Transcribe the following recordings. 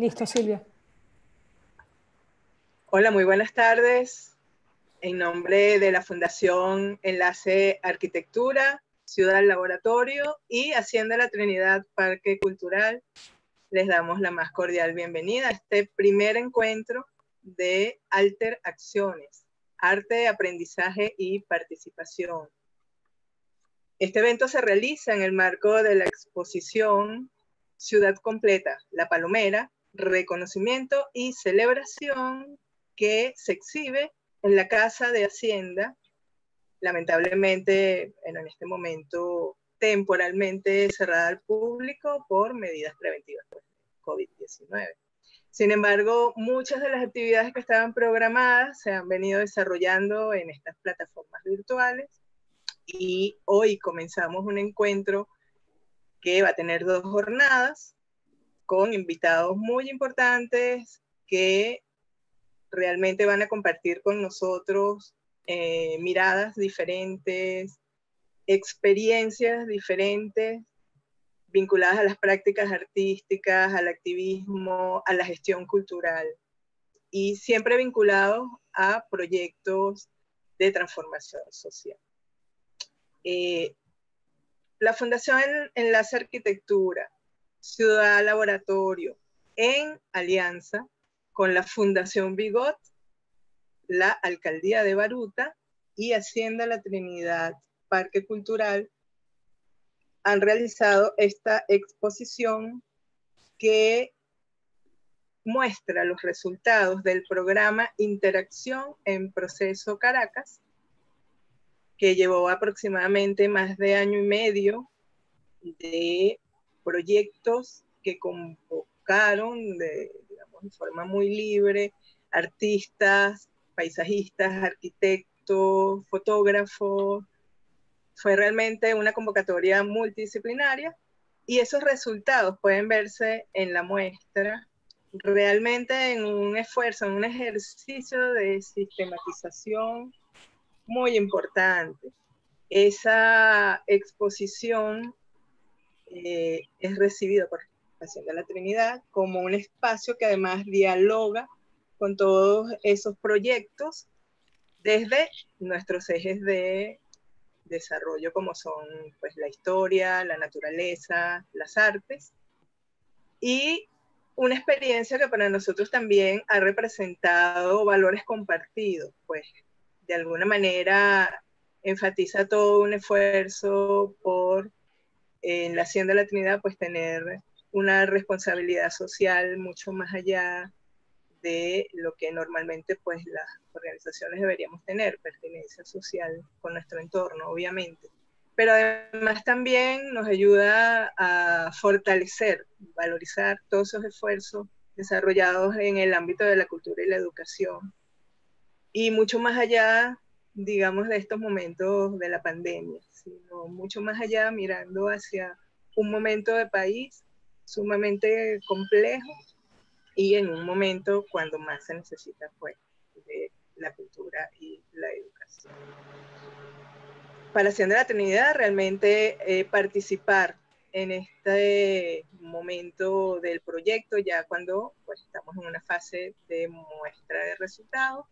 Listo, Silvia. Hola, muy buenas tardes. En nombre de la Fundación Enlace Arquitectura, Ciudad Laboratorio y Hacienda La Trinidad Parque Cultural, les damos la más cordial bienvenida a este primer encuentro de Alter Acciones, Arte, Aprendizaje y Participación. Este evento se realiza en el marco de la exposición Ciudad Completa, La Palomera, Reconocimiento y Celebración que se exhibe en la Casa de Hacienda, lamentablemente en este momento temporalmente cerrada al público por medidas preventivas por COVID-19. Sin embargo, muchas de las actividades que estaban programadas se han venido desarrollando en estas plataformas virtuales y hoy comenzamos un encuentro que va a tener dos jornadas con invitados muy importantes que realmente van a compartir con nosotros eh, miradas diferentes, experiencias diferentes vinculadas a las prácticas artísticas, al activismo, a la gestión cultural y siempre vinculados a proyectos de transformación social. Eh, la Fundación Enlace Arquitectura, Ciudad Laboratorio, en alianza con la Fundación Bigot, la Alcaldía de Baruta y Hacienda La Trinidad Parque Cultural, han realizado esta exposición que muestra los resultados del programa Interacción en Proceso Caracas, que llevó aproximadamente más de año y medio de proyectos que convocaron de, forma muy libre artistas, paisajistas, arquitectos, fotógrafos. Fue realmente una convocatoria multidisciplinaria y esos resultados pueden verse en la muestra realmente en un esfuerzo, en un ejercicio de sistematización muy importante. Esa exposición eh, es recibida por de la Trinidad como un espacio que además dialoga con todos esos proyectos desde nuestros ejes de desarrollo como son pues la historia, la naturaleza, las artes y una experiencia que para nosotros también ha representado valores compartidos, pues de alguna manera enfatiza todo un esfuerzo por en la Hacienda de la Trinidad pues tener una responsabilidad social mucho más allá de lo que normalmente pues las organizaciones deberíamos tener, pertenencia social con nuestro entorno, obviamente. Pero además también nos ayuda a fortalecer, valorizar todos esos esfuerzos desarrollados en el ámbito de la cultura y la educación. Y mucho más allá, digamos, de estos momentos de la pandemia, sino mucho más allá mirando hacia un momento de país sumamente complejo y en un momento cuando más se necesita pues, de la cultura y la educación. Para Hacienda de la Trinidad, realmente eh, participar en este momento del proyecto, ya cuando pues, estamos en una fase de muestra de resultados,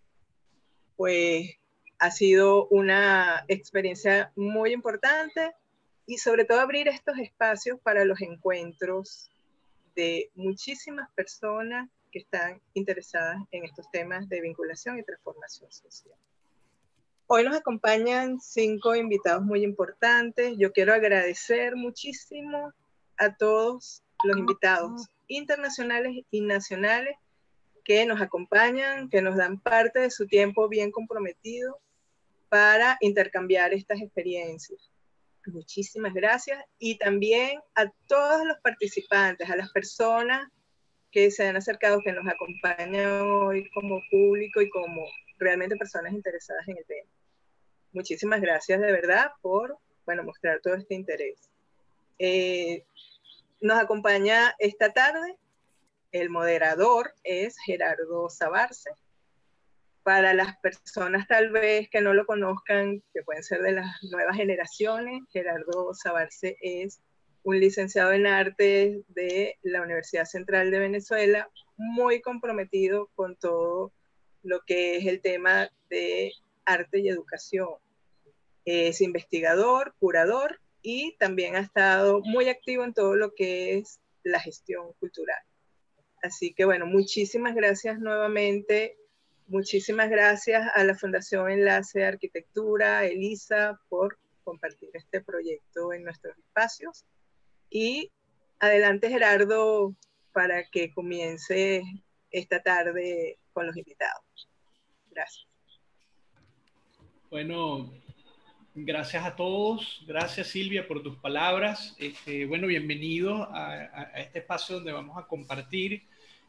pues ha sido una experiencia muy importante y sobre todo abrir estos espacios para los encuentros de muchísimas personas que están interesadas en estos temas de vinculación y transformación social. Hoy nos acompañan cinco invitados muy importantes. Yo quiero agradecer muchísimo a todos los invitados internacionales y nacionales que nos acompañan, que nos dan parte de su tiempo bien comprometido para intercambiar estas experiencias. Muchísimas gracias. Y también a todos los participantes, a las personas que se han acercado, que nos acompañan hoy como público y como realmente personas interesadas en el tema. Muchísimas gracias de verdad por bueno, mostrar todo este interés. Eh, nos acompaña esta tarde, el moderador es Gerardo Sabarce, para las personas tal vez que no lo conozcan, que pueden ser de las nuevas generaciones, Gerardo Sabarce es un licenciado en arte de la Universidad Central de Venezuela, muy comprometido con todo lo que es el tema de arte y educación. Es investigador, curador y también ha estado muy activo en todo lo que es la gestión cultural. Así que bueno, muchísimas gracias nuevamente. Muchísimas gracias a la Fundación Enlace de Arquitectura, Elisa, por compartir este proyecto en nuestros espacios. Y adelante Gerardo para que comience esta tarde con los invitados. Gracias. Bueno, gracias a todos. Gracias Silvia por tus palabras. Este, bueno, bienvenido a, este espacio donde vamos a compartir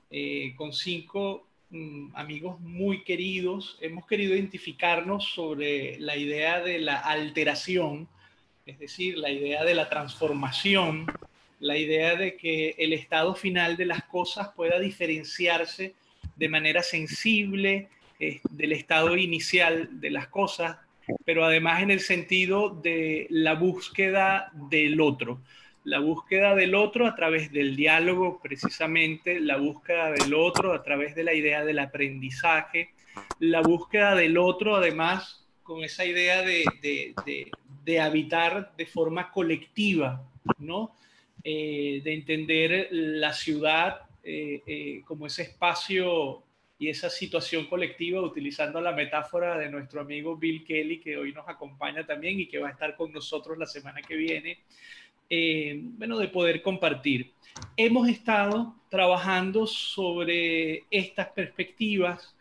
eh, con cinco mm, amigos muy queridos. Hemos querido identificarnos sobre la idea de la alteración es decir, la idea de la transformación, la idea de que el estado final de las cosas pueda diferenciarse de manera sensible eh, del estado inicial de las cosas, pero además en el sentido de la búsqueda del otro, la búsqueda del otro a través del diálogo, precisamente la búsqueda del otro a través de la idea del aprendizaje, la búsqueda del otro además con esa idea de, de habitar de forma colectiva, ¿no? Eh, de entender la ciudad eh, eh, como ese espacio y esa situación colectiva, utilizando la metáfora de nuestro amigo Bill Kelly, que hoy nos acompaña también y que va a estar con nosotros la semana que viene, bueno, de poder compartir. Hemos estado trabajando sobre estas perspectivas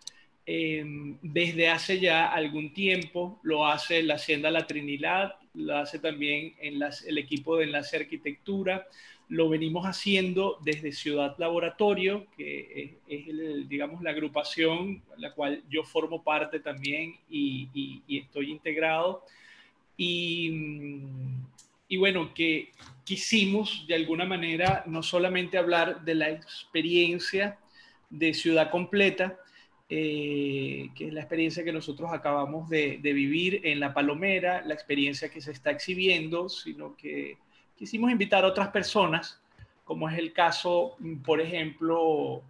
Em, desde hace ya algún tiempo, lo hace la Hacienda La Trinidad, lo hace también en el equipo de Enlace Arquitectura, lo venimos haciendo desde Ciudad Laboratorio, que es, digamos, la agrupación la cual yo formo parte también y, estoy integrado. Y, y bueno, que quisimos de alguna manera no solamente hablar de la experiencia de Ciudad Completa, eh, que es la experiencia que nosotros acabamos de, vivir en La Palomera, la experiencia que se está exhibiendo, sino que quisimos invitar a otras personas, como es el caso, por ejemplo,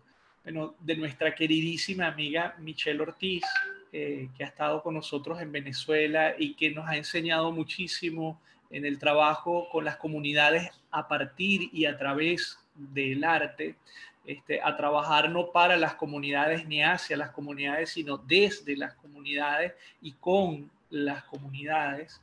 de nuestra queridísima amiga Michelle Ortiz, eh, que ha estado con nosotros en Venezuela y que nos ha enseñado muchísimo en el trabajo con las comunidades a partir y a través del arte. Este, a trabajar no para las comunidades ni hacia las comunidades, sino desde las comunidades y con las comunidades.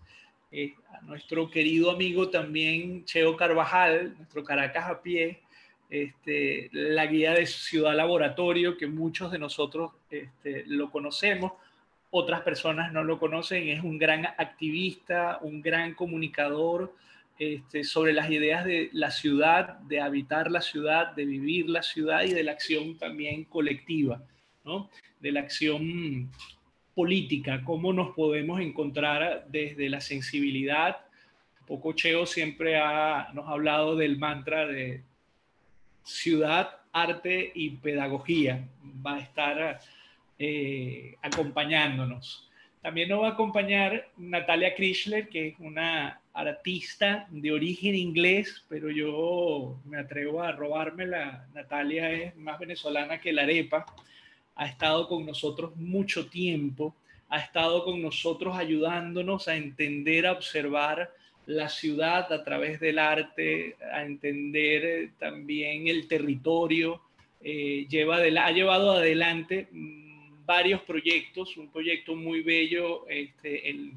Eh, a nuestro querido amigo también Cheo Carvajal, nuestro Caracas a pie, este, la guía de Ciudad Laboratorio, que muchos de nosotros este, lo conocemos, otras personas no lo conocen, es un gran activista, un gran comunicador, este, sobre las ideas de la ciudad, de habitar la ciudad, de vivir la ciudad y de la acción también colectiva, ¿no? de la acción política, cómo nos podemos encontrar desde la sensibilidad. Poco Cheo siempre ha, nos ha hablado del mantra de ciudad, arte y pedagogía. Va a estar eh, acompañándonos. También nos va a acompañar Natalia Krishler, que es una artista de origen inglés, pero yo me atrevo a robármela. Natalia es más venezolana que la arepa. Ha estado con nosotros mucho tiempo, ha estado con nosotros ayudándonos a entender, a observar la ciudad a través del arte, a entender también el territorio. Eh, lleva ha llevado adelante varios proyectos, un proyecto muy bello este,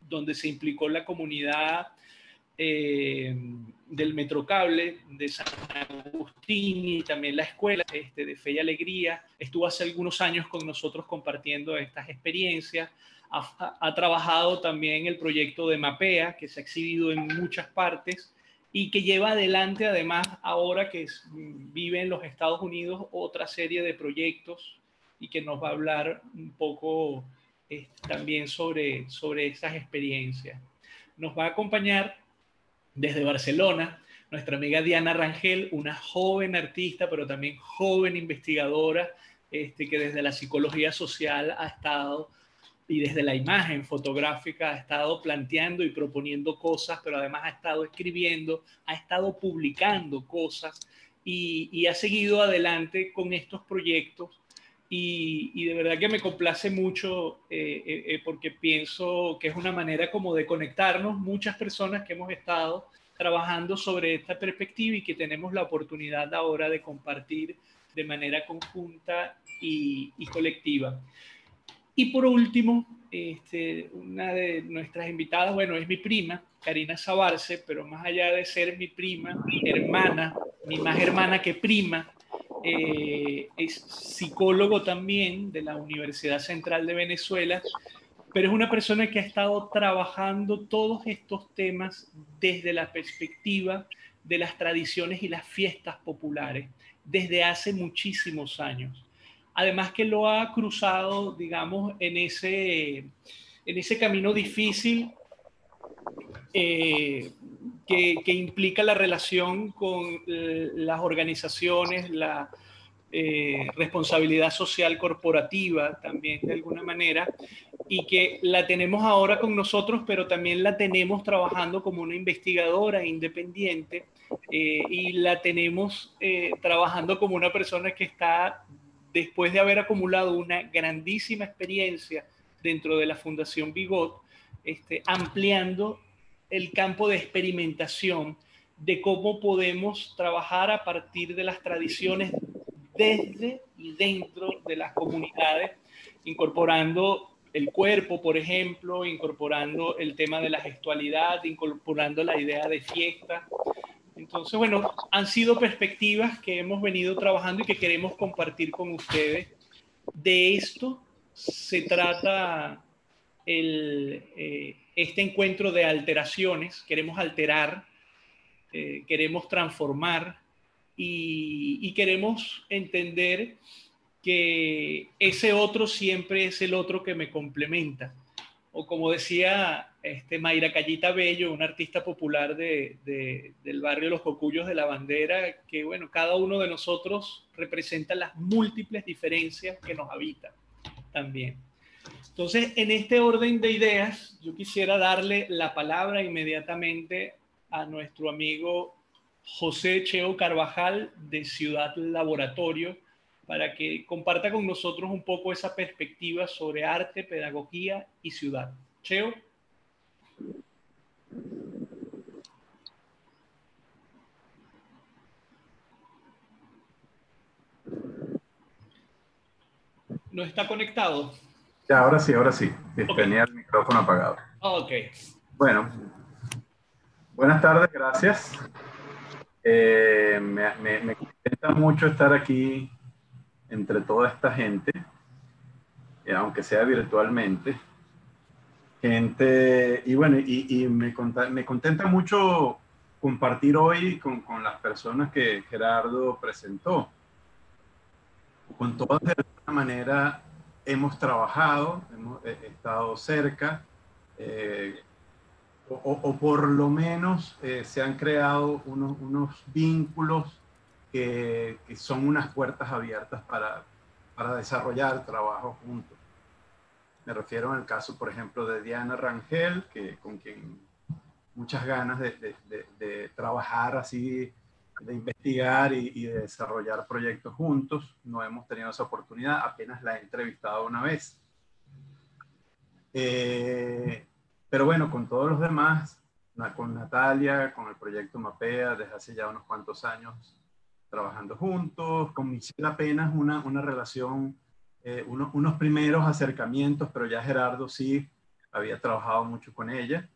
donde se implicó la comunidad eh, del Metrocable, de San Agustín y también la escuela este, de Fe y Alegría. Estuvo hace algunos años con nosotros compartiendo estas experiencias. Ha, ha trabajado también el proyecto de Mapea, que se ha exhibido en muchas partes y que lleva adelante además ahora que vive en los Estados Unidos otra serie de proyectos y que nos va a hablar un poco también sobre, sobre esas experiencias. Nos va a acompañar desde Barcelona nuestra amiga Diana Rangel, una joven artista, pero también joven investigadora, este, que desde la psicología social ha estado y desde la imagen fotográfica ha estado planteando y proponiendo cosas, pero además ha estado escribiendo, ha estado publicando cosas y, ha seguido adelante con estos proyectos. Y, de verdad que me complace mucho eh, eh, eh, porque pienso que es una manera como de conectarnos muchas personas que hemos estado trabajando sobre esta perspectiva y que tenemos la oportunidad ahora de compartir de manera conjunta y, y colectiva. Y por último, este, una de nuestras invitadas, bueno, es mi prima, Karina Sabarce, pero más allá de ser mi prima, hermana, mi más hermana que prima, eh, es psicólogo también de la Universidad Central de Venezuela, pero es una persona que ha estado trabajando todos estos temas desde la perspectiva de las tradiciones y las fiestas populares desde hace muchísimos años además que lo ha cruzado, digamos, en ese, en ese camino difícil eh, que, implica la relación con eh, las organizaciones, la eh, responsabilidad social corporativa también de alguna manera, y que la tenemos ahora con nosotros, pero también la tenemos trabajando como una investigadora independiente y la tenemos trabajando como una persona que está después de haber acumulado una grandísima experiencia dentro de la Fundación Bigot, este, ampliando el campo de experimentación de cómo podemos trabajar a partir de las tradiciones desde y dentro de las comunidades, incorporando el cuerpo, por ejemplo, incorporando el tema de la gestualidad, incorporando la idea de fiesta, entonces, bueno, han sido perspectivas que hemos venido trabajando y que queremos compartir con ustedes. De esto se trata el, eh, este encuentro de alteraciones. Queremos alterar, eh, queremos transformar y, y queremos entender que ese otro siempre es el otro que me complementa. O como decía este, Mayra Callita Bello, una artista popular de, del barrio Los Cocuyos de la Bandera, que bueno, cada uno de nosotros representa las múltiples diferencias que nos habitan también. Entonces, en este orden de ideas, yo quisiera darle la palabra inmediatamente a nuestro amigo José Cheo Carvajal de Ciudad Laboratorio para que comparta con nosotros un poco esa perspectiva sobre arte, pedagogía y ciudad. Cheo. ¿No está conectado? Ya, ahora sí, ahora sí. Tenía el micrófono apagado. Ok. Bueno, buenas tardes, gracias. Eh, me, me, me contenta mucho estar aquí entre toda esta gente, eh, aunque sea virtualmente gente, y bueno, y, me, me, contenta mucho compartir hoy con, las personas que Gerardo presentó. Con todas de alguna manera hemos trabajado, hemos estado cerca, eh, o, por lo menos eh, se han creado unos, unos vínculos que, que, son unas puertas abiertas para, para desarrollar trabajo juntos. Me refiero al caso, por ejemplo, de Diana Rangel, que, con quien muchas ganas de, de, trabajar así, de investigar y, de desarrollar proyectos juntos. No hemos tenido esa oportunidad, apenas la he entrevistado una vez. Eh, pero bueno, con todos los demás, con Natalia, con el proyecto Mapea, desde hace ya unos cuantos años trabajando juntos, con Michelle apenas una, una relación eh, unos primeros acercamientos, pero ya Gerardo sí había trabajado mucho con ella.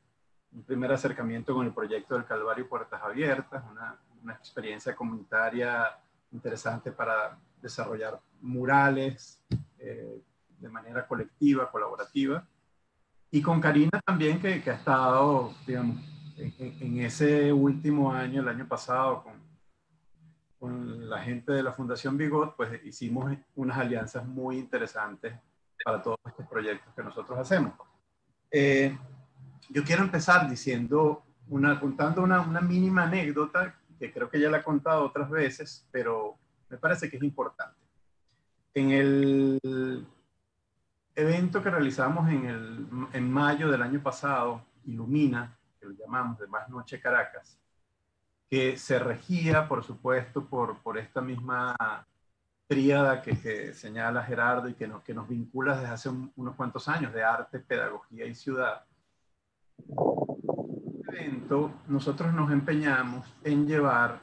Un primer acercamiento con el proyecto del Calvario Puertas Abiertas, una, una experiencia comunitaria interesante para desarrollar murales eh, de manera colectiva, colaborativa. Y con Karina también, que, que ha estado, digamos, en, en, ese último año, el año pasado, con, con la gente de la Fundación Bigot, pues hicimos unas alianzas muy interesantes para todos estos proyectos que nosotros hacemos. Eh, yo quiero empezar diciendo, una, contando una, una, mínima anécdota que creo que ya la he contado otras veces, pero me parece que es importante. En el, evento que realizamos en, el, en mayo del año pasado, Ilumina, que lo llamamos de Más Noche Caracas, que se regía, por supuesto, por, por esta misma tríada que, señala Gerardo y que nos, que nos vincula desde hace unos cuantos años de arte, pedagogía y ciudad. Este evento, nosotros nos empeñamos en llevar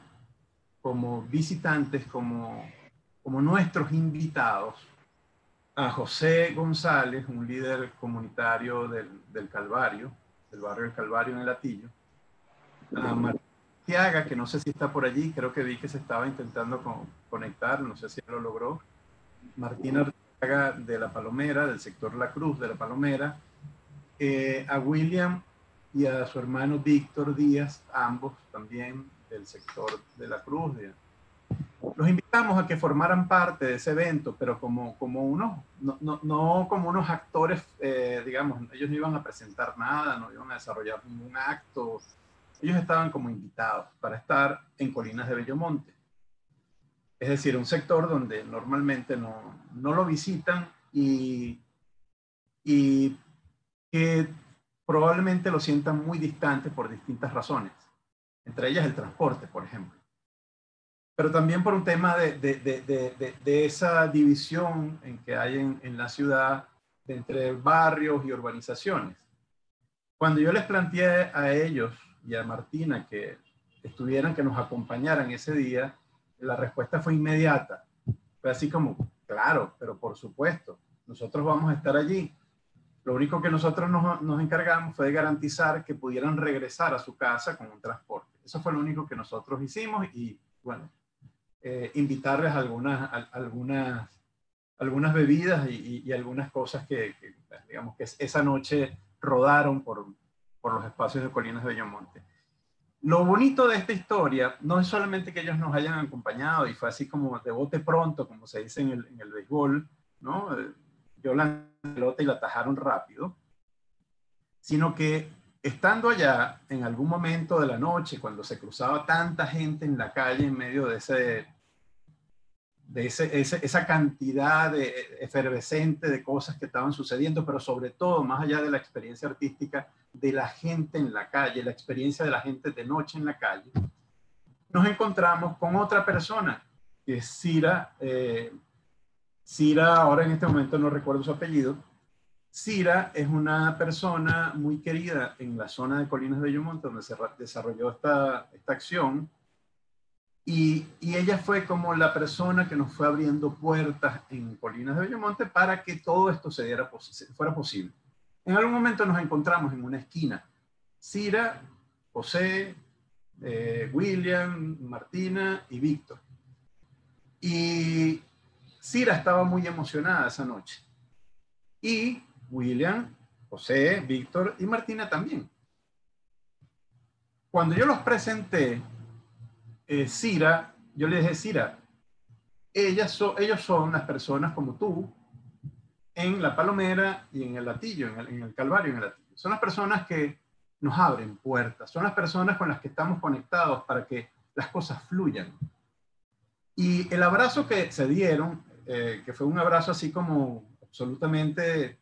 como visitantes, como, como nuestros invitados, a José González, un líder comunitario del, del Calvario, del barrio del Calvario en el Latillo, a Tiaga, que no sé si está por allí, creo que vi que se estaba intentando conectar, no sé si lo logró. Martina Arteaga de La Palomera, del sector La Cruz de La Palomera. Eh, a William y a su hermano Víctor Díaz, ambos también del sector de La Cruz. Los invitamos a que formaran parte de ese evento, pero como, como unos, no, no, no como unos actores, eh, digamos, ellos no iban a presentar nada, no iban a desarrollar ningún acto ellos estaban como invitados para estar en Colinas de Bellomonte. Es decir, un sector donde normalmente no, no lo visitan y, y que probablemente lo sientan muy distante por distintas razones, entre ellas el transporte, por ejemplo. Pero también por un tema de, de, de, de esa división en que hay en, en la ciudad entre barrios y urbanizaciones. Cuando yo les planteé a ellos y a Martina que estuvieran, que nos acompañaran ese día, la respuesta fue inmediata. Fue así como, claro, pero por supuesto, nosotros vamos a estar allí. Lo único que nosotros nos, encargamos fue de garantizar que pudieran regresar a su casa con un transporte. Eso fue lo único que nosotros hicimos y, bueno, eh, invitarles algunas, algunas, algunas bebidas y, y, algunas cosas que, que, digamos, que esa noche rodaron por, por los espacios de Colinas de Bellomonte. Lo bonito de esta historia no es solamente que ellos nos hayan acompañado y fue así como de bote pronto, como se dice en el, en el béisbol, ¿no? Yo la pelota y la atajaron rápido, sino que estando allá en algún momento de la noche, cuando se cruzaba tanta gente en la calle en medio de ese de esa cantidad de, efervescente de cosas que estaban sucediendo, pero sobre todo, más allá de la experiencia artística, de la gente en la calle, la experiencia de la gente de noche en la calle, nos encontramos con otra persona, que es Cira, eh, Cira, ahora en este momento no recuerdo su apellido, Cira es una persona muy querida en la zona de Colinas de Bellomonte, donde se desarrolló esta, esta acción, y, ella fue como la persona que nos fue abriendo puertas en Colinas de Bellomonte para que todo esto se diera, fuera posible. En algún momento nos encontramos en una esquina. Cira, José, eh, William, Martina y Víctor. Y Cira estaba muy emocionada esa noche. Y William, José, Víctor y Martina también. Cuando yo los presenté, eh, Cira, yo le dije, Cira, ellas ellos son las personas como tú en la Palomera y en el Latillo, en el, Calvario, en el Latillo. Son las personas que nos abren puertas, son las personas con las que estamos conectados para que las cosas fluyan. Y el abrazo que se dieron, eh, que fue un abrazo así como absolutamente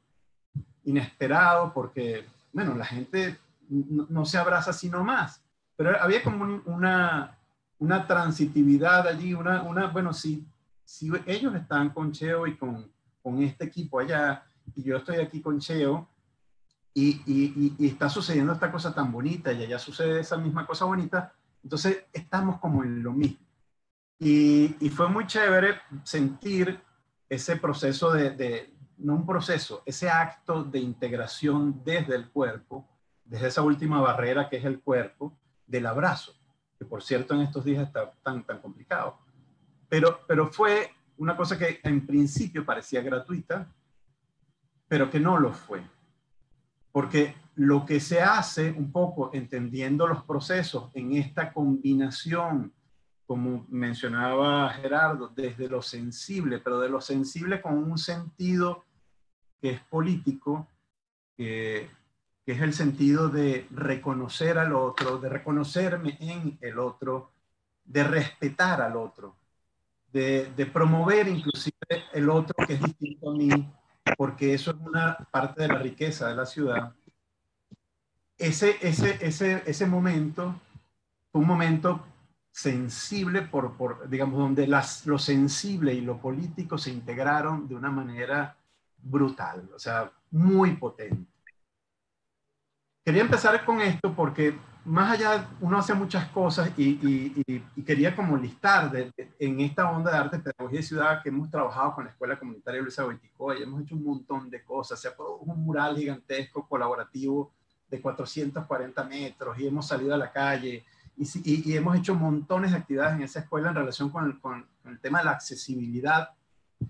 inesperado, porque, bueno, la gente no, se abraza sino más, pero había como una, una transitividad allí, una, una bueno, si, si ellos están con Cheo y con, con este equipo allá, y yo estoy aquí con Cheo, y, y, y, está sucediendo esta cosa tan bonita, y allá sucede esa misma cosa bonita, entonces estamos como en lo mismo. Y, y fue muy chévere sentir ese proceso de, de, no un proceso, ese acto de integración desde el cuerpo, desde esa última barrera que es el cuerpo, del abrazo que por cierto en estos días está tan, tan complicado. Pero, pero fue una cosa que en principio parecía gratuita, pero que no lo fue. Porque lo que se hace un poco entendiendo los procesos en esta combinación, como mencionaba Gerardo, desde lo sensible, pero de lo sensible con un sentido que es político, que que es el sentido de reconocer al otro, de reconocerme en el otro, de respetar al otro, de, promover inclusive el otro que es distinto a mí, porque eso es una parte de la riqueza de la ciudad, ese, ese, ese, ese momento fue un momento sensible por, por digamos, donde las, lo sensible y lo político se integraron de una manera brutal, o sea, muy potente. Quería empezar con esto porque más allá, uno hace muchas cosas y, y, quería como listar de, en esta onda de arte, pedagogía y ciudad que hemos trabajado con la Escuela Comunitaria Luisa y hemos hecho un montón de cosas, se ha un mural gigantesco, colaborativo de 440 metros y hemos salido a la calle y, y hemos hecho montones de actividades en esa escuela en relación con el, con el tema de la accesibilidad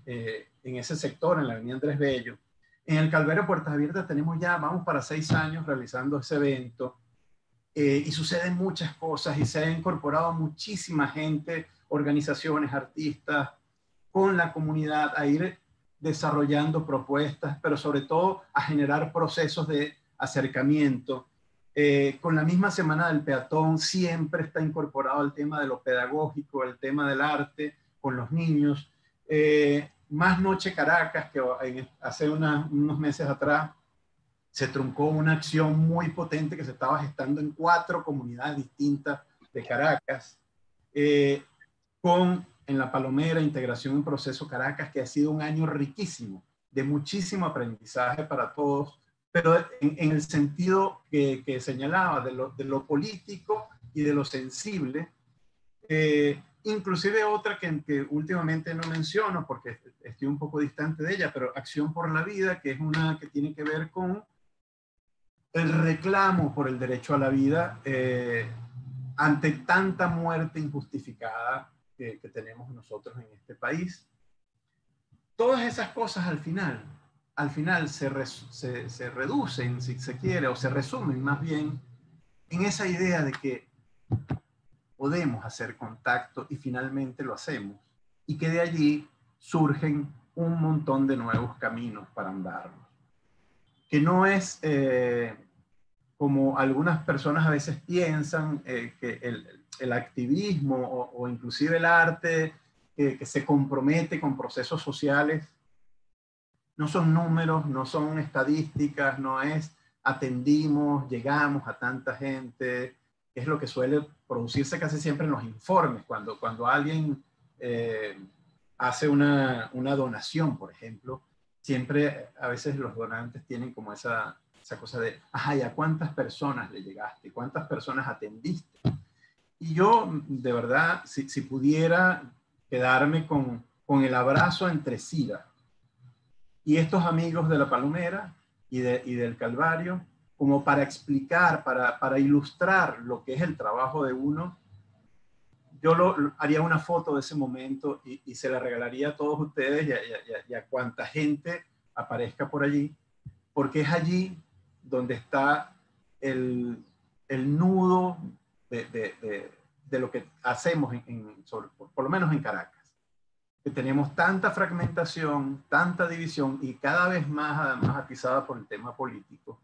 eh, en ese sector, en la Avenida Andrés Bello. En el Calvario Puertas Abiertas tenemos ya, vamos para seis años realizando ese evento eh, y suceden muchas cosas y se ha incorporado muchísima gente, organizaciones, artistas, con la comunidad a ir desarrollando propuestas, pero sobre todo a generar procesos de acercamiento. Eh, con la misma Semana del Peatón siempre está incorporado el tema de lo pedagógico, el tema del arte con los niños. Eh, más Noche Caracas, que hace unos meses atrás se truncó una acción muy potente que se estaba gestando en cuatro comunidades distintas de Caracas, eh, con en la Palomera, Integración en Proceso Caracas, que ha sido un año riquísimo, de muchísimo aprendizaje para todos, pero en, el sentido que, señalaba de lo, de lo, político y de lo sensible. Eh, inclusive otra que, que, últimamente no menciono porque estoy un poco distante de ella, pero Acción por la Vida, que es una que tiene que ver con el reclamo por el derecho a la vida eh, ante tanta muerte injustificada que, tenemos nosotros en este país. Todas esas cosas al final, al final se, se, reducen, si se quiere, o se resumen más bien en esa idea de que podemos hacer contacto y finalmente lo hacemos, y que de allí surgen un montón de nuevos caminos para andar que no es eh, como algunas personas a veces piensan eh, que el, activismo o, inclusive el arte que se compromete con procesos sociales no son números, no son estadísticas, no es atendimos, llegamos a tanta gente, es lo que suele producirse casi siempre en los informes, cuando, cuando alguien eh, hace una, una donación, por ejemplo, siempre a veces los donantes tienen como esa, esa cosa de, ajá, ¿y a cuántas personas le llegaste? ¿Cuántas personas atendiste? Y yo, de verdad, si, si pudiera quedarme con, con, el abrazo entre SIDA y estos amigos de la Palomera y, de, y del Calvario, como para explicar, para, para, ilustrar lo que es el trabajo de uno, yo lo, haría una foto de ese momento y, y, se la regalaría a todos ustedes y a, y a cuanta gente aparezca por allí, porque es allí donde está el, el nudo de, de, de, lo que hacemos, en, por, lo menos en Caracas. Que tenemos tanta fragmentación, tanta división y cada vez más además atizada por el tema político.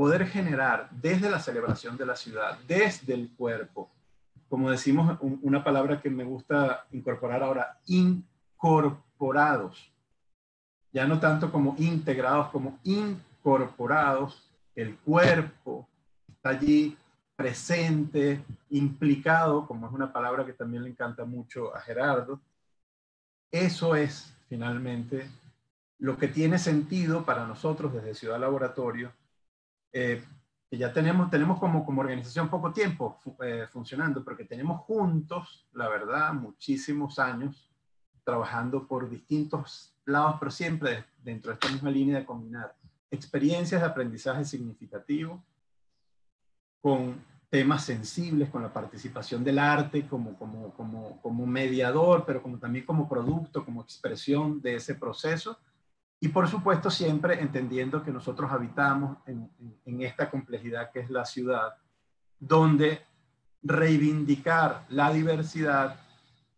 Poder generar desde la celebración de la ciudad, desde el cuerpo, como decimos una palabra que me gusta incorporar ahora, incorporados. Ya no tanto como integrados, como incorporados el cuerpo está allí presente, implicado, como es una palabra que también le encanta mucho a Gerardo. Eso es finalmente lo que tiene sentido para nosotros desde Ciudad Laboratorio, eh, que ya tenemos, tenemos como, como organización poco tiempo eh, funcionando, pero que tenemos juntos, la verdad, muchísimos años trabajando por distintos lados, pero siempre dentro de esta misma línea de combinar experiencias de aprendizaje significativo, con temas sensibles, con la participación del arte como, como, como, como mediador, pero como también como producto, como expresión de ese proceso. Y por supuesto siempre entendiendo que nosotros habitamos en, esta complejidad que es la ciudad, donde reivindicar la diversidad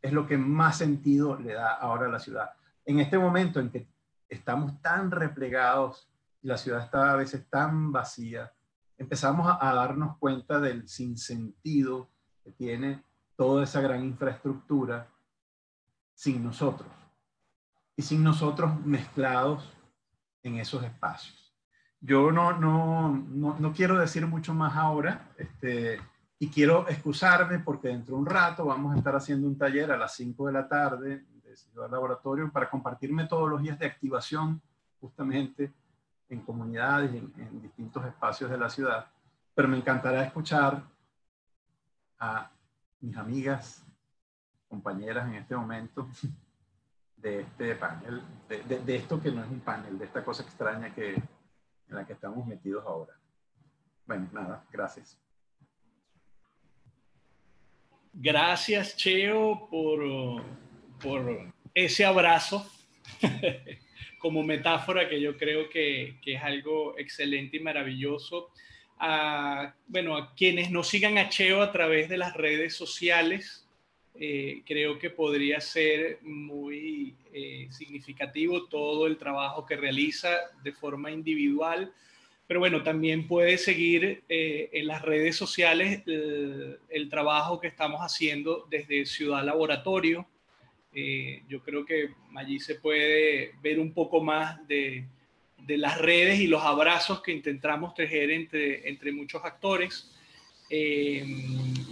es lo que más sentido le da ahora a la ciudad. En este momento en que estamos tan replegados la ciudad está a veces tan vacía, empezamos a, darnos cuenta del sinsentido que tiene toda esa gran infraestructura sin nosotros. Y sin nosotros mezclados en esos espacios. Yo no, no, no, quiero decir mucho más ahora este, y quiero excusarme porque dentro de un rato vamos a estar haciendo un taller a las 5 de la tarde de Ciudad Laboratorio para compartir metodologías de activación justamente en comunidades, en, en distintos espacios de la ciudad. Pero me encantará escuchar a mis amigas, compañeras en este momento, de este panel, de, esto que no es un panel, de esta cosa extraña que, en la que estamos metidos ahora. Bueno, nada, gracias. Gracias, Cheo, por, por ese abrazo como metáfora que yo creo que, que es algo excelente y maravilloso. A, bueno, a quienes nos sigan a Cheo a través de las redes sociales, eh, creo que podría ser muy eh, significativo todo el trabajo que realiza de forma individual, pero bueno, también puede seguir eh, en las redes sociales el, trabajo que estamos haciendo desde Ciudad Laboratorio. yo creo que allí se puede ver un poco más de, de las redes y los abrazos que intentamos tejer entre, entre muchos actores. Eh,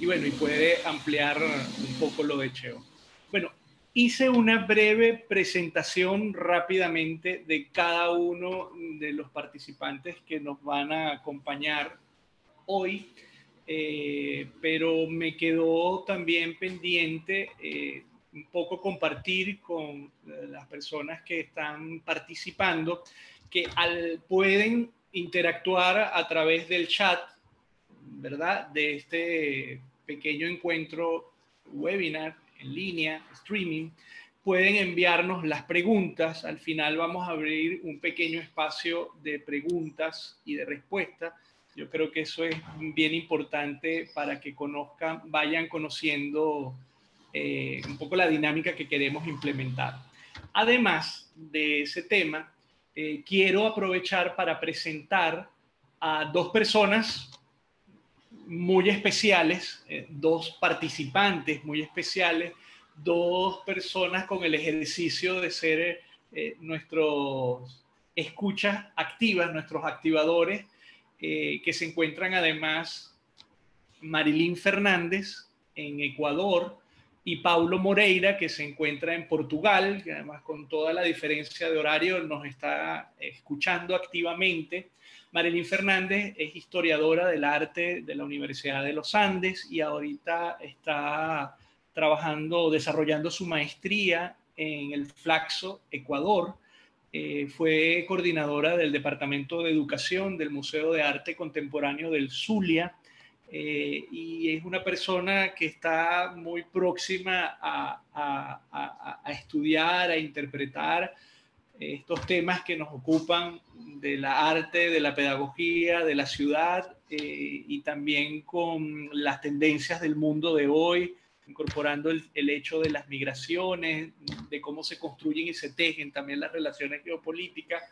y bueno, y puede ampliar un poco lo de Cheo. Bueno, hice una breve presentación rápidamente de cada uno de los participantes que nos van a acompañar hoy, eh, pero me quedó también pendiente eh, un poco compartir con las personas que están participando que al, pueden interactuar a través del chat ¿verdad? De este pequeño encuentro webinar en línea, streaming, pueden enviarnos las preguntas. Al final vamos a abrir un pequeño espacio de preguntas y de respuestas. Yo creo que eso es bien importante para que conozcan, vayan conociendo eh, un poco la dinámica que queremos implementar. Además de ese tema, eh, quiero aprovechar para presentar a dos personas muy especiales, eh, dos participantes muy especiales, dos personas con el ejercicio de ser eh, nuestros escuchas activas, nuestros activadores, eh, que se encuentran además Marilyn Fernández en Ecuador y Paulo Moreira, que se encuentra en Portugal, que además con toda la diferencia de horario nos está escuchando activamente. Marilyn Fernández es historiadora del arte de la Universidad de los Andes y ahorita está trabajando, desarrollando su maestría en el Flaxo, Ecuador. Eh, fue coordinadora del Departamento de Educación del Museo de Arte Contemporáneo del Zulia eh, y es una persona que está muy próxima a, a estudiar, a interpretar estos temas que nos ocupan de la arte, de la pedagogía, de la ciudad eh, y también con las tendencias del mundo de hoy, incorporando el, hecho de las migraciones, de cómo se construyen y se tejen también las relaciones geopolíticas.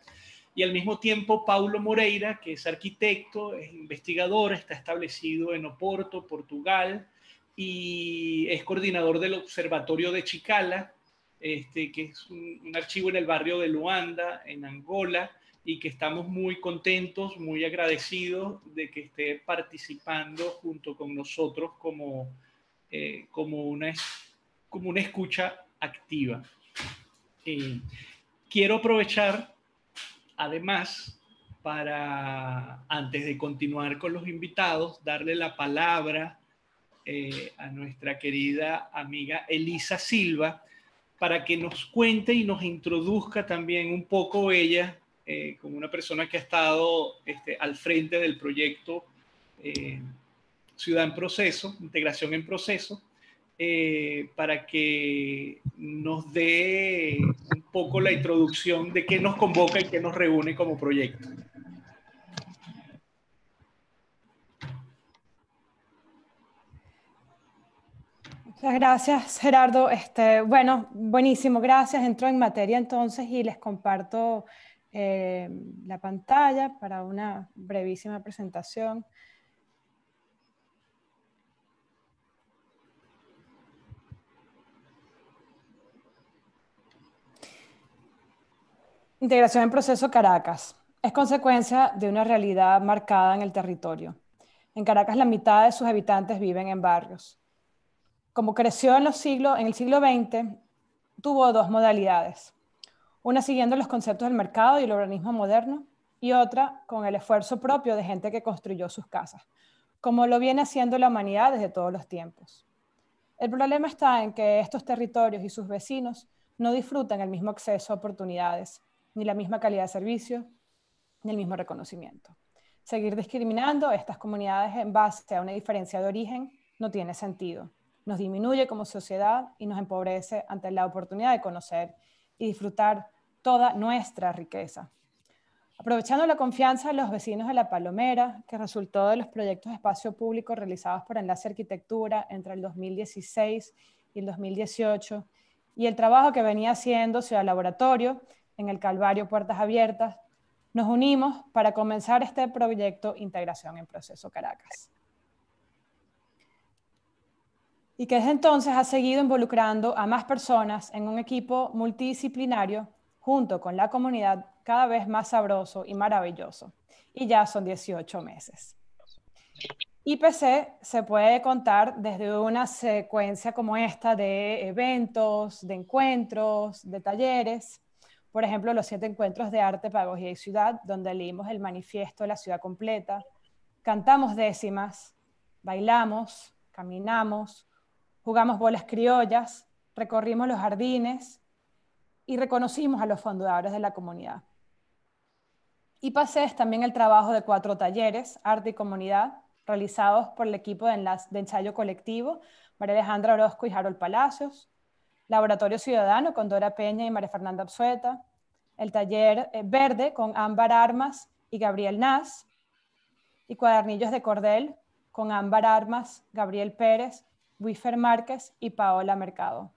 Y al mismo tiempo, Paulo Moreira, que es arquitecto, es investigador, está establecido en Oporto, Portugal, y es coordinador del Observatorio de Chicala, este, que es un, archivo en el barrio de Luanda, en Angola, y que estamos muy contentos, muy agradecidos de que esté participando junto con nosotros como, eh, como, una, como una escucha activa. Quiero aprovechar, además, para, antes de continuar con los invitados, darle la palabra eh, a nuestra querida amiga Elisa Silva, para que nos cuente y nos introduzca también un poco ella eh, como una persona que ha estado este, al frente del proyecto eh, Ciudad en Proceso, Integración en Proceso, eh, para que nos dé un poco la introducción de qué nos convoca y qué nos reúne como proyecto. Muchas gracias, Gerardo. Este, bueno, buenísimo, gracias. Entro en materia entonces y les comparto eh, la pantalla para una brevísima presentación. Integración en proceso Caracas. Es consecuencia de una realidad marcada en el territorio. En Caracas la mitad de sus habitantes viven en barrios. Como creció en, los siglos, en el siglo XX, tuvo dos modalidades. Una siguiendo los conceptos del mercado y el urbanismo moderno y otra con el esfuerzo propio de gente que construyó sus casas, como lo viene haciendo la humanidad desde todos los tiempos. El problema está en que estos territorios y sus vecinos no disfrutan el mismo acceso a oportunidades, ni la misma calidad de servicio, ni el mismo reconocimiento. Seguir discriminando a estas comunidades en base a una diferencia de origen no tiene sentido. Nos disminuye como sociedad y nos empobrece ante la oportunidad de conocer y disfrutar toda nuestra riqueza. Aprovechando la confianza de los vecinos de La Palomera, que resultó de los proyectos de espacio público realizados por Enlace Arquitectura entre el 2016 y el 2018, y el trabajo que venía haciendo Ciudad Laboratorio en el Calvario Puertas Abiertas, nos unimos para comenzar este proyecto Integración en Proceso Caracas. Y que desde entonces ha seguido involucrando a más personas en un equipo multidisciplinario junto con la comunidad cada vez más sabroso y maravilloso. Y ya son 18 meses. IPC se puede contar desde una secuencia como esta de eventos, de encuentros, de talleres. Por ejemplo, los siete encuentros de arte, pedagogía y ciudad, donde leímos el manifiesto de la ciudad completa, cantamos décimas, bailamos, caminamos, jugamos bolas criollas, recorrimos los jardines y reconocimos a los fundadores de la comunidad. Y pasé también el trabajo de cuatro talleres, arte y comunidad, realizados por el equipo de, ensayo colectivo, María Alejandra Orozco y Harold Palacios, Laboratorio Ciudadano con Dora Peña y María Fernanda Absueta, el taller eh, Verde con Ámbar Armas y Gabriel Nas, y Cuadernillos de Cordel con Ámbar Armas, Gabriel Pérez, Wifer Márquez y Paola Mercado.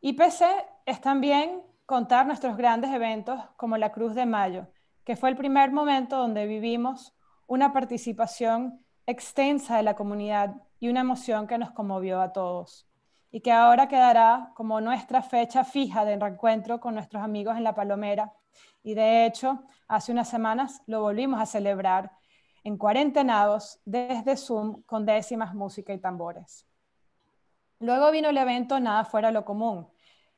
IPC es también contar nuestros grandes eventos como la Cruz de Mayo, que fue el primer momento donde vivimos una participación extensa de la comunidad y una emoción que nos conmovió a todos y que ahora quedará como nuestra fecha fija de reencuentro con nuestros amigos en La Palomera. Y de hecho, hace unas semanas lo volvimos a celebrar en cuarentenados desde Zoom con décimas música y tambores. Luego vino el evento Nada fuera lo común,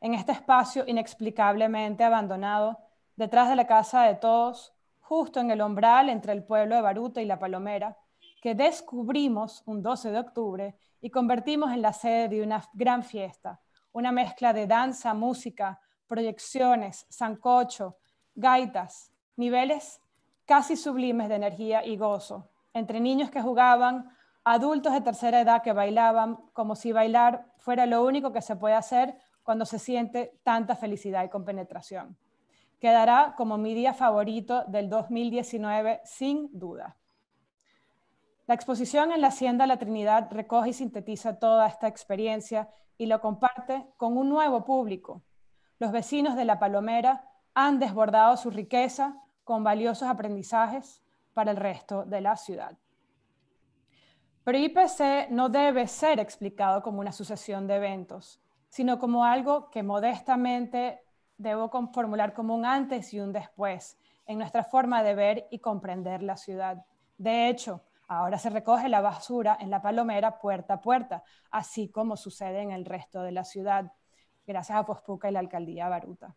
en este espacio inexplicablemente abandonado, detrás de la casa de todos, justo en el umbral entre el pueblo de Baruta y La Palomera, que descubrimos un 12 de octubre y convertimos en la sede de una gran fiesta, una mezcla de danza, música, proyecciones, sancocho, gaitas, niveles casi sublimes de energía y gozo, entre niños que jugaban, adultos de tercera edad que bailaban, como si bailar fuera lo único que se puede hacer cuando se siente tanta felicidad y compenetración. Quedará como mi día favorito del 2019 sin duda. La exposición en la Hacienda La Trinidad recoge y sintetiza toda esta experiencia y lo comparte con un nuevo público. Los vecinos de La Palomera han desbordado su riqueza con valiosos aprendizajes para el resto de la ciudad. Pero IPC no debe ser explicado como una sucesión de eventos sino como algo que modestamente debo formular como un antes y un después en nuestra forma de ver y comprender la ciudad. De hecho, ahora se recoge la basura en la palomera puerta a puerta, así como sucede en el resto de la ciudad, gracias a Pospuca y la alcaldía Baruta.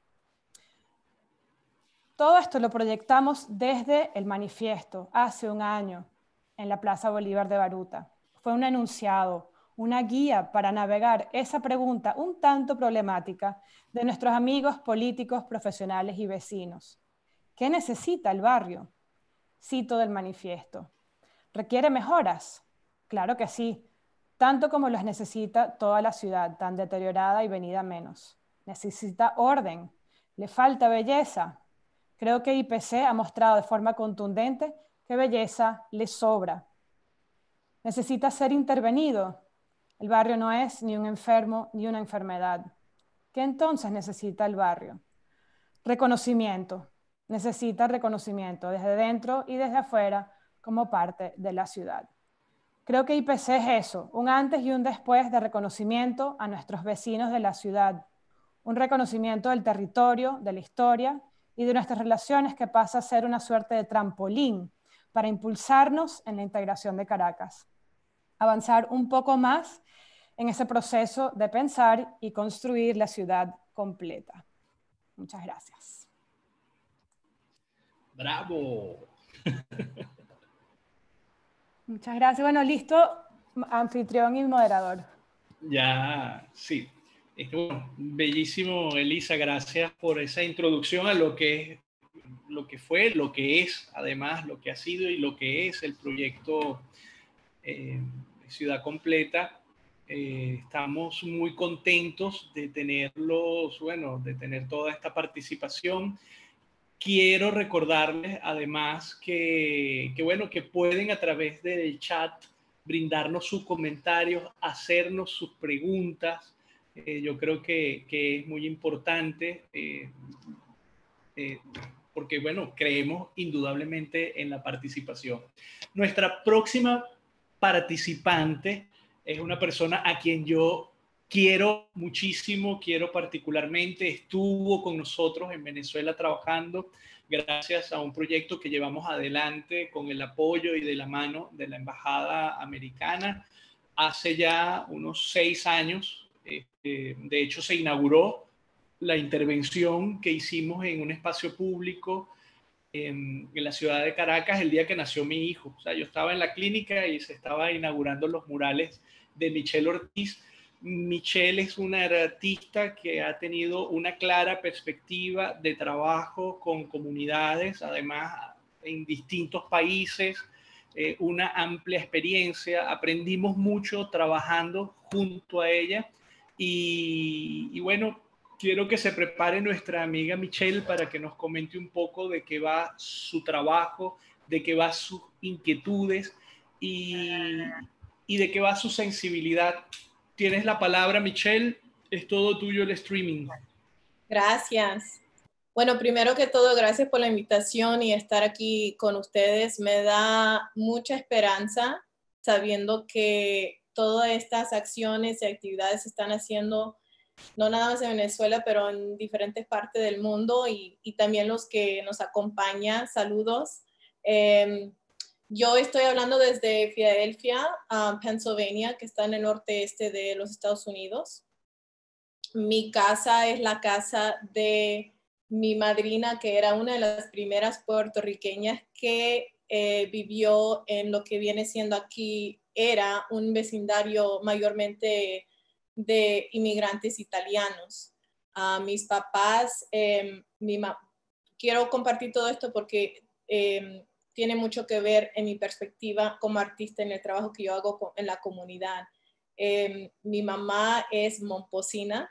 Todo esto lo proyectamos desde el manifiesto hace un año en la Plaza Bolívar de Baruta. Fue un enunciado, una guía para navegar esa pregunta un tanto problemática de nuestros amigos políticos, profesionales y vecinos. ¿Qué necesita el barrio? Cito del manifiesto. ¿Requiere mejoras? Claro que sí, tanto como las necesita toda la ciudad, tan deteriorada y venida menos. Necesita orden, le falta belleza. Creo que IPC ha mostrado de forma contundente que belleza le sobra. Necesita ser intervenido, el barrio no es ni un enfermo ni una enfermedad. ¿Qué entonces necesita el barrio? Reconocimiento. Necesita reconocimiento desde dentro y desde afuera como parte de la ciudad. Creo que IPC es eso, un antes y un después de reconocimiento a nuestros vecinos de la ciudad, un reconocimiento del territorio, de la historia y de nuestras relaciones que pasa a ser una suerte de trampolín para impulsarnos en la integración de Caracas. Avanzar un poco más en ese proceso de pensar y construir la ciudad completa. Muchas gracias. Bravo. Muchas gracias. Bueno, listo, anfitrión y moderador. Ya, sí. Este, bellísimo, Elisa. Gracias por esa introducción a lo que, lo que fue, lo que es, además, lo que ha sido y lo que es el proyecto eh, Ciudad Completa. Eh, estamos muy contentos de tenerlos, bueno, de tener toda esta participación quiero recordarles además que, bueno, que pueden a través del chat brindarnos sus comentarios, hacernos sus preguntas. Eh, yo creo que, es muy importante eh, eh, porque, bueno, creemos indudablemente en la participación. Nuestra próxima participante es una persona a quien yo quiero muchísimo, quiero particularmente, estuvo con nosotros en Venezuela trabajando gracias a un proyecto que llevamos adelante con el apoyo y de la mano de la Embajada Americana hace ya unos seis años. Este, de hecho, se inauguró la intervención que hicimos en un espacio público en, en, la ciudad de Caracas el día que nació mi hijo. O sea, yo estaba en la clínica y se estaba inaugurando los murales de Michelle Ortiz Michelle es una artista que ha tenido una clara perspectiva de trabajo con comunidades, además en distintos países, eh, una amplia experiencia. Aprendimos mucho trabajando junto a ella y, bueno, quiero que se prepare nuestra amiga Michelle para que nos comente un poco de qué va su trabajo, de qué va sus inquietudes y, y de qué va su sensibilidad Tienes la palabra, Michelle. Es todo tuyo el streaming. Gracias. Bueno, primero que todo, gracias por la invitación y estar aquí con ustedes. Me da mucha esperanza sabiendo que todas estas acciones y actividades se están haciendo no nada más en Venezuela, pero en diferentes partes del mundo y, también los que nos acompañan. Saludos. Em, yo estoy hablando desde Filadelfia, Pennsylvania, que está en el norte de los Estados Unidos. Mi casa es la casa de mi madrina, que era una de las primeras puertorriqueñas que eh, vivió en lo que viene siendo aquí, era un vecindario mayormente de inmigrantes italianos. mis papás, em, quiero compartir todo esto porque em, tiene mucho que ver en mi perspectiva como artista en el trabajo que yo hago en la comunidad. Em, mi mamá es momposina,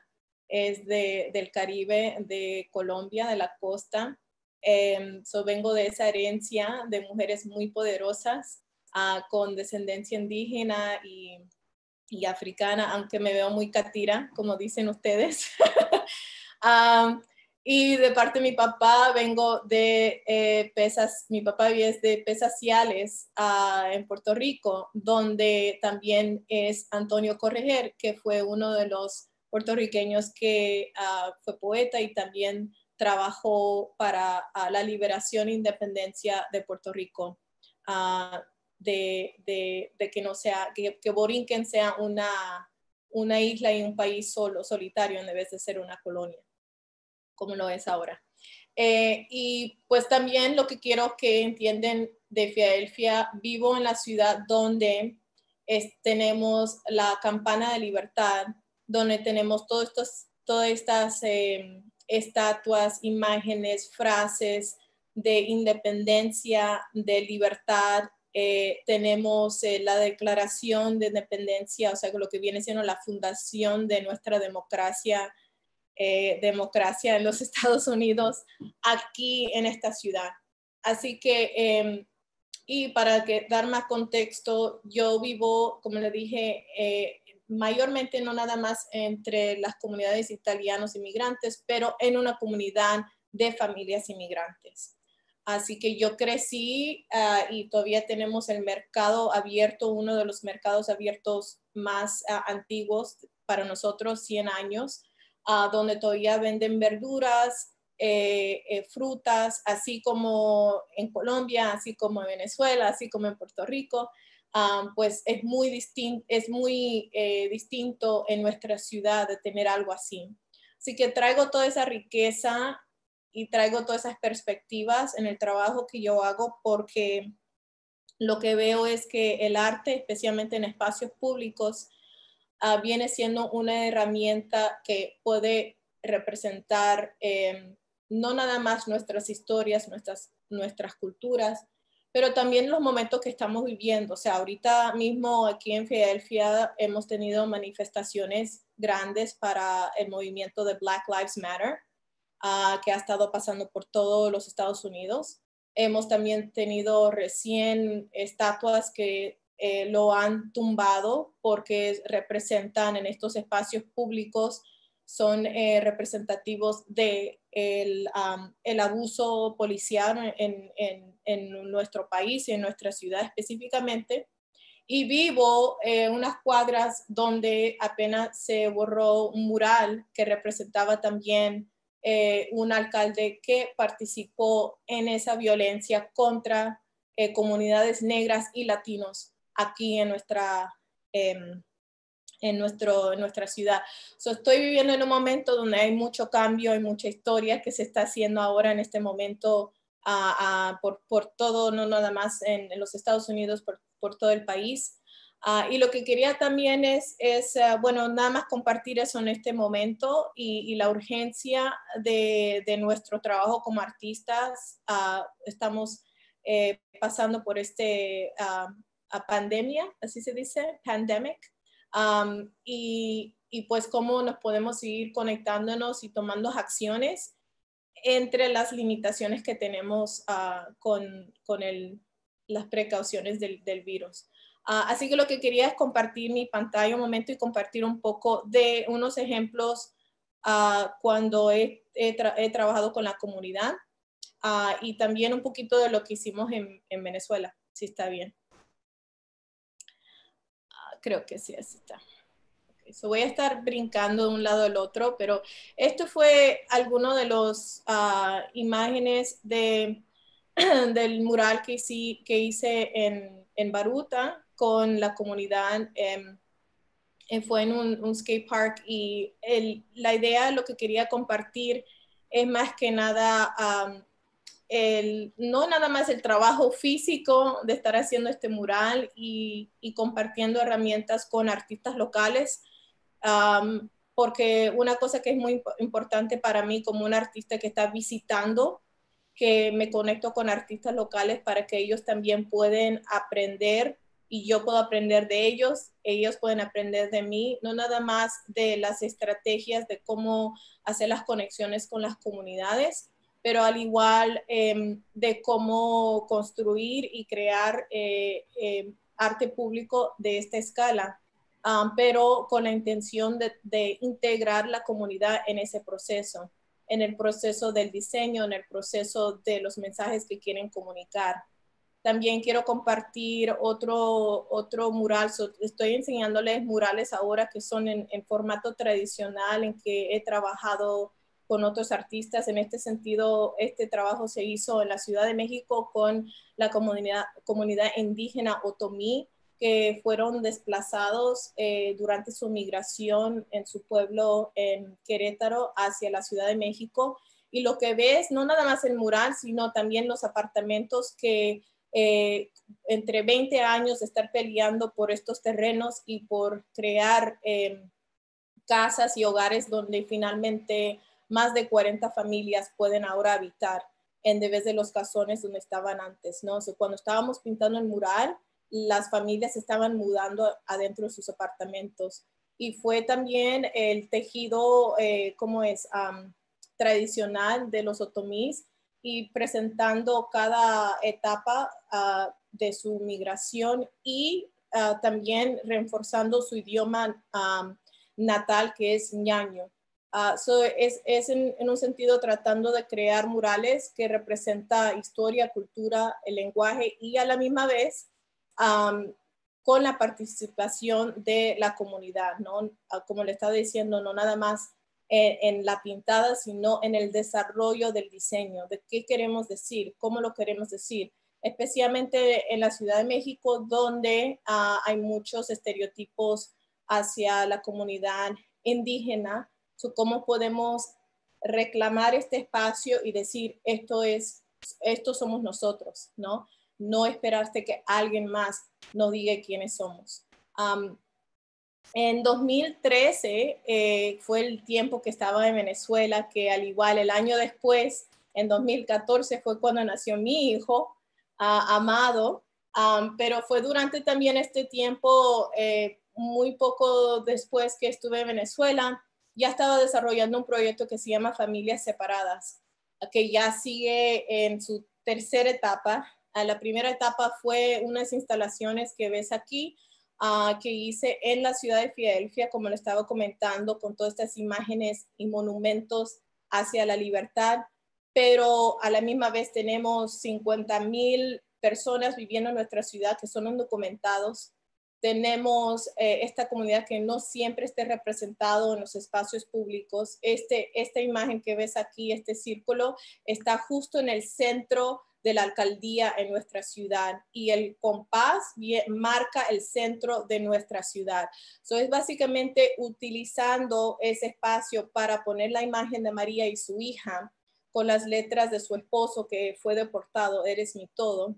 es de, del Caribe, de Colombia, de la costa. Eh, vengo de esa herencia de mujeres muy poderosas ah, con descendencia indígena y, y, africana, aunque me veo muy catira, como dicen ustedes. Ah, y de parte de mi papá vengo de eh, Pesas, mi papá es de Pesas Ciales ah, en Puerto Rico, donde también es Antonio Correger, que fue uno de los puertorriqueños que ah, fue poeta y también trabajó para ah, la liberación e independencia de Puerto Rico, de, de, que no sea, que, que Borinquen sea una, una isla y un país solo, solitario, en vez de ser una colonia como lo es ahora. Eh, y pues también lo que quiero que entiendan de Filadelfia, vivo en la ciudad donde tenemos la campana de libertad, donde tenemos todos estos, todas estas em, estatuas, imágenes, frases de independencia, de libertad. Eh, tenemos eh, la declaración de independencia, o sea, lo que viene siendo la fundación de nuestra democracia eh, democracia en los Estados Unidos aquí en esta ciudad. Así que, em, y para que, dar más contexto, yo vivo, como le dije, eh, mayormente no nada más entre las comunidades italianos inmigrantes, pero en una comunidad de familias inmigrantes. Así que yo crecí ah, y todavía tenemos el mercado abierto, uno de los mercados abiertos más ah, antiguos para nosotros, 100 años donde todavía venden verduras, frutas, así como en Colombia, así como en Venezuela, así como en Puerto Rico. pues es muy, distinto, es muy distinto en nuestra ciudad de tener algo así. Así que traigo toda esa riqueza y traigo todas esas perspectivas en el trabajo que yo hago porque lo que veo es que el arte, especialmente en espacios públicos, ah, viene siendo una herramienta que puede representar em, no nada más nuestras historias, nuestras, nuestras culturas, pero también los momentos que estamos viviendo. O sea, ahorita mismo aquí en Filadelfia hemos tenido manifestaciones grandes para el movimiento de Black Lives Matter, uh, que ha estado pasando por todos los Estados Unidos. Hemos también tenido recién estatuas que eh, lo han tumbado porque representan en estos espacios públicos, son eh, representativos de el, abuso policial en, en, nuestro país y en nuestra ciudad específicamente y vivo en unas cuadras donde apenas se borró un mural que representaba también eh, un alcalde que participó en esa violencia contra eh, comunidades negras y latinos aquí en nuestra, em, en nuestro, en nuestra ciudad. estoy viviendo en un momento donde hay mucho cambio, y mucha historia que se está haciendo ahora en este momento por, por, todo, no nada más en, en los Estados Unidos, por por todo el país. Ah, y lo que quería también es, es ah, bueno, nada más compartir eso en este momento y, la urgencia de, de, nuestro trabajo como artistas. Uh, estamos eh, pasando por este pandemia, así se dice, pandemic. Um, y, y, pues cómo nos podemos seguir conectándonos y tomando acciones entre las limitaciones que tenemos con, con el las precauciones del, virus. Ah, así que lo que quería es compartir mi pantalla un momento y compartir un poco de unos ejemplos uh, cuando he, trabajado con la comunidad uh, y también un poquito de lo que hicimos en, Venezuela, si está bien. creo que sí, así está. voy a estar brincando de un lado al otro, pero esto fue alguno de los imágenes de del mural que, hice, que hice en, en, Baruta con la comunidad. Em, eh, fue en un, skate park y la idea, lo que quería compartir es más que nada, el, no nada más el trabajo físico de estar haciendo este mural y, y compartiendo herramientas con artistas locales, porque una cosa que es muy importante para mí como un artista que está visitando que me conecto con artistas locales para que ellos también pueden aprender y yo puedo aprender de ellos, ellos pueden aprender de mí, no nada más de las estrategias de cómo hacer las conexiones con las comunidades, pero al igual em, de cómo construir y crear eh, em, arte público de esta escala, pero con la intención de integrar la comunidad en ese proceso en el proceso del diseño, en el proceso de los mensajes que quieren comunicar. También quiero compartir otro, otro mural. estoy enseñándoles murales ahora que son en, formato tradicional, en que he trabajado con otros artistas. En este sentido, este trabajo se hizo en la Ciudad de México con la comunidad, comunidad indígena otomí que fueron desplazados eh, durante su migración en su pueblo en Querétaro hacia la Ciudad de México. Y lo que ves, no nada más el mural, sino también los apartamentos que eh, entre 20 años de estar peleando por estos terrenos y por crear eh, casas y hogares donde finalmente más de 40 familias pueden ahora habitar en vez de los casones donde estaban antes, ¿no? cuando estábamos pintando el mural, las familias estaban mudando adentro de sus apartamentos. Y fue también el tejido, eh, como es, tradicional de los otomís y presentando cada etapa ah, de su migración y ah, también reforzando su idioma natal que es ñaño. Ah, es, es en, en, un sentido tratando de crear murales que representa historia, cultura, el lenguaje y a la misma vez con la participación de la comunidad, ¿no? Ah, como le estaba diciendo, no nada más en, la pintada, sino en el desarrollo del diseño, de qué queremos decir, cómo lo queremos decir, especialmente en la Ciudad de México, donde ah, hay muchos estereotipos hacia la comunidad indígena, cómo podemos reclamar este espacio y decir, esto es, esto somos nosotros, ¿no? No esperarte que alguien más nos diga quiénes somos. En 2013 eh, fue el tiempo que estaba en Venezuela, que al igual el año después, en 2014 fue cuando nació mi hijo, Amado, pero fue durante también este tiempo, eh, muy poco después que estuve en Venezuela, ya estaba desarrollando un proyecto que se llama Familias Separadas, que ya sigue en su tercera etapa. La primera etapa fue unas instalaciones que ves aquí, Ah, que hice en la ciudad de Filadelfia, como lo estaba comentando, con todas estas imágenes y monumentos hacia la libertad, pero a la misma vez tenemos 50 mil personas viviendo en nuestra ciudad que son indocumentados. Tenemos eh, esta comunidad que no siempre esté representado en los espacios públicos. Este, esta imagen que ves aquí, este círculo, está justo en el centro de la alcaldía en nuestra ciudad y el compás marca el centro de nuestra ciudad. So es básicamente utilizando ese espacio para poner la imagen de María y su hija con las letras de su esposo que fue deportado, eres mi todo,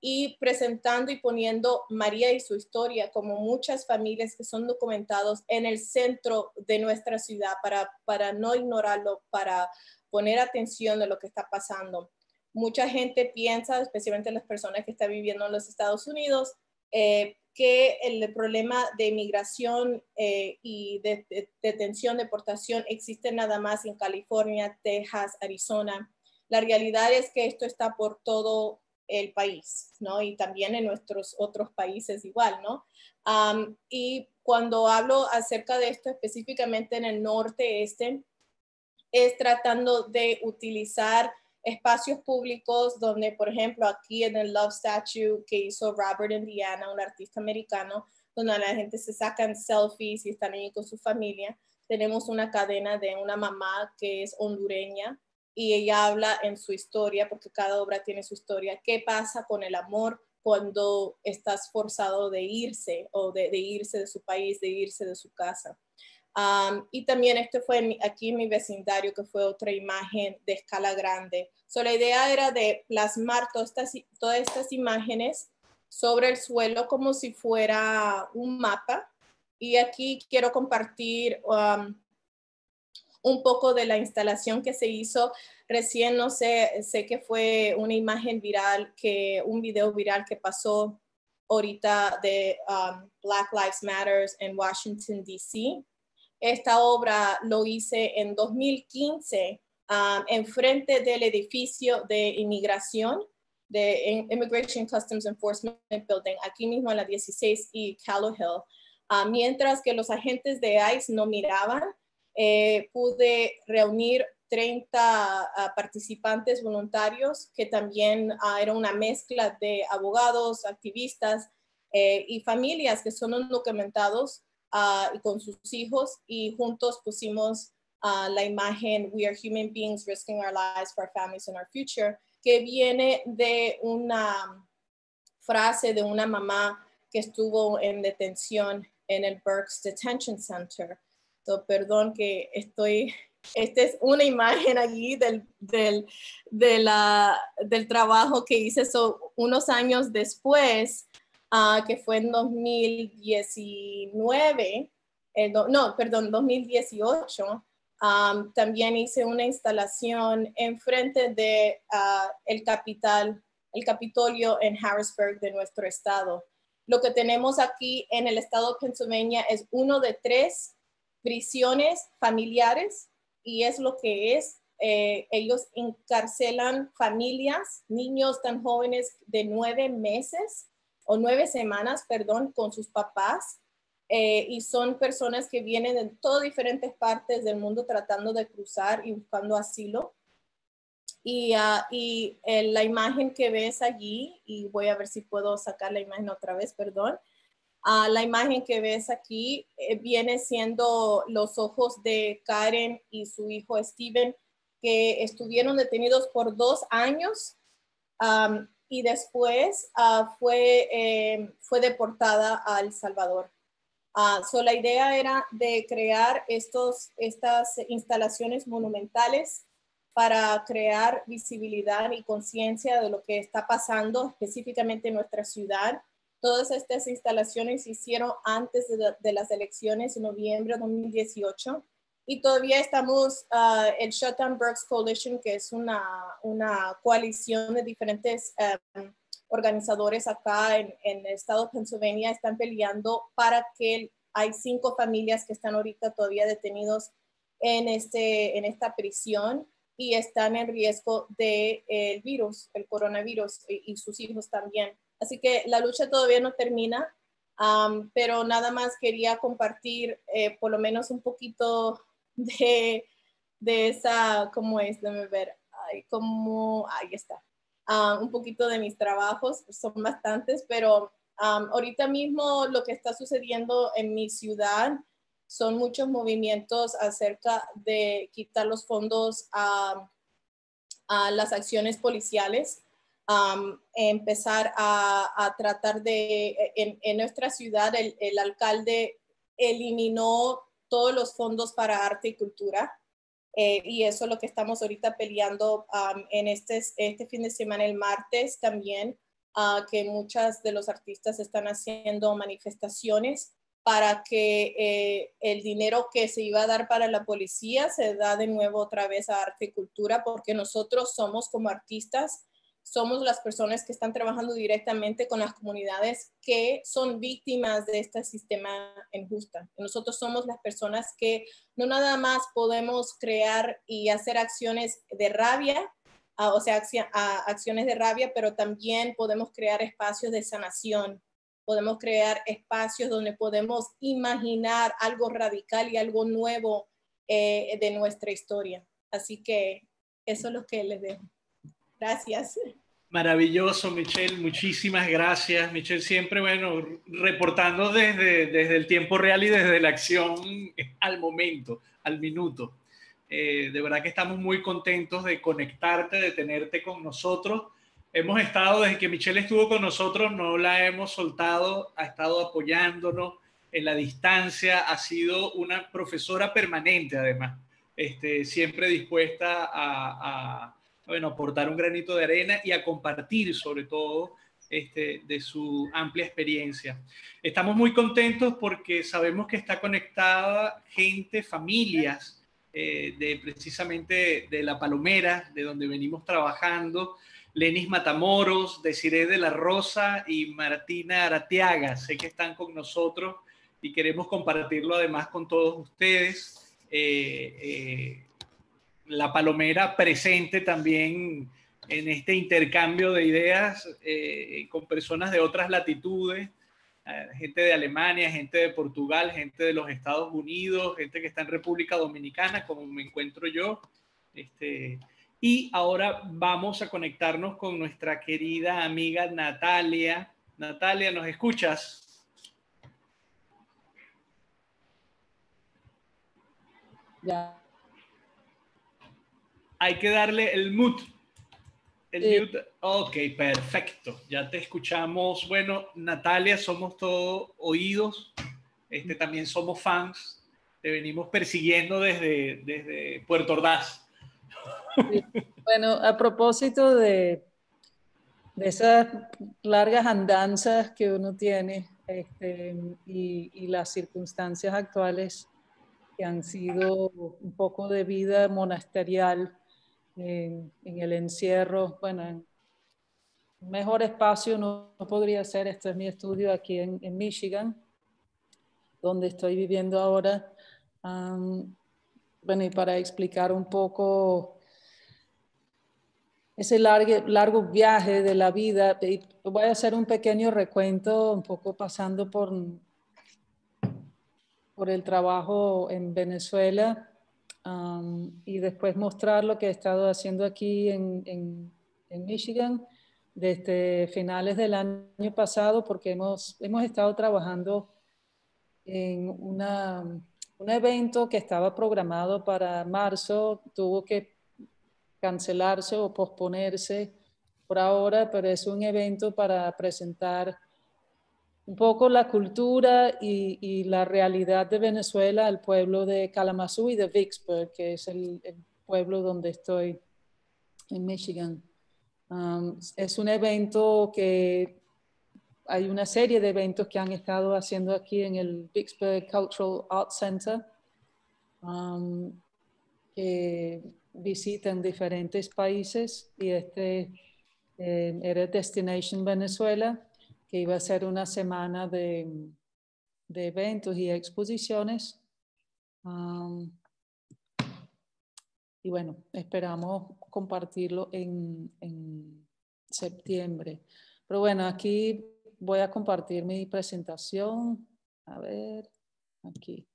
y presentando y poniendo María y su historia como muchas familias que son documentados en el centro de nuestra ciudad para, para no ignorarlo, para poner atención de lo que está pasando mucha gente piensa, especialmente las personas que están viviendo en los Estados Unidos, eh, que el problema de migración eh, y de, detención, deportación existe nada más en California, Texas, Arizona. La realidad es que esto está por todo el país, ¿no? Y también en nuestros otros países igual, ¿no? y cuando hablo acerca de esto específicamente en el norte, este, es tratando de utilizar espacios públicos donde, por ejemplo, aquí en el Love Statue que hizo Robert Indiana, un artista americano, donde la gente se sacan selfies y están ahí con su familia. Tenemos una cadena de una mamá que es hondureña y ella habla en su historia, porque cada obra tiene su historia, qué pasa con el amor cuando estás forzado de irse o de, de irse de su país, de irse de su casa y también este fue aquí en mi vecindario, que fue otra imagen de escala grande. So, la idea era de plasmar todas estas, todas estas imágenes sobre el suelo como si fuera un mapa. Y aquí quiero compartir un poco de la instalación que se hizo recién, no sé, sé que fue una imagen viral, que un video viral que pasó ahorita de Black Lives Matters en Washington, D.C. Esta obra lo hice en 2015 um, enfrente del edificio de inmigración de Immigration Customs Enforcement Building, aquí mismo en la 16 y Callow Hill. Uh, mientras que los agentes de ICE no miraban, eh, pude reunir 30 uh, participantes voluntarios, que también uh, era una mezcla de abogados, activistas eh, y familias que son documentados Ah, y con sus hijos y juntos pusimos ah, la imagen We are human beings risking our lives for our families and our future, que viene de una frase de una mamá que estuvo en detención en el Berks Detention Center. perdón que estoy, esta es una imagen allí del, del, de la, del trabajo que hice unos años después Ah, que fue en 2019, no, perdón, 2018. también hice una instalación enfrente de uh, el capital, el Capitolio en Harrisburg de nuestro estado. Lo que tenemos aquí en el estado de Pennsylvania es uno de tres prisiones familiares y es lo que es. Eh, ellos encarcelan familias, niños tan jóvenes de nueve meses o nueve semanas, perdón, con sus papás. Eh, y son personas que vienen de todas diferentes partes del mundo tratando de cruzar y buscando asilo. Y, ah, y eh, la imagen que ves allí, y voy a ver si puedo sacar la imagen otra vez, perdón, Ah, la imagen que ves aquí eh, viene siendo los ojos de Karen y su hijo Steven, que estuvieron detenidos por dos años y después ah, fue, em, fue deportada a El Salvador. Uh, la idea era de crear estos, estas instalaciones monumentales para crear visibilidad y conciencia de lo que está pasando específicamente en nuestra ciudad. Todas estas instalaciones se hicieron antes de, las elecciones en noviembre de 2018 y todavía estamos, uh, el Shutdown Burks Coalition, que es una, una coalición de diferentes um, organizadores acá en, en, el estado de Pennsylvania, están peleando para que hay cinco familias que están ahorita todavía detenidos en, este, en esta prisión y están en riesgo del de, virus, el coronavirus y, sus hijos también. Así que la lucha todavía no termina, pero nada más quería compartir eh, por lo menos un poquito de, de esa, ¿cómo es? Déjame ver, ay, como, ahí está, un poquito de mis trabajos, son bastantes, pero ahorita mismo lo que está sucediendo en mi ciudad son muchos movimientos acerca de quitar los fondos a, las acciones policiales, empezar a, tratar de, en, nuestra ciudad el, alcalde eliminó todos los fondos para arte y cultura. Eh, y eso es lo que estamos ahorita peleando en este, este fin de semana, el martes también, uh, que muchas de los artistas están haciendo manifestaciones para que eh, el dinero que se iba a dar para la policía se da de nuevo otra vez a arte y cultura, porque nosotros somos como artistas, somos las personas que están trabajando directamente con las comunidades que son víctimas de este sistema injusto. Nosotros somos las personas que no nada más podemos crear y hacer acciones de rabia, o sea, acciones de rabia, pero también podemos crear espacios de sanación podemos crear espacios donde podemos imaginar algo radical y algo nuevo eh, de nuestra historia. Así que eso es lo que les dejo. Gracias. Maravilloso, Michelle. Muchísimas gracias. Michelle siempre, bueno, reportando desde, desde el tiempo real y desde la acción al momento, al minuto. Eh, de verdad que estamos muy contentos de conectarte, de tenerte con nosotros hemos estado, desde que Michelle estuvo con nosotros, no la hemos soltado, ha estado apoyándonos en la distancia, ha sido una profesora permanente además, este, siempre dispuesta a, bueno, aportar un granito de arena y a compartir sobre todo este, de su amplia experiencia. Estamos muy contentos porque sabemos que está conectada gente, familias, eh, de precisamente de La Palomera, de donde venimos trabajando, Lenis Matamoros, Desiree de la Rosa y Martina Aratiaga. Sé que están con nosotros y queremos compartirlo además con todos ustedes. Eh, eh, la Palomera presente también en este intercambio de ideas eh, con personas de otras latitudes, gente de Alemania, gente de Portugal, gente de los Estados Unidos, gente que está en República Dominicana, como me encuentro yo. Este, y ahora vamos a conectarnos con nuestra querida amiga Natalia. Natalia, ¿nos escuchas? Ya. Hay que darle el mute. El mute. Ok, perfecto. Ya te escuchamos. Bueno, Natalia, somos todos oídos. Este, también somos fans. Te venimos persiguiendo desde, desde Puerto Ordaz. Bueno, a propósito de, de, esas largas andanzas que uno tiene este, y, las circunstancias actuales que han sido un poco de vida monasterial en, el encierro, bueno, en mejor espacio no, podría ser, este es mi estudio aquí en, Michigan, donde estoy viviendo ahora. bueno, y para explicar un poco ese largo viaje de la vida. voy a hacer un pequeño recuento, un poco pasando por, por el trabajo en Venezuela um, y después mostrar lo que he estado haciendo aquí en, en, Michigan. desde finales del año pasado porque hemos, hemos estado trabajando en una, un evento que estaba programado para marzo, tuvo que cancelarse o posponerse por ahora, pero es un evento para presentar un poco la cultura y, la realidad de Venezuela al pueblo de Kalamazoo y de Vicksburg, que es el, pueblo donde estoy en Michigan. Um, es un evento que hay una serie de eventos que han estado haciendo aquí en el Vicksburg Cultural Arts Center, um, que visitan diferentes países y este eh, era Destination Venezuela que iba a ser una semana de, eventos y exposiciones. y bueno, esperamos compartirlo en, septiembre. Pero bueno, aquí voy a compartir mi presentación. A ver, aquí.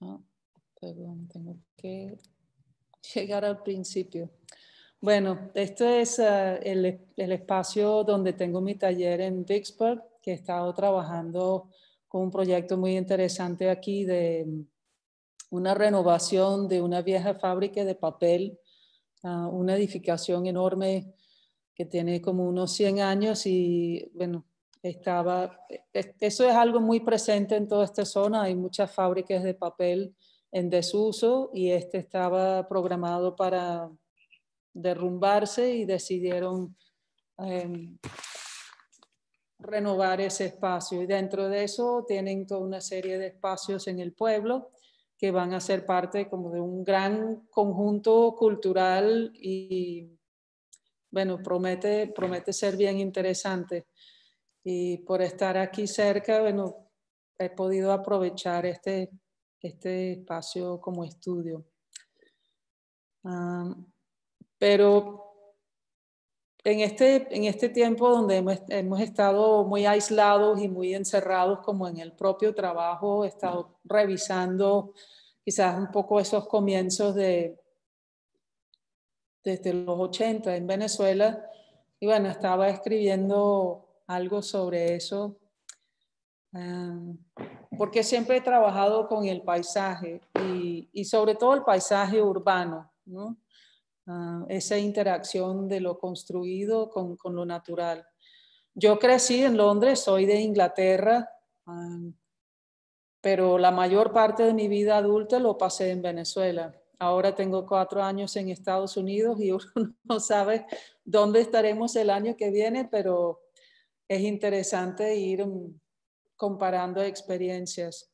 Ah, perdón, tengo que llegar al principio. Bueno, este es eh, el, el, espacio donde tengo mi taller en Vicksburg, que he estado trabajando con un proyecto muy interesante aquí de mm, una renovación de una vieja fábrica de papel, uh, una edificación enorme que tiene como unos 100 años y bueno, estaba, e, eso es algo muy presente en toda esta zona, hay muchas fábricas de papel en desuso y este estaba programado para derrumbarse y decidieron em, renovar ese espacio. Y dentro de eso tienen toda una serie de espacios en el pueblo que van a ser parte como de un gran conjunto cultural y bueno, promete, promete ser bien interesante. Y por estar aquí cerca, bueno, he podido aprovechar este este espacio como estudio. pero en este, en este tiempo donde hemos, hemos, estado muy aislados y muy encerrados como en el propio trabajo, he estado revisando quizás un poco esos comienzos de desde los 80 en Venezuela y bueno, estaba escribiendo algo sobre eso porque siempre he trabajado con el paisaje y, sobre todo el paisaje urbano, ¿no? Ah, esa interacción de lo construido con, con, lo natural. Yo crecí en Londres, soy de Inglaterra, ah, pero la mayor parte de mi vida adulta lo pasé en Venezuela. Ahora tengo cuatro años en Estados Unidos y uno no sabe dónde estaremos el año que viene, pero es interesante ir comparando experiencias.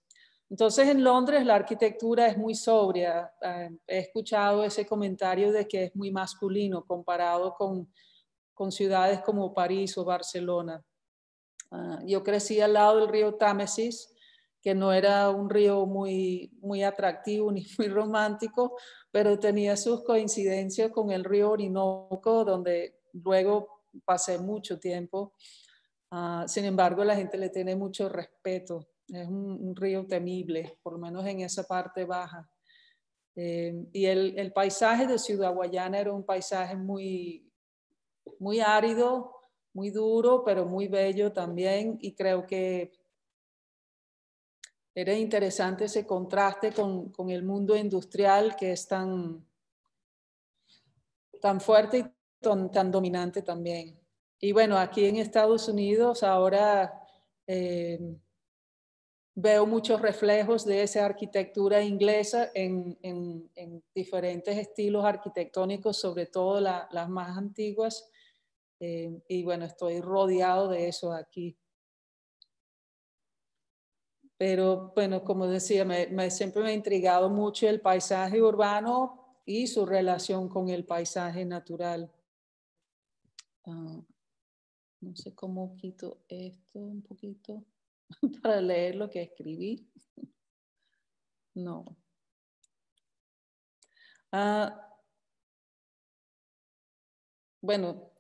Entonces en Londres la arquitectura es muy sobria. Eh, he escuchado ese comentario de que es muy masculino comparado con, con ciudades como París o Barcelona. Ah, yo crecí al lado del río Támesis, que no era un río muy, muy atractivo ni muy romántico, pero tenía sus coincidencias con el río Orinoco, donde luego pasé mucho tiempo. Ah, sin embargo, la gente le tiene mucho respeto. Es un, río temible, por lo menos en esa parte baja. Eh, y el, paisaje de Ciudad Guayana era un paisaje muy, muy árido, muy duro, pero muy bello también. Y creo que era interesante ese contraste con, con el mundo industrial que es tan, tan fuerte y tan dominante también. Y bueno, aquí en Estados Unidos ahora eh, veo muchos reflejos de esa arquitectura inglesa en, en, diferentes estilos arquitectónicos, sobre todo las más antiguas. Eh, y bueno, estoy rodeado de eso aquí. Pero bueno, como decía, me, siempre me ha intrigado mucho el paisaje urbano y su relación con el paisaje natural. Ah, no sé cómo quito esto un poquito para leer lo que escribí. No. Ah, bueno,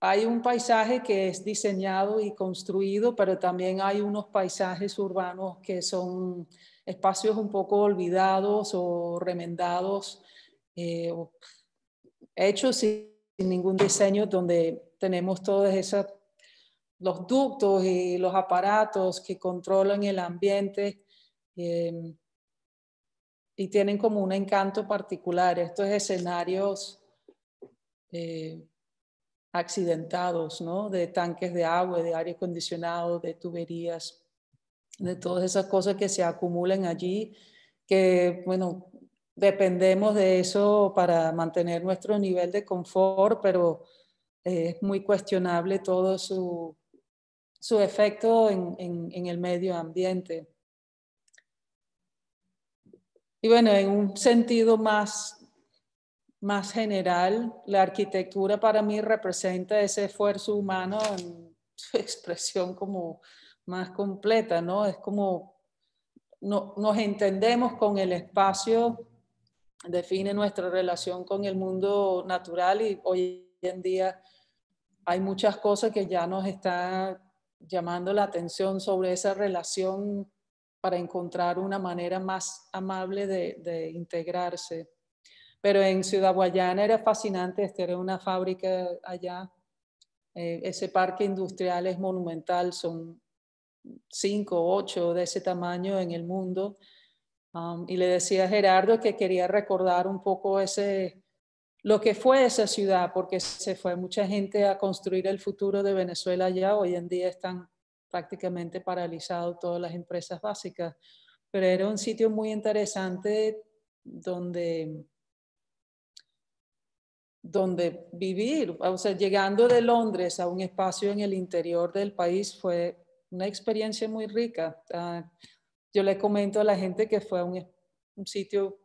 hay un paisaje que es diseñado y construido, pero también hay unos paisajes urbanos que son espacios un poco olvidados o remendados, eh, hechos sin, ningún diseño, donde tenemos todos esos, los ductos y los aparatos que controlan el ambiente em, y tienen como un encanto particular. Estos escenarios eh, accidentados, ¿no? De tanques de agua, de aire acondicionado, de tuberías, de todas esas cosas que se acumulan allí, que, bueno, dependemos de eso para mantener nuestro nivel de confort, pero es muy cuestionable todo su, su efecto en, en, el medio ambiente. Y bueno, en un sentido más más general, la arquitectura para mí representa ese esfuerzo humano en su expresión como más completa, ¿no? Es como no, nos entendemos con el espacio, define nuestra relación con el mundo natural y hoy en día hay muchas cosas que ya nos están llamando la atención sobre esa relación para encontrar una manera más amable de, integrarse. Pero en Ciudad Guayana era fascinante, esta era una fábrica allá. Eh, ese parque industrial es monumental, son cinco, ocho de ese tamaño en el mundo. Um, y le decía a Gerardo que quería recordar un poco ese, lo que fue esa ciudad, porque se fue mucha gente a construir el futuro de Venezuela allá. Hoy en día están prácticamente paralizados todas las empresas básicas. Pero era un sitio muy interesante donde donde vivir, o sea, llegando de Londres a un espacio en el interior del país fue una experiencia muy rica. Ah, yo le comento a la gente que fue un, un sitio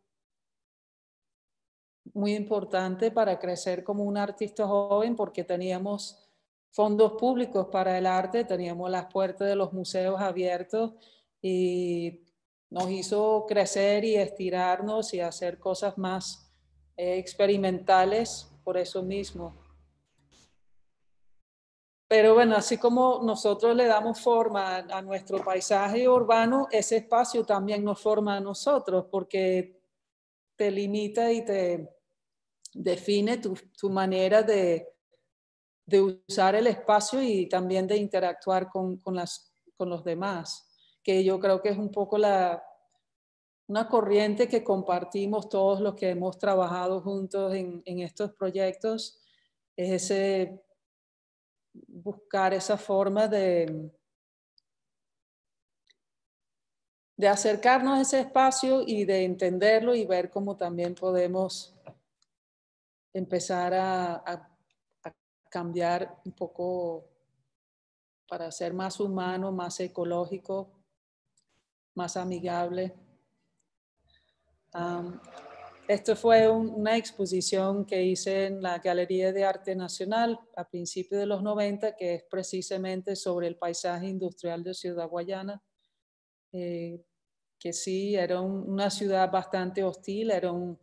muy importante para crecer como un artista joven porque teníamos fondos públicos para el arte, teníamos las puertas de los museos abiertos y nos hizo crecer y estirarnos y hacer cosas más eh, experimentales por eso mismo. Pero bueno, así como nosotros le damos forma a nuestro paisaje urbano, ese espacio también nos forma a nosotros porque te limita y te define tu, manera de, de, usar el espacio y también de interactuar con, con, las, con los demás, que yo creo que es un poco la, una corriente que compartimos todos los que hemos trabajado juntos en, estos proyectos, es ese buscar esa forma de, de acercarnos a ese espacio y de entenderlo y ver cómo también podemos empezar a, a cambiar un poco para ser más humano, más ecológico, más amigable esto fue una exposición que hice en la Galería de Arte Nacional a principios de los 90, que es precisamente sobre el paisaje industrial de Ciudad Guayana, eh, que sí, era una ciudad bastante hostil, era un,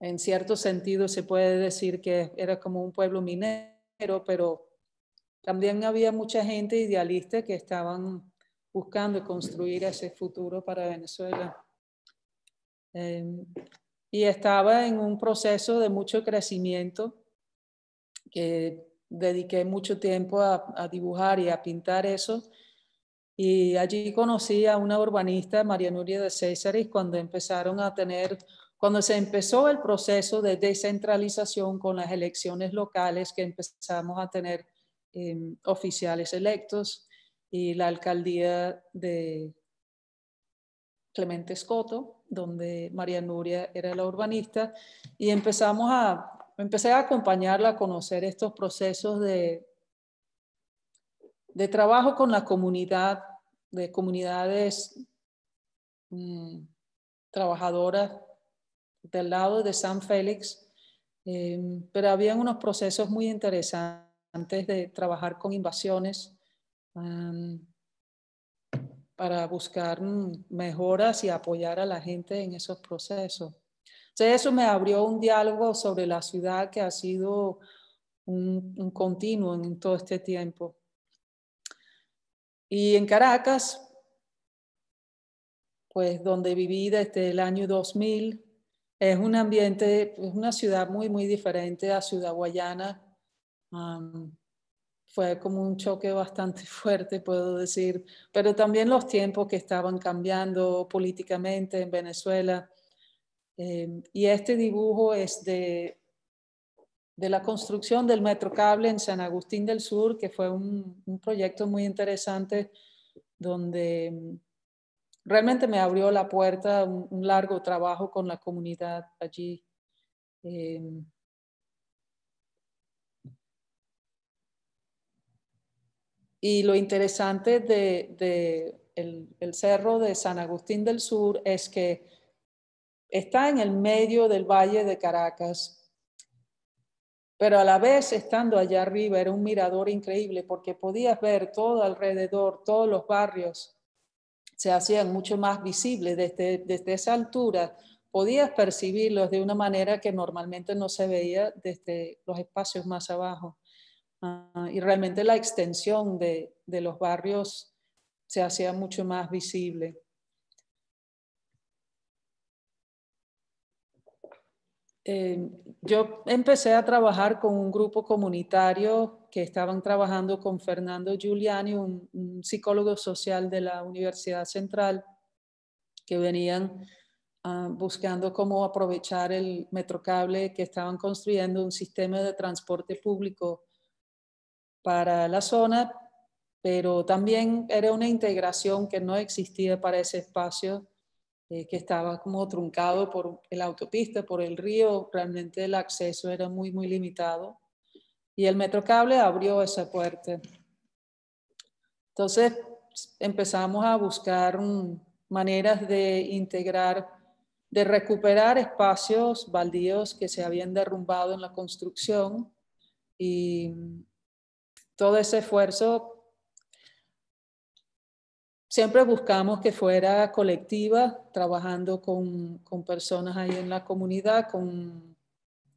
en cierto sentido se puede decir que era como un pueblo minero, pero también había mucha gente idealista que estaban buscando construir ese futuro para Venezuela. Em, y estaba en un proceso de mucho crecimiento que dediqué mucho tiempo a, dibujar y a pintar eso. Y allí conocí a una urbanista, María Nuria de Césares, cuando empezaron a tener, cuando se empezó el proceso de descentralización con las elecciones locales, que empezamos a tener em, oficiales electos y la alcaldía de Clemente Escoto, donde María Nuria era la urbanista, y empezamos a, empecé a acompañarla a conocer estos procesos de, de trabajo con la comunidad, de comunidades mm, trabajadoras del lado de San Félix, eh, pero había unos procesos muy interesantes de trabajar con invasiones para buscar mejoras y apoyar a la gente en esos procesos. Entonces, eso me abrió un diálogo sobre la ciudad que ha sido un, continuo en todo este tiempo. Y en Caracas, pues donde viví desde el año 2000. Es un ambiente, es una ciudad muy, muy diferente a Ciudad Guayana. Fue como un choque bastante fuerte, puedo decir, pero también los tiempos que estaban cambiando políticamente en Venezuela. Eh, y este dibujo es de, de la construcción del metrocable en San Agustín del Sur, que fue un, un proyecto muy interesante donde realmente me abrió la puerta un, largo trabajo con la comunidad allí. Em, y lo interesante de, el, cerro de San Agustín del Sur es que está en el medio del Valle de Caracas, pero a la vez estando allá arriba era un mirador increíble porque podías ver todo alrededor, todos los barrios se hacían mucho más visibles desde, desde esa altura, podías percibirlos de una manera que normalmente no se veía desde los espacios más abajo. Ah, y realmente la extensión de, de, los barrios se hacía mucho más visible. Eh, yo empecé a trabajar con un grupo comunitario que estaban trabajando con Fernando Giuliani, un, psicólogo social de la Universidad Central, que venían ah, buscando cómo aprovechar el metrocable, que estaban construyendo un sistema de transporte público para la zona, pero también era una integración que no existía para ese espacio eh, que estaba como truncado por la autopista, por el río, realmente el acceso era muy, muy limitado. Y el Metrocable abrió esa puerta. Entonces empezamos a buscar maneras de integrar, de recuperar espacios baldíos que se habían derrumbado en la construcción y todo ese esfuerzo Siempre buscamos que fuera colectiva, trabajando con, personas ahí en la comunidad, con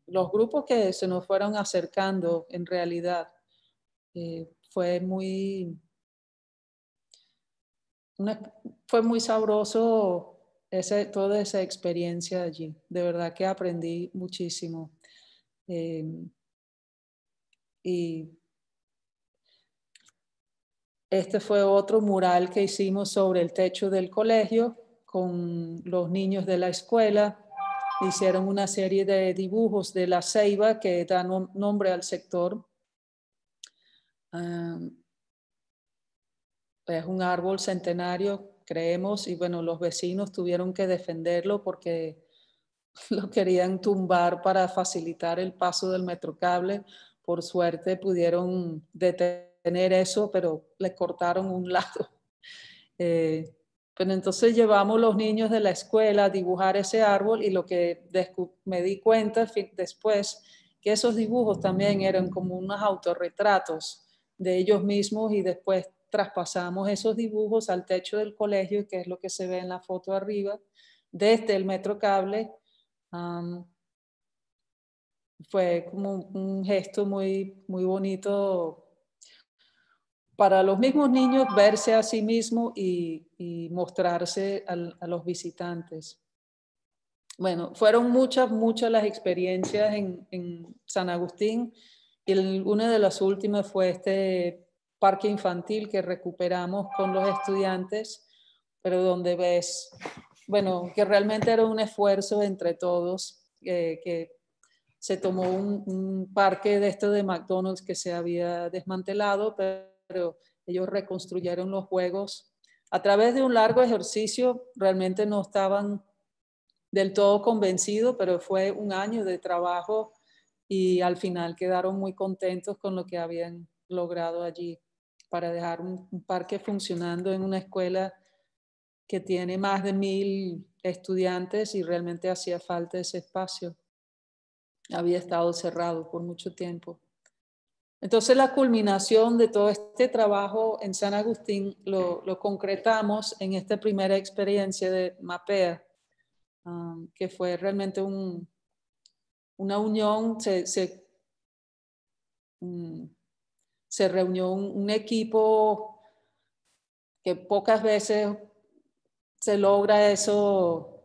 los grupos que se nos fueron acercando en realidad. Eh, fue muy fue muy sabroso ese, toda esa experiencia allí. De verdad que aprendí muchísimo. Eh, y este fue otro mural que hicimos sobre el techo del colegio con los niños de la escuela. Hicieron una serie de dibujos de la ceiba que da nombre al sector. es un árbol centenario, creemos, y bueno, los vecinos tuvieron que defenderlo porque lo querían tumbar para facilitar el paso del metrocable. Por suerte pudieron detener tener eso, pero le cortaron un lado. Eh, pero entonces llevamos los niños de la escuela a dibujar ese árbol y lo que me di cuenta después, que esos dibujos también eran como unos autorretratos de ellos mismos y después traspasamos esos dibujos al techo del colegio, que es lo que se ve en la foto arriba, desde el metro cable. fue como un gesto muy, muy bonito para los mismos niños verse a sí mismo y, mostrarse a los visitantes. Bueno, fueron muchas, muchas las experiencias en, San Agustín y una de las últimas fue este parque infantil que recuperamos con los estudiantes, pero donde ves, bueno, que realmente era un esfuerzo entre todos, eh, que se tomó un, un, parque de esto de McDonald's que se había desmantelado, pero pero ellos reconstruyeron los juegos. A través de un largo ejercicio, realmente no estaban del todo convencidos, pero fue un año de trabajo y al final quedaron muy contentos con lo que habían logrado allí para dejar un, parque funcionando en una escuela que tiene más de mil estudiantes y realmente hacía falta ese espacio. Había estado cerrado por mucho tiempo. Entonces la culminación de todo este trabajo en San Agustín lo, concretamos en esta primera experiencia de Mapea, um, que fue realmente una unión, se, mm, reunió un, equipo que pocas veces se logra eso,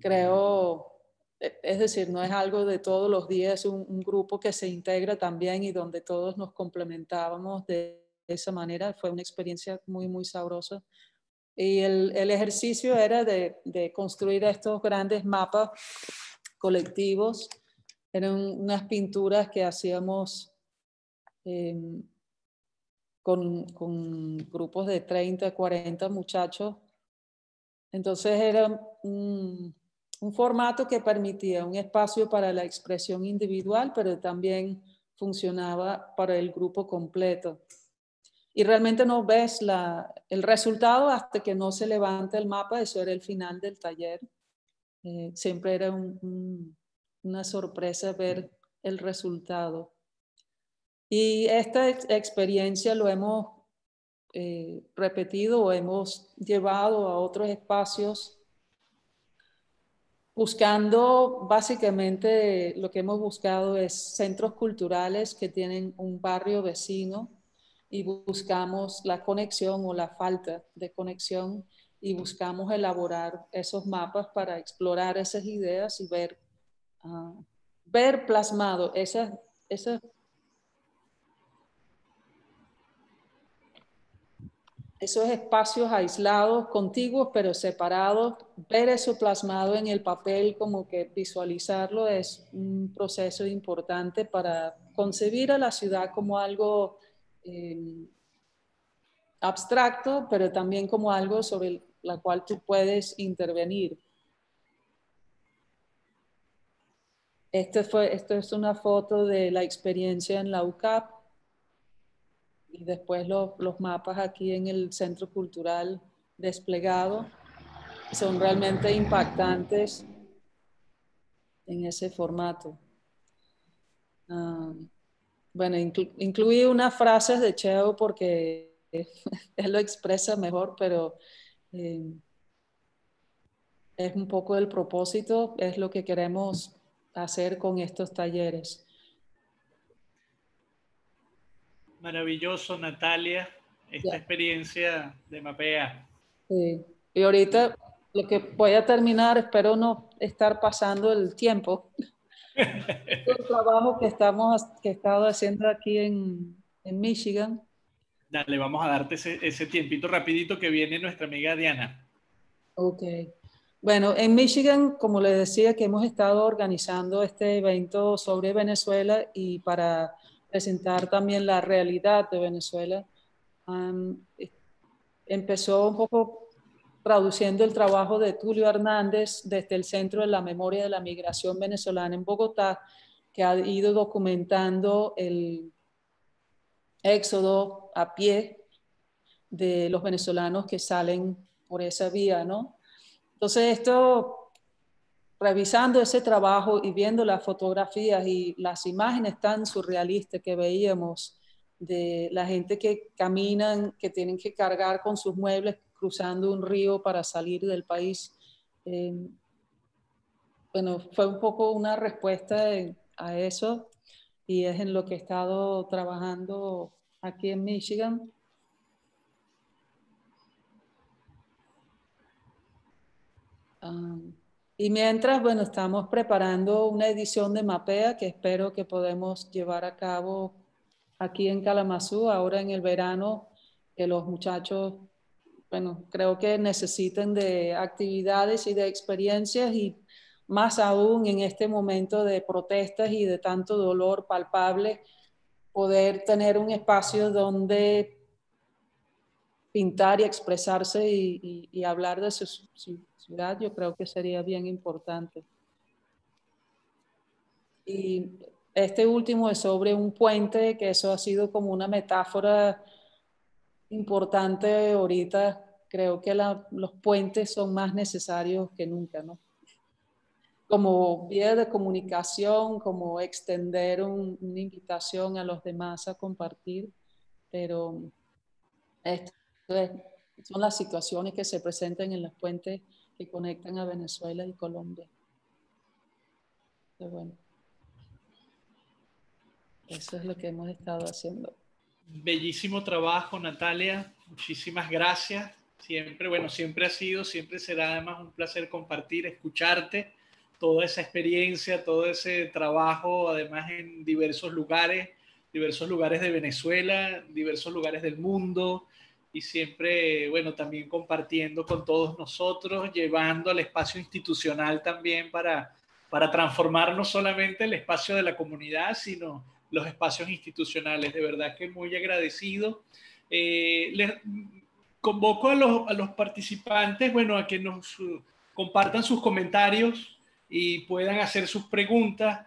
creo, es decir, no es algo de todos los días, es un, grupo que se integra también y donde todos nos complementábamos de esa manera. Fue una experiencia muy, muy sabrosa. Y el, el ejercicio era de, de, construir estos grandes mapas colectivos. Eran unas pinturas que hacíamos em, con, con, grupos de 30, 40 muchachos. Entonces era un un formato que permitía un espacio para la expresión individual, pero también funcionaba para el grupo completo. Y realmente no ves la, el resultado hasta que no se levanta el mapa, eso era el final del taller. Eh, siempre era una sorpresa ver el resultado. Y esta experiencia lo hemos eh, repetido o hemos llevado a otros espacios buscando básicamente lo que hemos buscado es centros culturales que tienen un barrio vecino y buscamos la conexión o la falta de conexión y buscamos elaborar esos mapas para explorar esas ideas y ver, ah, ver plasmado esas, esas esos espacios aislados, contiguos pero separados, ver eso plasmado en el papel, como que visualizarlo es un proceso importante para concebir a la ciudad como algo eh, abstracto, pero también como algo sobre la cual tú puedes intervenir. Este esto es una foto de la experiencia en la UCAP y después los mapas aquí en el Centro Cultural desplegado son realmente impactantes en ese formato. Ah, bueno, incluí unas frases de Cheo porque él lo expresa mejor, pero eh, es un poco el propósito, es lo que queremos hacer con estos talleres. Maravilloso, Natalia, esta experiencia de Mapea. Sí, y ahorita lo que voy a terminar, espero no estar pasando el tiempo. el trabajo que, estamos, que he estado haciendo aquí en, en Michigan. Dale, vamos a darte ese, ese tiempito rapidito que viene nuestra amiga Diana. Ok. Bueno, en Michigan, como les decía, que hemos estado organizando este evento sobre Venezuela y para presentar también la realidad de Venezuela. empezó un poco traduciendo el trabajo de Tulio Hernández desde el Centro de la Memoria de la Migración Venezolana en Bogotá, que ha ido documentando el éxodo a pie de los venezolanos que salen por esa vía, ¿no? Entonces esto revisando ese trabajo y viendo las fotografías y las imágenes tan surrealistas que veíamos de la gente que caminan, que tienen que cargar con sus muebles cruzando un río para salir del país. Eh, bueno, fue un poco una respuesta a eso y es en lo que he estado trabajando aquí en Michigan. Um, y mientras, bueno, estamos preparando una edición de Mapea que espero que podemos llevar a cabo aquí en Kalamazoo, ahora en el verano, que los muchachos, bueno, creo que necesiten de actividades y de experiencias y más aún en este momento de protestas y de tanto dolor palpable, poder tener un espacio donde pintar y expresarse y, hablar de su, ciudad, yo creo que sería bien importante. Y este último es sobre un puente, que eso ha sido como una metáfora importante ahorita. Creo que los puentes son más necesarios que nunca, ¿no? Como vía de comunicación, como extender una invitación a los demás a compartir, pero esto son las situaciones que se presentan en los puentes que conectan a Venezuela y Colombia. bueno, eso es lo que hemos estado haciendo. Bellísimo trabajo, Natalia. Muchísimas gracias. Siempre, bueno, siempre ha sido, siempre será además un placer compartir, escucharte, toda esa experiencia, todo ese trabajo, además en diversos lugares, diversos lugares de Venezuela, diversos lugares del mundo, y siempre, bueno, también compartiendo con todos nosotros, llevando al espacio institucional también para, para transformar no solamente el espacio de la comunidad, sino los espacios institucionales. De verdad que muy agradecido. Eh, les convoco a los, a los participantes, bueno, a que nos compartan sus comentarios y puedan hacer sus preguntas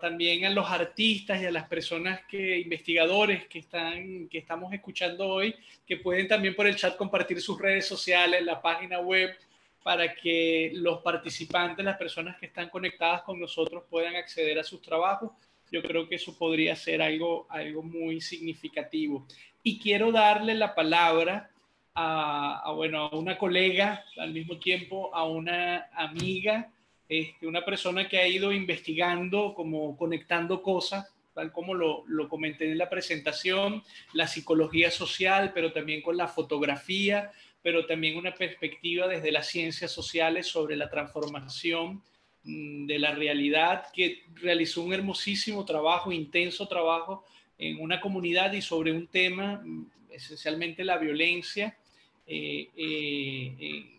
también a los artistas y a las personas que, investigadores que, están, que estamos escuchando hoy, que pueden también por el chat compartir sus redes sociales, la página web, para que los participantes, las personas que están conectadas con nosotros puedan acceder a sus trabajos. Yo creo que eso podría ser algo, algo muy significativo. Y quiero darle la palabra a, bueno, a una colega, al mismo tiempo a una amiga, este, una persona que ha ido investigando, como conectando cosas, tal como lo, comenté en la presentación, la psicología social, pero también con la fotografía, pero también una perspectiva desde las ciencias sociales sobre la transformación mm, de la realidad, que realizó un hermosísimo trabajo, intenso trabajo en una comunidad y sobre un tema, mm, esencialmente la violencia, eh, eh,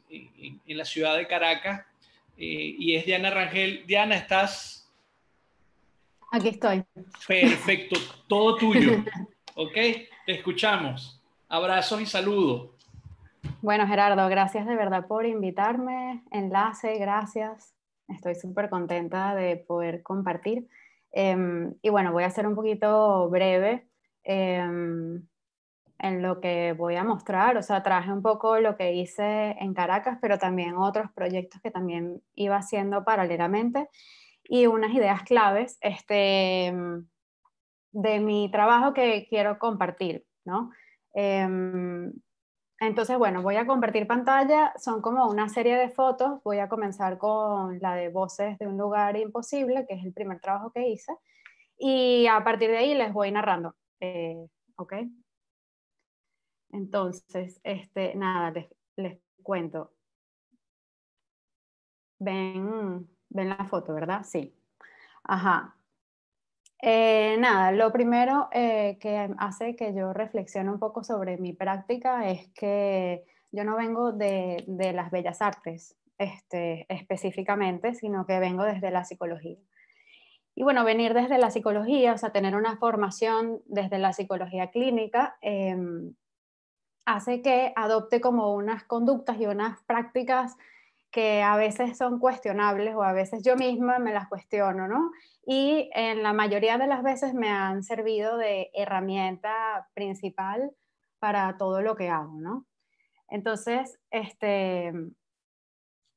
en la ciudad de Caracas, eh, y es Diana Rangel. Diana, ¿estás? Aquí estoy. Perfecto, todo tuyo. ¿Ok? Te escuchamos. Abrazos y saludos. Bueno, Gerardo, gracias de verdad por invitarme. Enlace, gracias. Estoy súper contenta de poder compartir. Em, y bueno, voy a ser un poquito breve. Em, en lo que voy a mostrar, o sea, traje un poco lo que hice en Caracas, pero también otros proyectos que también iba haciendo paralelamente y unas ideas claves este, de mi trabajo que quiero compartir, ¿no? Em, entonces, bueno, voy a compartir pantalla, son como una serie de fotos, voy a comenzar con la de Voces de un lugar imposible, que es el primer trabajo que hice, y a partir de ahí les voy narrando, eh, ¿ok? Entonces, este, nada, les, cuento. Ven, ven la foto, ¿verdad? Sí. Ajá. Eh, nada, lo primero eh, que hace que yo reflexione un poco sobre mi práctica es que yo no vengo de, de las bellas artes este, específicamente, sino que vengo desde la psicología. Y bueno, venir desde la psicología, o sea, tener una formación desde la psicología clínica, em, hace que adopte como unas conductas y unas prácticas que a veces son cuestionables o a veces yo misma me las cuestiono, ¿no? Y en la mayoría de las veces me han servido de herramienta principal para todo lo que hago, ¿no? Entonces, este,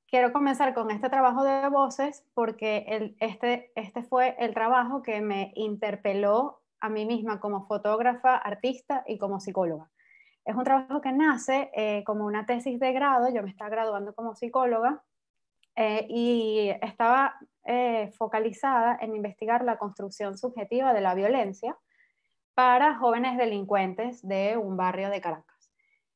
quiero comenzar con este trabajo de voces porque el, este, este fue el trabajo que me interpeló a mí misma como fotógrafa, artista y como psicóloga. Es un trabajo que nace eh, como una tesis de grado, yo me estaba graduando como psicóloga eh, y estaba eh, focalizada en investigar la construcción subjetiva de la violencia para jóvenes delincuentes de un barrio de Caracas.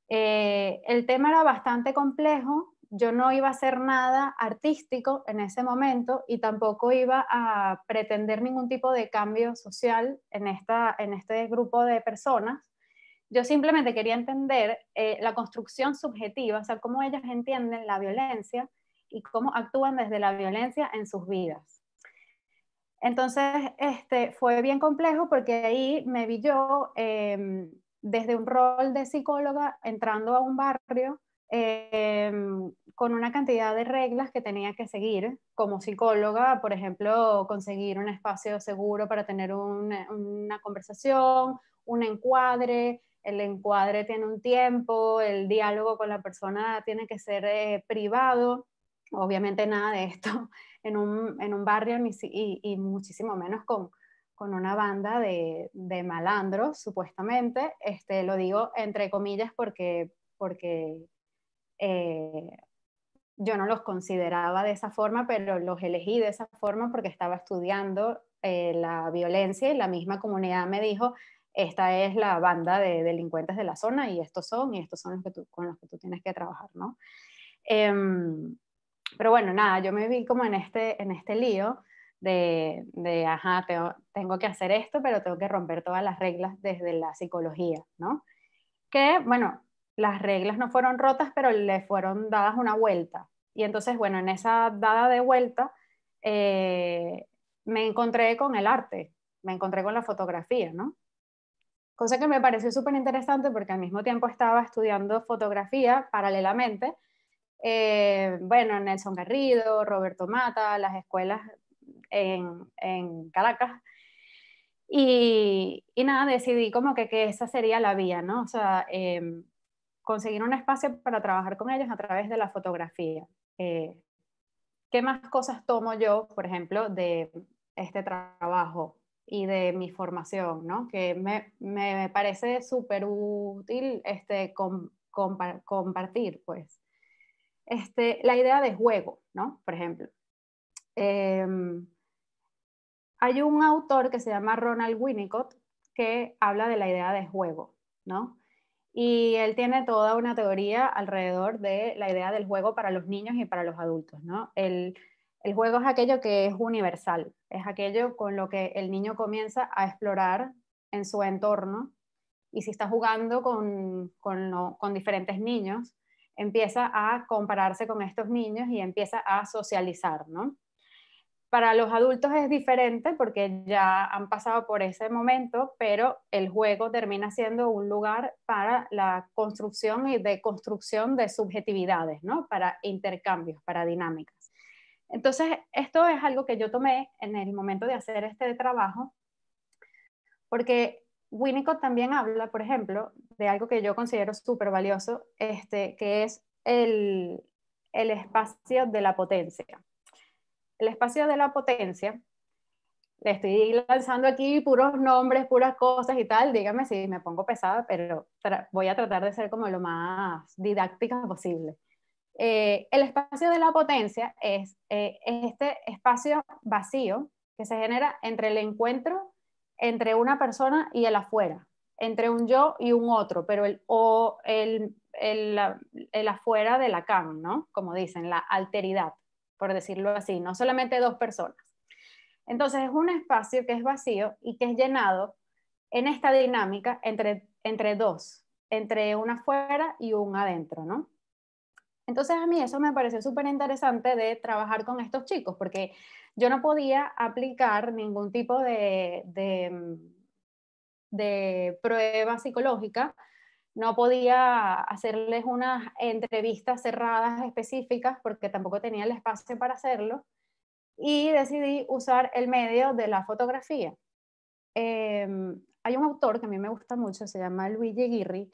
el tema era bastante complejo, yo no iba a hacer nada artístico en ese momento y tampoco iba a pretender ningún tipo de cambio social en, esta, en este grupo de personas, yo simplemente quería entender eh, la construcción subjetiva, o sea, cómo ellas entienden la violencia y cómo actúan desde la violencia en sus vidas. Entonces, este, fue bien complejo porque ahí me vi yo em, desde un rol de psicóloga entrando a un barrio em, con una cantidad de reglas que tenía que seguir como psicóloga, por ejemplo, conseguir un espacio seguro para tener una, una conversación, un encuadre, el encuadre tiene un tiempo, el diálogo con la persona tiene que ser eh, privado, obviamente nada de esto en un, en un barrio ni, y, y, muchísimo menos con, con una banda de, de, malandros, supuestamente. Este, lo digo entre comillas porque, porque eh, yo no los consideraba de esa forma, pero los elegí de esa forma porque estaba estudiando eh, la violencia y la misma comunidad me dijo, esta es la banda de delincuentes de la zona y estos son, y estos son los que tú, con los que tú tienes que trabajar, ¿no? Em, pero bueno, nada, yo me vi como en este, en este lío de, de ajá, tengo, que hacer esto, pero tengo que romper todas las reglas desde la psicología, ¿no? Que, bueno, las reglas no fueron rotas, pero le fueron dadas una vuelta. Y entonces, bueno, en esa dada de vuelta, eh, me encontré con el arte, me encontré con la fotografía, ¿no? Cosa que me pareció súper interesante porque al mismo tiempo estaba estudiando fotografía paralelamente. Eh, bueno, Nelson Garrido, Roberto Mata, las escuelas en, en Caracas. Y, y, nada, decidí como que, que, esa sería la vía, ¿no? O sea, eh, conseguir un espacio para trabajar con ellos a través de la fotografía. Eh, ¿Qué más cosas tomo yo, por ejemplo, de este trabajo y de mi formación, ¿no? Que me, me parece súper útil este, compartir, pues. Este, la idea de juego, ¿no? Por ejemplo. Em, hay un autor que se llama Ronald Winnicott que habla de la idea de juego, ¿no? Y él tiene toda una teoría alrededor de la idea del juego para los niños y para los adultos, ¿no? El, el juego es aquello que es universal, es aquello con lo que el niño comienza a explorar en su entorno y si está jugando con, con, diferentes niños, empieza a compararse con estos niños y empieza a socializar, ¿no? Para los adultos es diferente porque ya han pasado por ese momento, pero el juego termina siendo un lugar para la construcción y deconstrucción de subjetividades, ¿no? Para intercambios, para dinámicas. Entonces, esto es algo que yo tomé en el momento de hacer este trabajo, porque Winnicott también habla, por ejemplo, de algo que yo considero súper valioso, este, que es el, el espacio de la potencia el espacio de la potencia, le estoy lanzando aquí puros nombres, puras cosas y tal, dígame si me pongo pesada, pero voy a tratar de ser como lo más didáctica posible. Eh, el espacio de la potencia es eh, este espacio vacío que se genera entre el encuentro entre una persona y el afuera, entre un yo y un otro, pero el, o el, el, el afuera de Lacan, ¿no? Como dicen, la alteridad por decirlo así, no solamente dos personas. Entonces es un espacio que es vacío y que es llenado en esta dinámica entre, entre dos, entre un afuera y un adentro, ¿no? Entonces a mí eso me pareció súper interesante de trabajar con estos chicos, porque yo no podía aplicar ningún tipo de, de, de prueba psicológica no podía hacerles unas entrevistas cerradas específicas porque tampoco tenía el espacio para hacerlo y decidí usar el medio de la fotografía. Em, hay un autor que a mí me gusta mucho, se llama Luigi Guirri.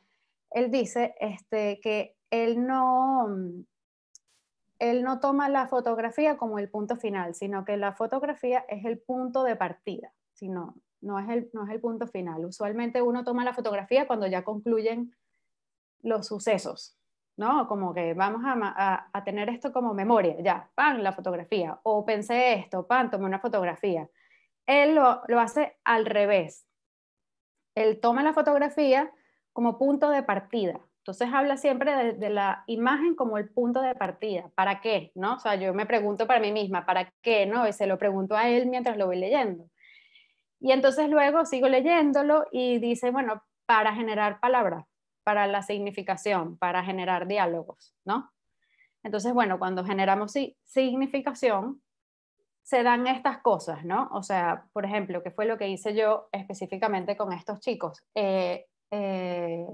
Él dice este, que él no, él no toma la fotografía como el punto final, sino que la fotografía es el punto de partida, sino no es, el, no es el punto final. Usualmente uno toma la fotografía cuando ya concluyen los sucesos, ¿no? Como que vamos a, a, tener esto como memoria, ya, pan, la fotografía, o pensé esto, pan, tomé una fotografía. Él lo, lo hace al revés. Él toma la fotografía como punto de partida. Entonces habla siempre de, de, la imagen como el punto de partida. ¿Para qué? ¿No? O sea, yo me pregunto para mí misma, ¿para qué? ¿No? Y se lo pregunto a él mientras lo voy leyendo. Y entonces luego sigo leyéndolo y dice, bueno, para generar palabras, para la significación, para generar diálogos, ¿no? Entonces, bueno, cuando generamos significación, se dan estas cosas, ¿no? O sea, por ejemplo, ¿qué fue lo que hice yo específicamente con estos chicos? Eh, eh,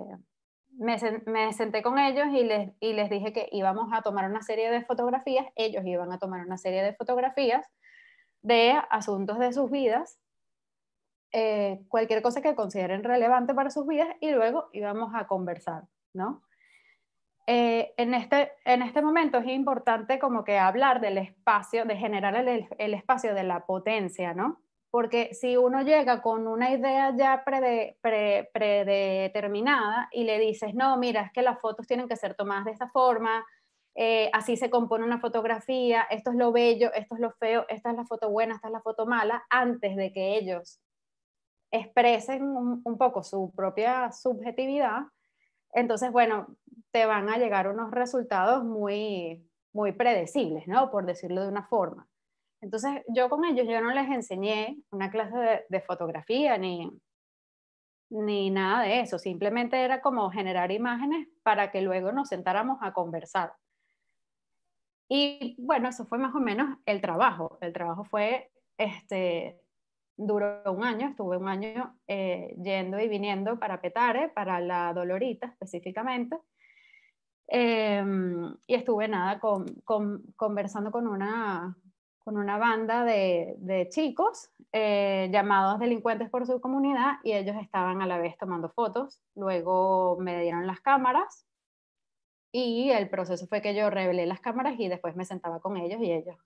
me, senté con ellos y les, dije que íbamos a tomar una serie de fotografías, ellos iban a tomar una serie de fotografías de asuntos de sus vidas eh, cualquier cosa que consideren relevante para sus vidas y luego íbamos a conversar, ¿no? Eh, en, este, en este momento es importante como que hablar del espacio, de generar el, el espacio de la potencia, ¿no? Porque si uno llega con una idea ya predeterminada y le dices, no, mira, es que las fotos tienen que ser tomadas de esta forma, eh, así se compone una fotografía, esto es lo bello, esto es lo feo, esta es la foto buena, esta es la foto mala, antes de que ellos expresen un, un, poco su propia subjetividad, entonces, bueno, te van a llegar unos resultados muy, muy predecibles, ¿no? Por decirlo de una forma. Entonces, yo con ellos, yo no les enseñé una clase de, fotografía ni, ni nada de eso, simplemente era como generar imágenes para que luego nos sentáramos a conversar. Y bueno, eso fue más o menos el trabajo. El trabajo fue, este, duró un año, estuve un año eh, yendo y viniendo para Petare, para la Dolorita específicamente. Em, y estuve nada con, conversando con una, con una banda de, chicos eh, llamados delincuentes por su comunidad y ellos estaban a la vez tomando fotos. Luego me dieron las cámaras y el proceso fue que yo revelé las cámaras y después me sentaba con ellos y ellos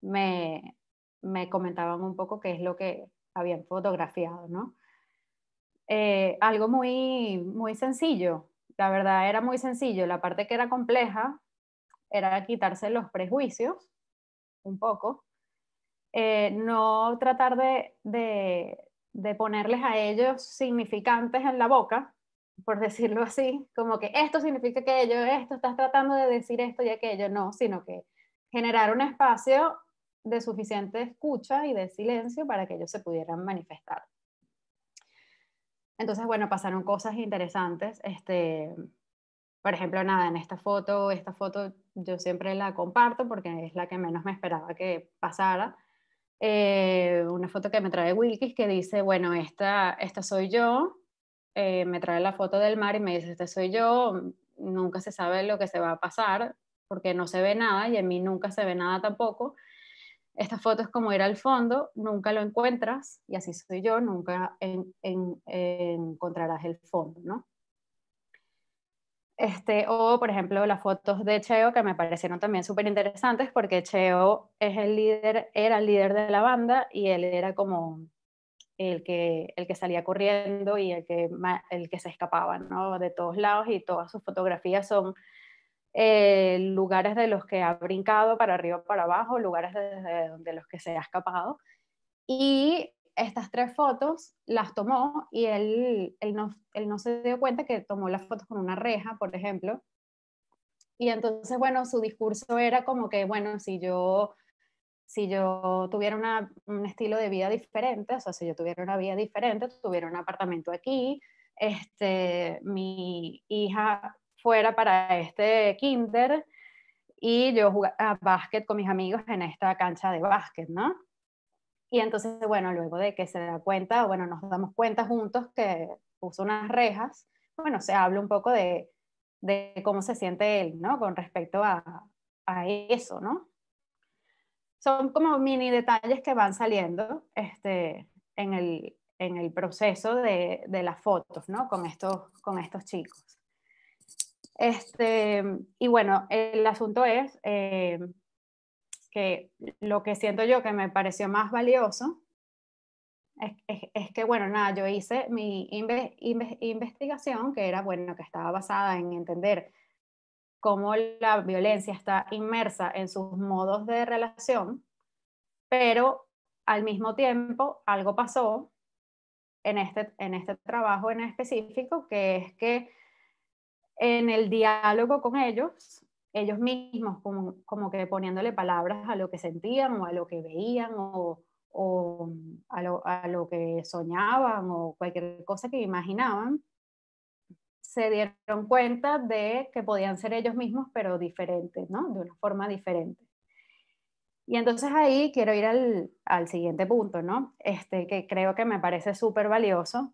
me, me comentaban un poco qué es lo que habían fotografiado, ¿no? Eh, algo muy, muy sencillo, la verdad era muy sencillo. La parte que era compleja era quitarse los prejuicios, un poco. Eh, no tratar de, de, ponerles a ellos significantes en la boca, por decirlo así, como que esto significa que ello, esto, estás tratando de decir esto y aquello, no, sino que generar un espacio de suficiente escucha y de silencio para que ellos se pudieran manifestar. Entonces, bueno, pasaron cosas interesantes. Este, por ejemplo, nada, en esta foto, esta foto yo siempre la comparto porque es la que menos me esperaba que pasara. Eh, una foto que me trae Wilkis que dice, bueno, esta, esta soy yo, eh, me trae la foto del mar y me dice, esta soy yo, nunca se sabe lo que se va a pasar porque no se ve nada y en mí nunca se ve nada tampoco. Esta foto es como ir al fondo, nunca lo encuentras, y así soy yo, nunca encontrarás el fondo, ¿no? Este, o, por ejemplo, las fotos de Cheo, que me parecieron también súper interesantes, porque Cheo es el líder, era el líder de la banda, y él era como el que, el que salía corriendo y el que, el que se escapaba, ¿no? De todos lados, y todas sus fotografías son eh, lugares de los que ha brincado para arriba para abajo, lugares desde donde los que se ha escapado. Y estas tres fotos las tomó y él, él, no, él no se dio cuenta que tomó las fotos con una reja, por ejemplo. Y entonces, bueno, su discurso era como que, bueno, si yo, si yo tuviera un estilo de vida diferente, o sea, si yo tuviera una vida diferente, tuviera un apartamento aquí, este, mi hija fuera para este kinder y yo jugaba básquet con mis amigos en esta cancha de básquet, ¿no? Y entonces, bueno, luego de que se da cuenta, bueno, nos damos cuenta juntos que puso unas rejas, bueno, se habla un poco de, de cómo se siente él, ¿no? Con respecto a, a eso, ¿no? Son como mini detalles que van saliendo este, en, el, en el proceso de, de las fotos, ¿no? Con estos, con estos chicos. Este, y bueno, el asunto es eh, que lo que siento yo que me pareció más valioso es, que, bueno, nada, yo hice mi investigación, que era, bueno, que estaba basada en entender cómo la violencia está inmersa en sus modos de relación, pero al mismo tiempo algo pasó en este, en este trabajo en específico, que es que en el diálogo con ellos, ellos mismos como, como, que poniéndole palabras a lo que sentían o a lo que veían o, o a, lo, a, lo, que soñaban o cualquier cosa que imaginaban, se dieron cuenta de que podían ser ellos mismos pero diferentes, ¿no? De una forma diferente. Y entonces ahí quiero ir al, al siguiente punto, ¿no? Este, que creo que me parece súper valioso,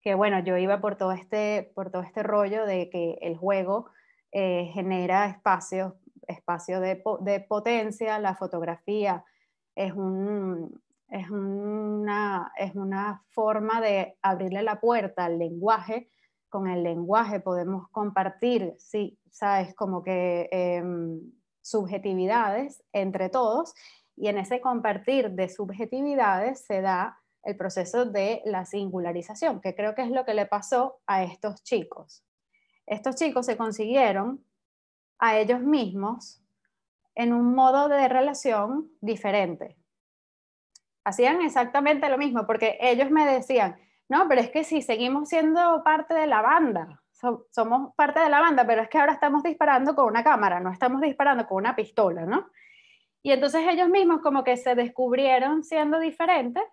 que bueno, yo iba por todo este, por todo este rollo de que el juego eh, genera espacios, espacio de, potencia, la fotografía es, un, es, una, es una forma de abrirle la puerta al lenguaje. Con el lenguaje podemos compartir, sí, sabes, como que em, subjetividades entre todos y en ese compartir de subjetividades se da el proceso de la singularización, que creo que es lo que le pasó a estos chicos. Estos chicos se consiguieron a ellos mismos en un modo de relación diferente. hacían exactamente lo mismo, porque ellos me decían, no, pero es que si seguimos siendo parte de la banda, somos parte de la banda, pero es que ahora estamos disparando con una cámara, no estamos disparando con una pistola, ¿no? Y entonces ellos mismos como que se descubrieron siendo diferentes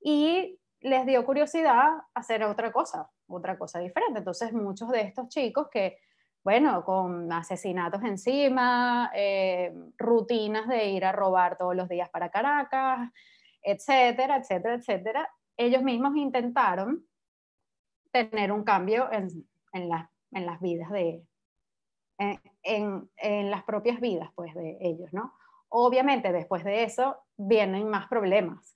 y les dio curiosidad hacer otra cosa, otra cosa diferente. Entonces muchos de estos chicos que, bueno, con asesinatos encima, eh, rutinas de ir a robar todos los días para Caracas, etcétera, etcétera, etcétera, ellos mismos intentaron tener un cambio en, en, en las vidas de, en, en, las propias vidas, pues, de ellos, ¿no? Obviamente, después de eso, vienen más problemas.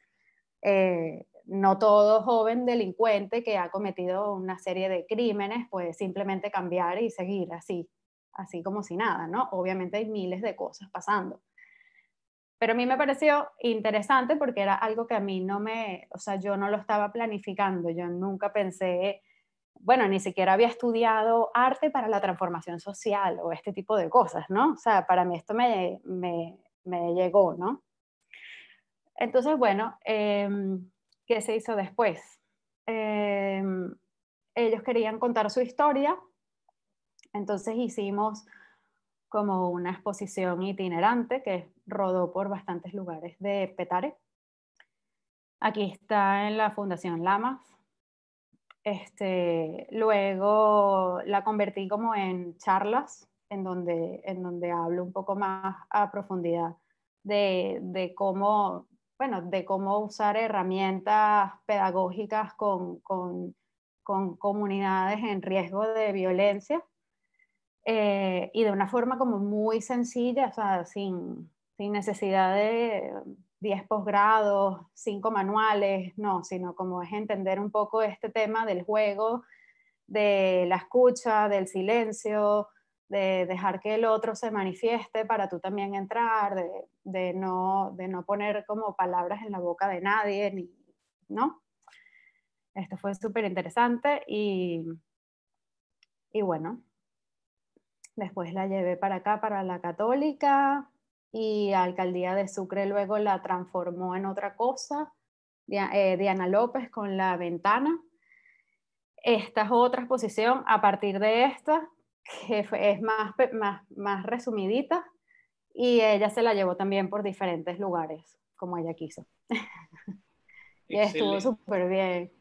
Eh, no todo joven delincuente que ha cometido una serie de crímenes puede simplemente cambiar y seguir así, así como si nada, ¿no? Obviamente hay miles de cosas pasando. Pero a mí me pareció interesante porque era algo que a mí no me, o sea, yo no lo estaba planificando, yo nunca pensé, bueno, ni siquiera había estudiado arte para la transformación social o este tipo de cosas, ¿no? O sea, para mí esto me, me, me llegó, ¿no? Entonces, bueno, em, ¿qué se hizo después? Em, ellos querían contar su historia, entonces hicimos como una exposición itinerante que rodó por bastantes lugares de Petare. Aquí está en la Fundación Lamas. Este, luego la convertí como en charlas, en donde, en donde hablo un poco más a profundidad de, de cómo, bueno, de cómo usar herramientas pedagógicas con, con, con comunidades en riesgo de violencia eh, y de una forma como muy sencilla, o sea, sin, sin necesidad de 10 posgrados, 5 manuales, no, sino como es entender un poco este tema del juego, de la escucha, del silencio, de dejar que el otro se manifieste para tú también entrar, de, de, no, de no poner como palabras en la boca de nadie, ¿no? Esto fue súper interesante y, y bueno, Después la llevé para acá, para la católica, y Alcaldía de Sucre luego la transformó en otra cosa. Eh, Diana López con la ventana. Esta es otra exposición a partir de esta, que es más, más, más resumidita, y ella se la llevó también por diferentes lugares, como ella quiso. y estuvo súper bien.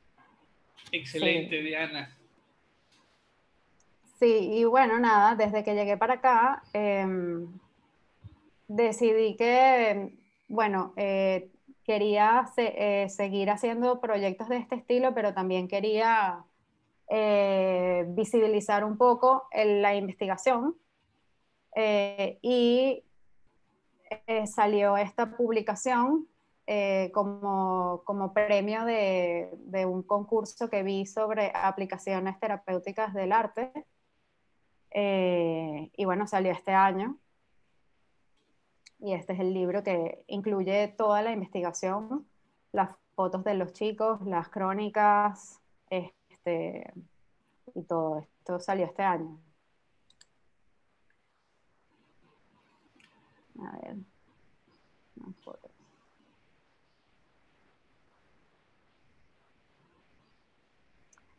Excelente, Diana. Sí, y bueno, nada, desde que llegué para acá, em, decidí que, bueno, eh, quería eh, seguir haciendo proyectos de este estilo, pero también quería eh, visibilizar un poco la investigación. y salió esta publicación como, como, premio de, de, un concurso que vi sobre aplicaciones terapéuticas del arte eh, y bueno, salió este año. Y este es el libro que incluye toda la investigación, las fotos de los chicos, las crónicas, este, y todo esto salió este año. A ver, fotos.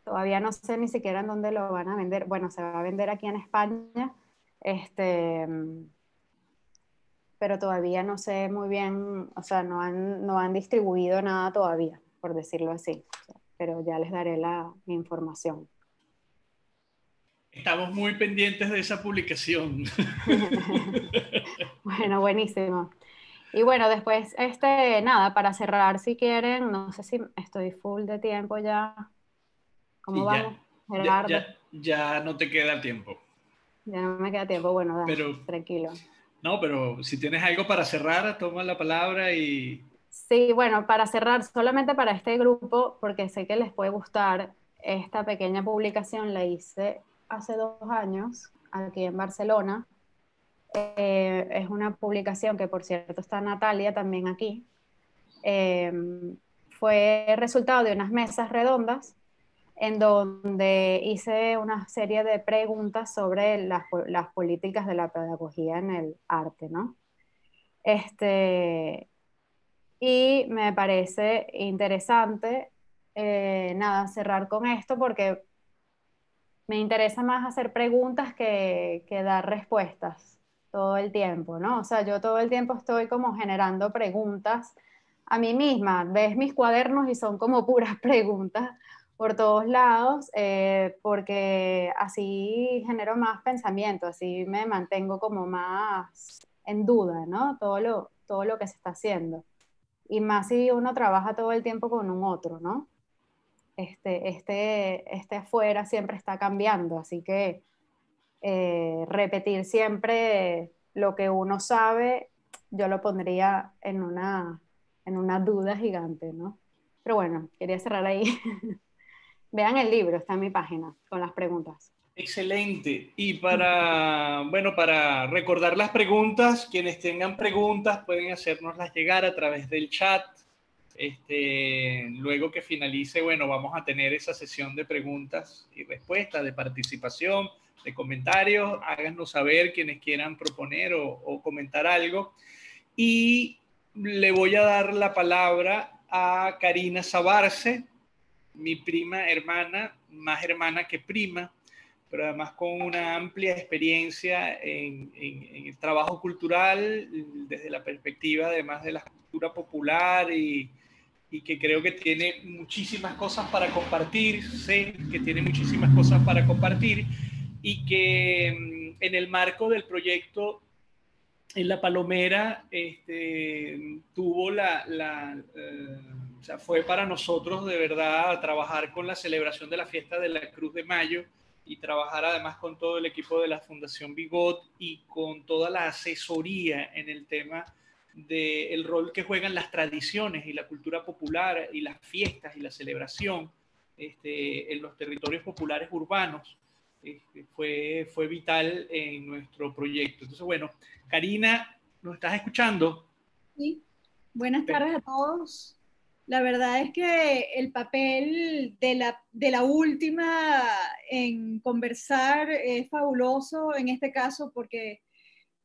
Todavía no sé ni siquiera en dónde lo van a vender. Bueno, se va a vender aquí en España, este, pero todavía no sé muy bien, o sea, no han, no han distribuido nada todavía, por decirlo así. Pero ya les daré la información. Estamos muy pendientes de esa publicación. bueno, buenísimo. Y bueno, después, este, nada, para cerrar, si quieren, no sé si estoy full de tiempo ya. ¿Cómo vamos, ya, no te queda tiempo. Ya no me queda tiempo, bueno, tranquilo. No, pero si tienes algo para cerrar, toma la palabra y... Sí, bueno, para cerrar, solamente para este grupo, porque sé que les puede gustar, esta pequeña publicación la hice hace dos años aquí en Barcelona. Eh, es una publicación que, por cierto, está Natalia también aquí. Eh, fue resultado de unas mesas redondas en donde hice una serie de preguntas sobre las, las, políticas de la pedagogía en el arte, ¿no? Este, Y me parece interesante, eh, nada, cerrar con esto porque me interesa más hacer preguntas que, dar respuestas todo el tiempo, ¿no? O sea, yo todo el tiempo estoy como generando preguntas a mí misma. Ves mis cuadernos y son como puras preguntas por todos lados, eh, porque así genero más pensamiento, así me mantengo como más en duda, ¿no? Todo lo, todo lo que se está haciendo. Y más si uno trabaja todo el tiempo con un otro, ¿no? Este, este, este afuera siempre está cambiando, así que eh, repetir siempre lo que uno sabe, yo lo pondría en una, en una duda gigante, ¿no? Pero bueno, quería cerrar ahí. Vean el libro, está en mi página con las preguntas. Excelente. Y para, bueno, para recordar las preguntas, quienes tengan preguntas pueden hacérnoslas llegar a través del chat. Este, luego que finalice, bueno, vamos a tener esa sesión de preguntas y respuestas, de participación, de comentarios. Háganos saber quienes quieran proponer o, o comentar algo. Y le voy a dar la palabra a Karina Sabarce, mi prima hermana, más hermana que prima, pero además con una amplia experiencia en, el trabajo cultural desde la perspectiva además de la cultura popular y, y, que creo que tiene muchísimas cosas para compartir, sé que tiene muchísimas cosas para compartir y que mm, en el marco del proyecto en La Palomera este, tuvo la... la eh, o sea, fue para nosotros de verdad trabajar con la celebración de la fiesta de la Cruz de Mayo y trabajar además con todo el equipo de la Fundación Bigot y con toda la asesoría en el tema del rol que juegan las tradiciones y la cultura popular y las fiestas y la celebración este, en los territorios populares urbanos. Este, fue, fue vital en nuestro proyecto. Entonces, bueno, Karina, ¿nos estás escuchando? Sí. Buenas tardes a todos. La verdad es que el papel de la, de la última en conversar es fabuloso en este caso porque,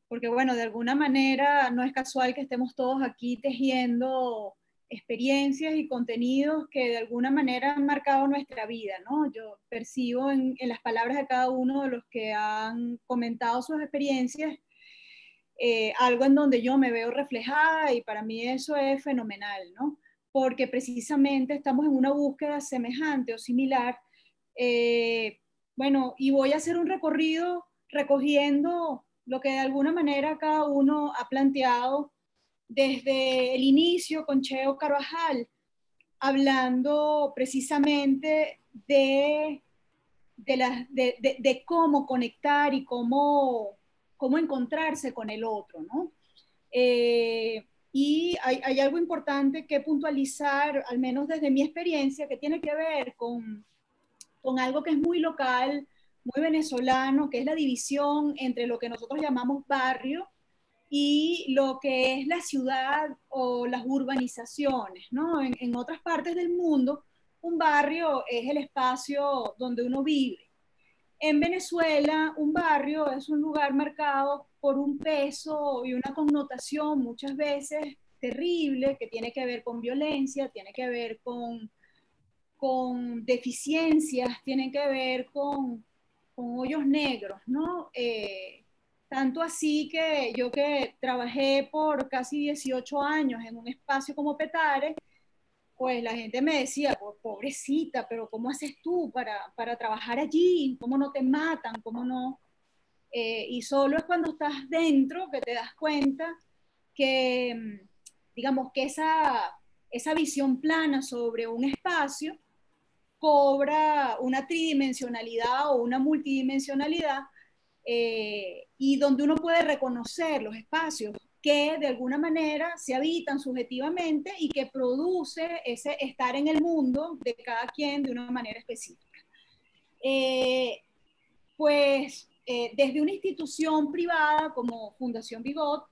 porque, bueno, de alguna manera no es casual que estemos todos aquí tejiendo experiencias y contenidos que de alguna manera han marcado nuestra vida, ¿no? Yo percibo en, en las palabras de cada uno de los que han comentado sus experiencias eh, algo en donde yo me veo reflejada y para mí eso es fenomenal, ¿no? Porque precisamente estamos en una búsqueda semejante o similar. Eh, bueno, y voy a hacer un recorrido recogiendo lo que de alguna manera cada uno ha planteado desde el inicio con Cheo Carvajal, hablando precisamente de, de, cómo conectar y cómo, cómo encontrarse con el otro, ¿no? Eh, y hay, algo importante que puntualizar, al menos desde mi experiencia, que tiene que ver con, con algo que es muy local, muy venezolano, que es la división entre lo que nosotros llamamos barrio y lo que es la ciudad o las urbanizaciones, ¿no? En, en, otras partes del mundo, un barrio es el espacio donde uno vive. En Venezuela, un barrio es un lugar marcado por un peso y una connotación muchas veces terrible que tiene que ver con violencia, tiene que ver con, con deficiencias, tiene que ver con, con hoyos negros, ¿no? Eh, tanto así que yo que trabajé por casi 18 años en un espacio como Petare, pues la gente me decía, pobrecita, pero ¿cómo haces tú para, para trabajar allí? ¿Cómo no te matan? ¿Cómo no? Eh, y solo es cuando estás dentro que te das cuenta que, mm, digamos, que esa, esa visión plana sobre un espacio cobra una tridimensionalidad o una multidimensionalidad eh, y donde uno puede reconocer los espacios que de alguna manera se habitan subjetivamente y que produce ese estar en el mundo de cada quien de una manera específica. Eh, pues eh, desde una institución privada como Fundación Bigot,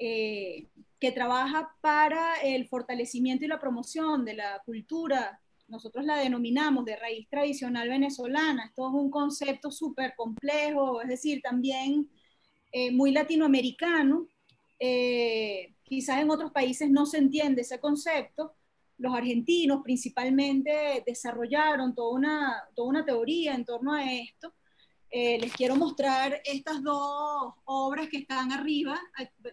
eh, que trabaja para el fortalecimiento y la promoción de la cultura, nosotros la denominamos de raíz tradicional venezolana, esto es un concepto súper complejo, es decir, también muy latinoamericano, eh, quizás en otros países no se entiende ese concepto, los argentinos principalmente desarrollaron toda una, toda una teoría en torno a esto. Eh, les quiero mostrar estas dos obras que están arriba.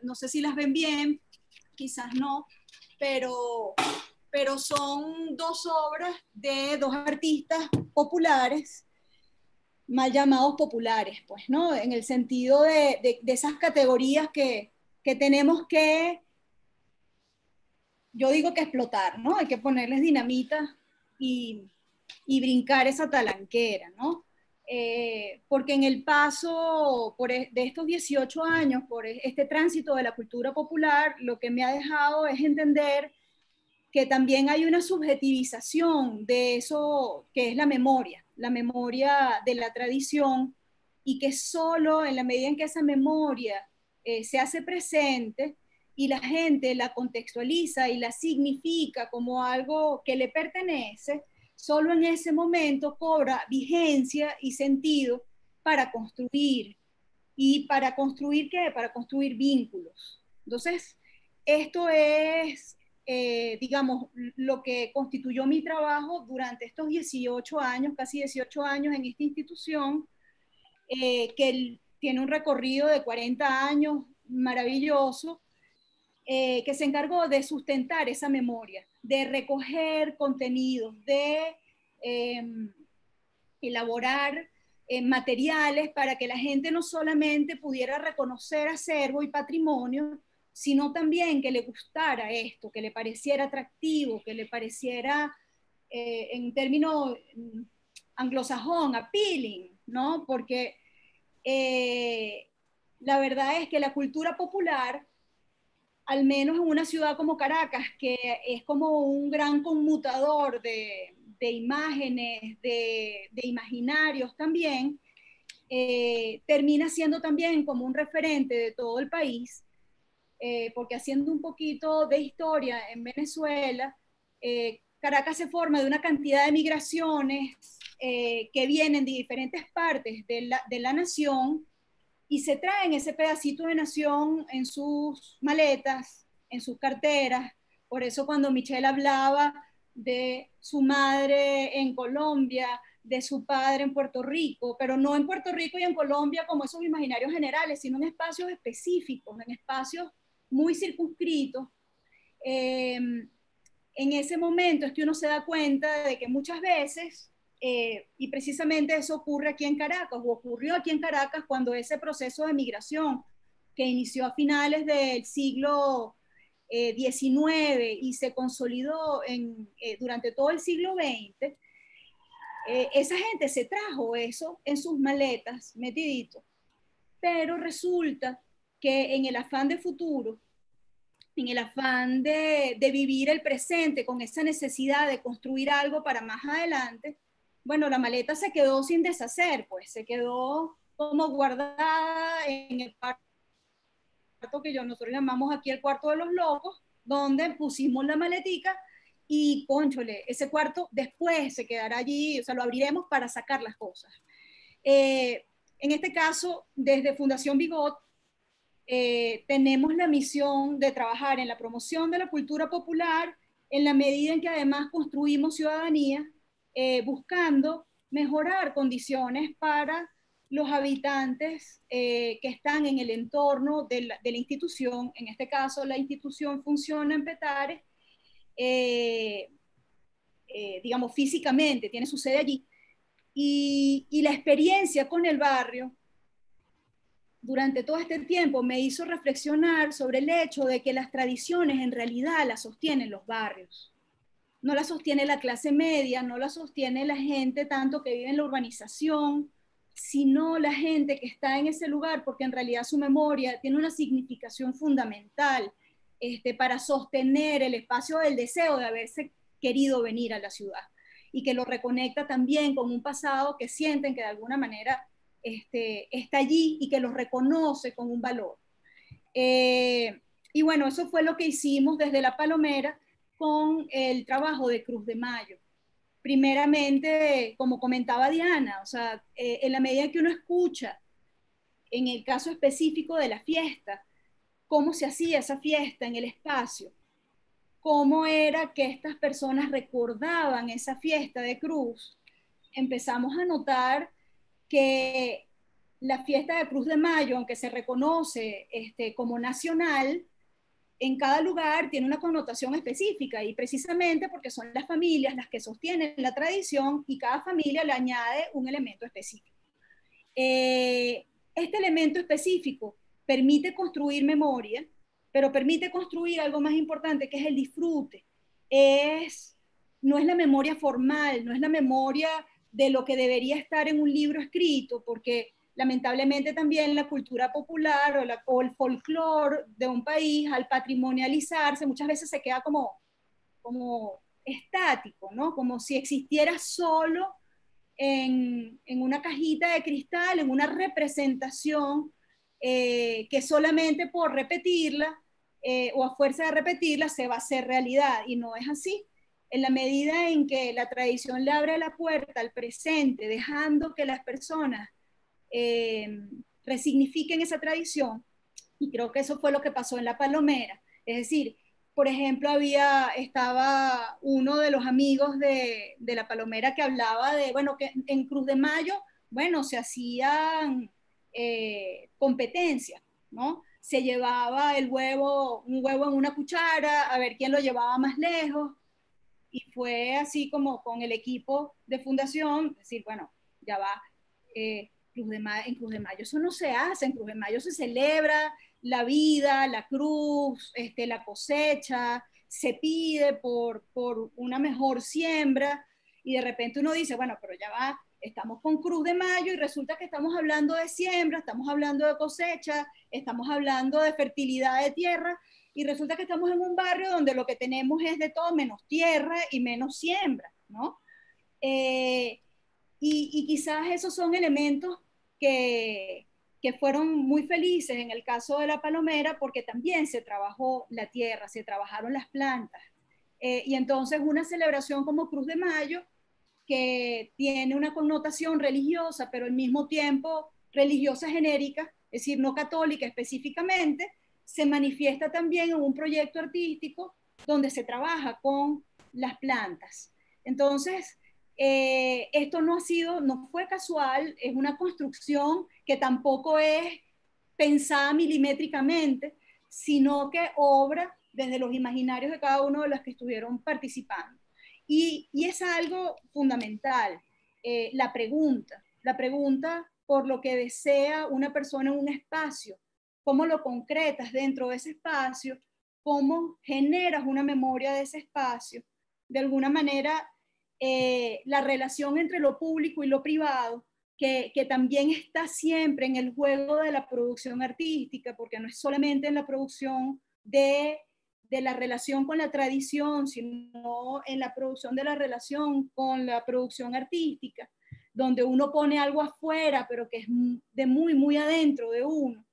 No sé si las ven bien, quizás no, pero, pero son dos obras de dos artistas populares, mal llamados populares, pues, ¿no? En el sentido de, de, de esas categorías que, que tenemos que yo digo que explotar, ¿no? Hay que ponerles dinamita y, y brincar esa talanquera, ¿no? Eh, porque en el paso por e, de estos 18 años, por e, este tránsito de la cultura popular, lo que me ha dejado es entender que también hay una subjetivización de eso que es la memoria, la memoria de la tradición, y que solo en la medida en que esa memoria eh, se hace presente, y la gente la contextualiza y la significa como algo que le pertenece, solo en ese momento cobra vigencia y sentido para construir. ¿Y para construir qué? Para construir vínculos. Entonces, esto es, eh, digamos, lo que constituyó mi trabajo durante estos 18 años, casi 18 años en esta institución, eh, que tiene un recorrido de 40 años maravilloso, eh, que se encargó de sustentar esa memoria, de recoger contenidos, de em, elaborar eh, materiales para que la gente no solamente pudiera reconocer acervo y patrimonio, sino también que le gustara esto, que le pareciera atractivo, que le pareciera, eh, en términos mm, anglosajón, appealing, ¿no? Porque la verdad es que la cultura popular al menos en una ciudad como Caracas, que es como un gran conmutador de, imágenes, de, imaginarios también, eh, termina siendo también como un referente de todo el país, eh, porque haciendo un poquito de historia en Venezuela, eh, Caracas se forma de una cantidad de migraciones que vienen de diferentes partes de la, de la nación y se traen ese pedacito de nación en sus maletas, en sus carteras. Por eso cuando Michelle hablaba de su madre en Colombia, de su padre en Puerto Rico, pero no en Puerto Rico y en Colombia como esos imaginarios generales, sino en espacios específicos, en espacios muy circunscritos. Em, en ese momento es que uno se da cuenta de que muchas veces eh, y precisamente eso ocurre aquí en Caracas, o ocurrió aquí en Caracas cuando ese proceso de migración que inició a finales del siglo XIX eh, y se consolidó en, eh, durante todo el siglo XX, esa gente se trajo eso en sus maletas, metidito. Pero resulta que en el afán de futuro, en el afán de, de vivir el presente con esa necesidad de construir algo para más adelante, bueno, la maleta se quedó sin deshacer, pues se quedó como guardada en el cuarto que nosotros llamamos aquí el cuarto de los locos, donde pusimos la maletica y, conchole, ese cuarto después se quedará allí, o sea, lo abriremos para sacar las cosas. Eh, en este caso, desde Fundación Bigot, eh, tenemos la misión de trabajar en la promoción de la cultura popular en la medida en que además construimos ciudadanía eh, buscando mejorar condiciones para los habitantes eh, que están en el entorno de la, institución. En este caso, la institución funciona en Petare, eh, digamos, físicamente, tiene su sede allí. Y, y la experiencia con el barrio durante todo este tiempo me hizo reflexionar sobre el hecho de que las tradiciones en realidad las sostienen los barrios no la sostiene la clase media, no la sostiene la gente tanto que vive en la urbanización, sino la gente que está en ese lugar, porque en realidad su memoria tiene una significación fundamental este, para sostener el espacio del deseo de haberse querido venir a la ciudad y que lo reconecta también con un pasado que sienten que de alguna manera este, está allí y que lo reconoce con un valor. Eh, y bueno, eso fue lo que hicimos desde La Palomera con el trabajo de Cruz de Mayo. Primeramente, como comentaba Diana, o sea, eh, en la medida que uno escucha, en el caso específico de la fiesta, cómo se hacía esa fiesta en el espacio, cómo era que estas personas recordaban esa fiesta de Cruz, empezamos a notar que la fiesta de Cruz de Mayo, aunque se reconoce este, como nacional, en cada lugar tiene una connotación específica y precisamente porque son las familias las que sostienen la tradición y cada familia le añade un elemento específico. Eh, este elemento específico permite construir memoria, pero permite construir algo más importante que es el disfrute. Es, no es la memoria formal, no es la memoria de lo que debería estar en un libro escrito, porque lamentablemente también la cultura popular o, el folclore de un país, al patrimonializarse, muchas veces se queda como, como estático, ¿no? Como si existiera solo en, en una cajita de cristal, en una representación eh, que solamente por repetirla eh, o a fuerza de repetirla se va a hacer realidad y no es así. En la medida en que la tradición le abre la puerta al presente, dejando que las personas eh, resignifiquen esa tradición, y creo que eso fue lo que pasó en la Palomera. Es decir, por ejemplo, había, estaba uno de los amigos de, de la Palomera que hablaba de, bueno, que en Cruz de Mayo, bueno, se hacían eh, competencias, ¿no? Se llevaba el huevo, un huevo en una cuchara, a ver quién lo llevaba más lejos, y fue así como con el equipo de fundación, decir, bueno, ya va, eh, De en Cruz de Mayo eso no se hace, en Cruz de Mayo se celebra la vida, la cruz, este, la cosecha, se pide por, por una mejor siembra y de repente uno dice, bueno, pero ya va, estamos con Cruz de Mayo y resulta que estamos hablando de siembra, estamos hablando de cosecha, estamos hablando de fertilidad de tierra y resulta que estamos en un barrio donde lo que tenemos es de todo menos tierra y menos siembra, ¿no? Eh, y, y, quizás esos son elementos que, que fueron muy felices en el caso de la palomera porque también se trabajó la tierra, se trabajaron las plantas. Eh, y entonces una celebración como Cruz de Mayo, que tiene una connotación religiosa, pero al mismo tiempo religiosa genérica, es decir, no católica específicamente, se manifiesta también en un proyecto artístico donde se trabaja con las plantas. Entonces, eh, esto no ha sido, no fue casual, es una construcción que tampoco es pensada milimétricamente, sino que obra desde los imaginarios de cada uno de los que estuvieron participando. Y, es algo fundamental, eh, la pregunta, la pregunta por lo que desea una persona en un espacio, cómo lo concretas dentro de ese espacio, cómo generas una memoria de ese espacio. De alguna manera, eh, la relación entre lo público y lo privado, que, también está siempre en el juego de la producción artística, porque no es solamente en la producción de, de la relación con la tradición, sino en la producción de la relación con la producción artística, donde uno pone algo afuera, pero que es de muy, muy adentro de uno.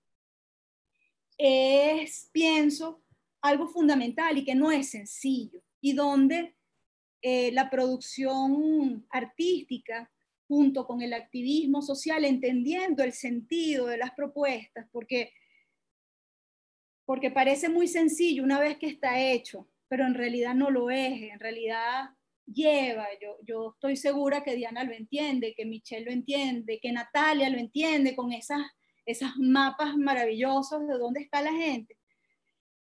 Es, pienso, algo fundamental y que no es sencillo, y donde eh, la producción artística junto con el activismo social, entendiendo el sentido de las propuestas, porque, porque parece muy sencillo una vez que está hecho, pero en realidad no lo es, en realidad lleva, yo, yo estoy segura que Diana lo entiende, que Michelle lo entiende, que Natalia lo entiende con esas, esas mapas maravillosos de dónde está la gente.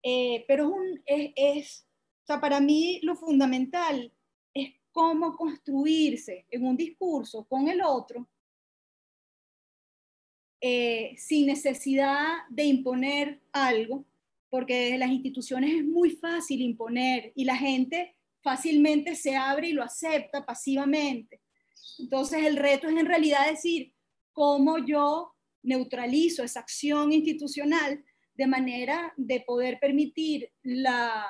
Eh, pero es, un, es, es, o sea, para mí lo fundamental cómo construirse en un discurso con el otro eh, sin necesidad de imponer algo, porque desde las instituciones es muy fácil imponer y la gente fácilmente se abre y lo acepta pasivamente. Entonces el reto es en realidad decir cómo yo neutralizo esa acción institucional de manera de poder permitir la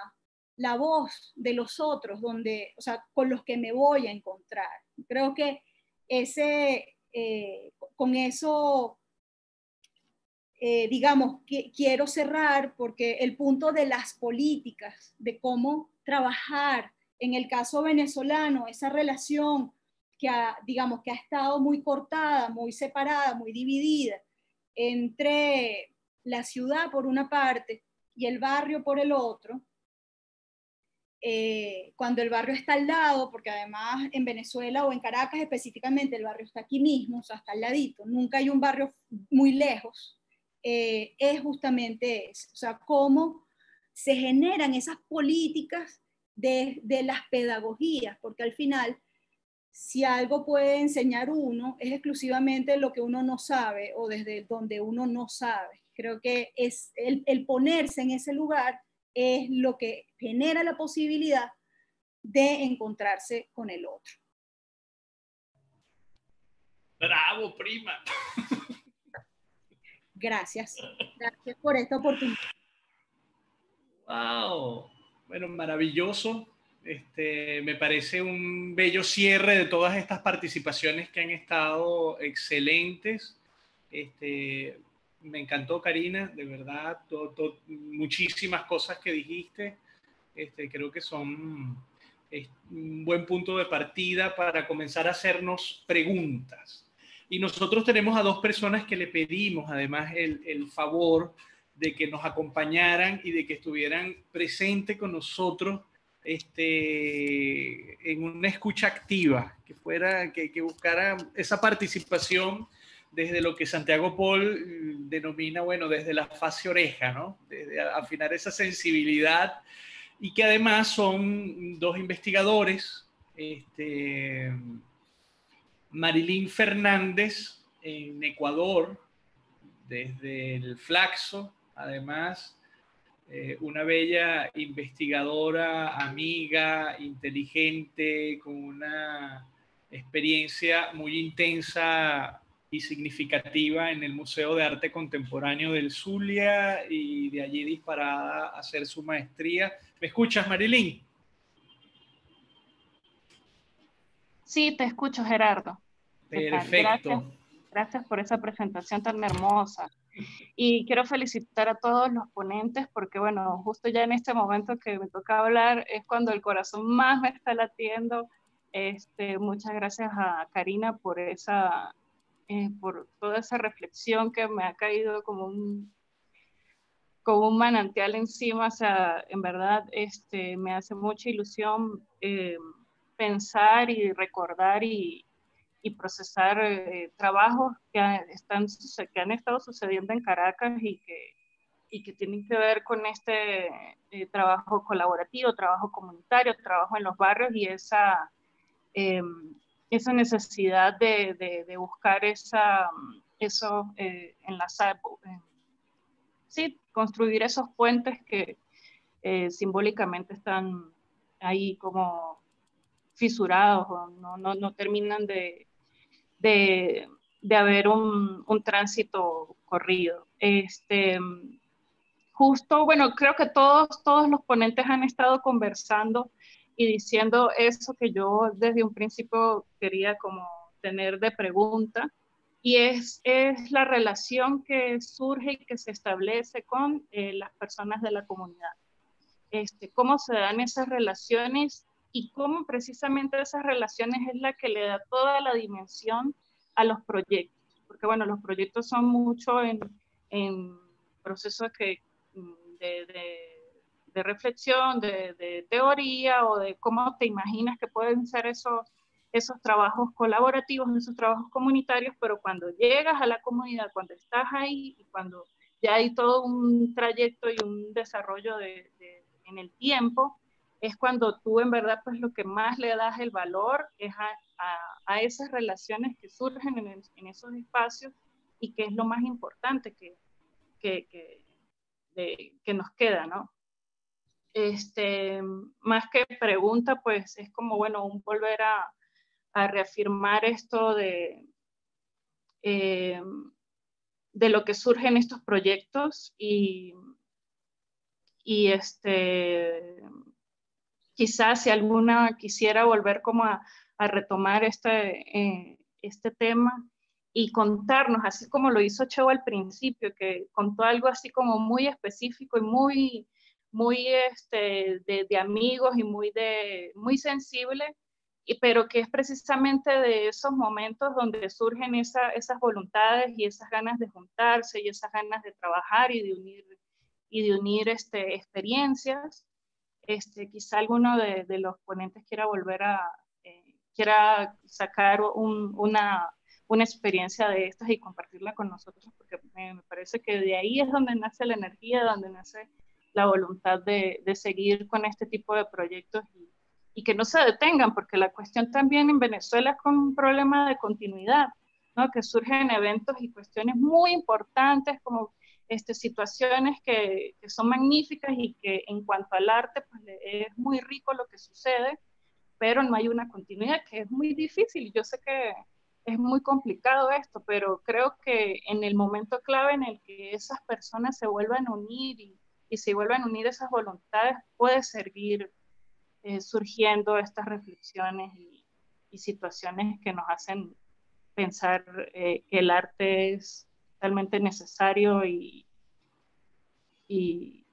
la voz de los otros, donde, o sea, con los que me voy a encontrar. Creo que ese, eh, con eso, eh, digamos, que quiero cerrar porque el punto de las políticas, de cómo trabajar en el caso venezolano, esa relación que digamos, que ha estado muy cortada, muy separada, muy dividida entre la ciudad por una parte y el barrio por el otro, eh, cuando el barrio está al lado, porque además en Venezuela o en Caracas específicamente el barrio está aquí mismo, o sea, está al ladito, nunca hay un barrio muy lejos, eh, es justamente eso, o sea, cómo se generan esas políticas de, de las pedagogías, porque al final, si algo puede enseñar uno, es exclusivamente lo que uno no sabe o desde donde uno no sabe. Creo que es el, el ponerse en ese lugar es lo que genera la posibilidad de encontrarse con el otro. Bravo, prima. Gracias. Gracias por esta oportunidad. Wow. Bueno, maravilloso. Este, me parece un bello cierre de todas estas participaciones que han estado excelentes. Este, me encantó, Karina, de verdad, muchísimas cosas que dijiste. Este, creo que son un buen punto de partida para comenzar a hacernos preguntas. Y nosotros tenemos a dos personas que le pedimos además el, el favor de que nos acompañaran y de que estuvieran presentes con nosotros este, en una escucha activa, que fuera, que, que buscara esa participación desde lo que Santiago Paul mm, denomina, bueno, desde la fase oreja, ¿no? Desde afinar esa sensibilidad y que además son dos investigadores, este, Marilyn Fernández en Ecuador, desde el Flaxo, además, eh, una bella investigadora, amiga, inteligente, con una experiencia muy intensa y significativa en el Museo de Arte Contemporáneo del Zulia y de allí disparada a hacer su maestría. ¿Me escuchas, Marilyn? Sí, te escucho, Gerardo. Perfecto. Gracias, por esa presentación tan hermosa. Y quiero felicitar a todos los ponentes porque, bueno, justo ya en este momento que me toca hablar es cuando el corazón más me está latiendo. Este, muchas gracias a Karina por esa eh, por toda esa reflexión que me ha caído como un, como un manantial encima. O sea, en verdad este, me hace mucha ilusión eh, pensar y recordar y, y procesar eh, trabajos que, están, que han estado sucediendo en Caracas y que, y que tienen que ver con este trabajo colaborativo, trabajo comunitario, trabajo en los barrios y esa esa necesidad de, buscar esa, eso, eh, enlazar, sí, construir esos puentes que eh, simbólicamente están ahí como fisurados o no, no, no terminan de, de, de haber un, un, tránsito corrido. Este, justo, bueno, creo que todos, todos los ponentes han estado conversando y diciendo eso que yo desde un principio quería como tener de pregunta, y es, es la relación que surge y que se establece con eh, las personas de la comunidad. Este, cómo se dan esas relaciones y cómo precisamente esas relaciones es la que le da toda la dimensión a los proyectos. Porque bueno, los proyectos son mucho en, en procesos que, de, de de reflexión, de, teoría o de cómo te imaginas que pueden ser esos, esos trabajos colaborativos, esos trabajos comunitarios, pero cuando llegas a la comunidad, cuando estás ahí y cuando ya hay todo un trayecto y un desarrollo de, en el tiempo, es cuando tú en verdad pues lo que más le das el valor es a, a, esas relaciones que surgen en, en, esos espacios y que es lo más importante que, que, que, que nos queda, ¿no? Este, más que pregunta, pues es como, bueno, un volver a, reafirmar esto de, eh, de lo que surgen estos proyectos y, y este, quizás si alguna quisiera volver como a, a retomar este, eh, este tema y contarnos, así como lo hizo Cheo al principio, que contó algo así como muy específico y muy muy este, de, amigos y muy, de, muy sensible pero que es precisamente de esos momentos donde surgen esas voluntades y esas ganas de juntarse y esas ganas de trabajar y de unir, y de unir este, experiencias. Este, quizá alguno de, los ponentes quiera volver a, eh, quiera sacar una, una experiencia de estas y compartirla con nosotros, porque me, parece que de ahí es donde nace la energía, donde nace la voluntad de, de seguir con este tipo de proyectos y, y que no se detengan, porque la cuestión también en Venezuela es con un problema de continuidad, ¿no? que surgen eventos y cuestiones muy importantes como este, situaciones que, que, son magníficas y que en cuanto al arte pues, es muy rico lo que sucede, pero no hay una continuidad que es muy difícil. Yo sé que es muy complicado esto, pero creo que en el momento clave en el que esas personas se vuelvan a unir y, y se vuelvan a unir esas voluntades, puede servir eh, surgiendo estas reflexiones y, situaciones que nos hacen pensar eh, que el arte es realmente necesario y, y,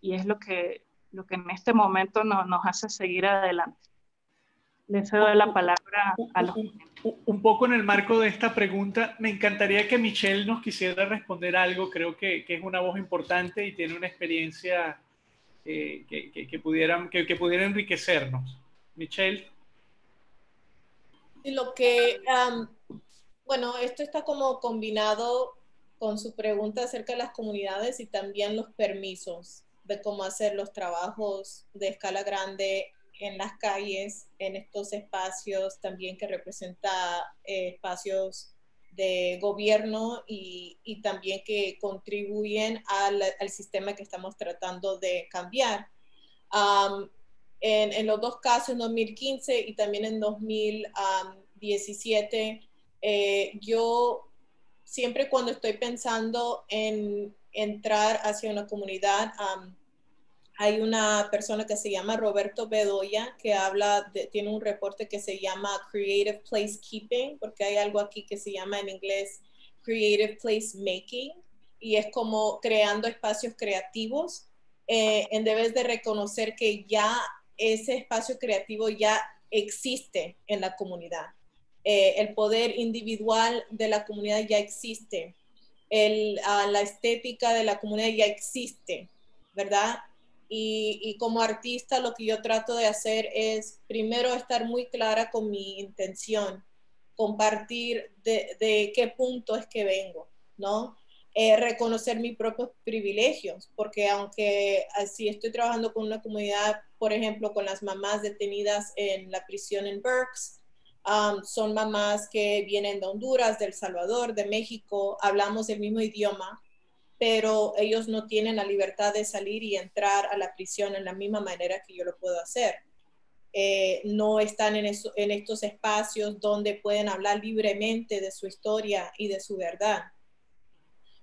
es lo que, lo que en este momento nos hace seguir adelante. Le cedo la palabra a los... Un, poco en el marco de esta pregunta, me encantaría que Michelle nos quisiera responder algo. Creo que, que es una voz importante y tiene una experiencia que, pudieran, que, pudiera enriquecernos. Michelle. Lo que, bueno, esto está como combinado con su pregunta acerca de las comunidades y también los permisos de cómo hacer los trabajos de escala grande en las calles, en estos espacios también que representa eh, espacios de gobierno y, también que contribuyen al, sistema que estamos tratando de cambiar. en, los dos casos, en 2015 y también en 2017, eh, yo siempre cuando estoy pensando en entrar hacia una comunidad, hay una persona que se llama Roberto Bedoya que habla, de, tiene un reporte que se llama Creative Placekeeping, porque hay algo aquí que se llama en inglés Creative Placemaking, y es como creando espacios creativos, eh, en vez de reconocer que ya ese espacio creativo ya existe en la comunidad. Eh, el poder individual de la comunidad ya existe. El, ah, la estética de la comunidad ya existe, ¿verdad? Y, como artista lo que yo trato de hacer es primero estar muy clara con mi intención, compartir de, qué punto es que vengo, ¿no? Eh, reconocer mis propios privilegios, porque aunque así estoy trabajando con una comunidad, por ejemplo, con las mamás detenidas en la prisión en Berks, um, son mamás que vienen de Honduras, de El Salvador, de México, hablamos el mismo idioma, pero ellos no tienen la libertad de salir y entrar a la prisión en la misma manera que yo lo puedo hacer. Eh, no están en, en estos espacios donde pueden hablar libremente de su historia y de su verdad.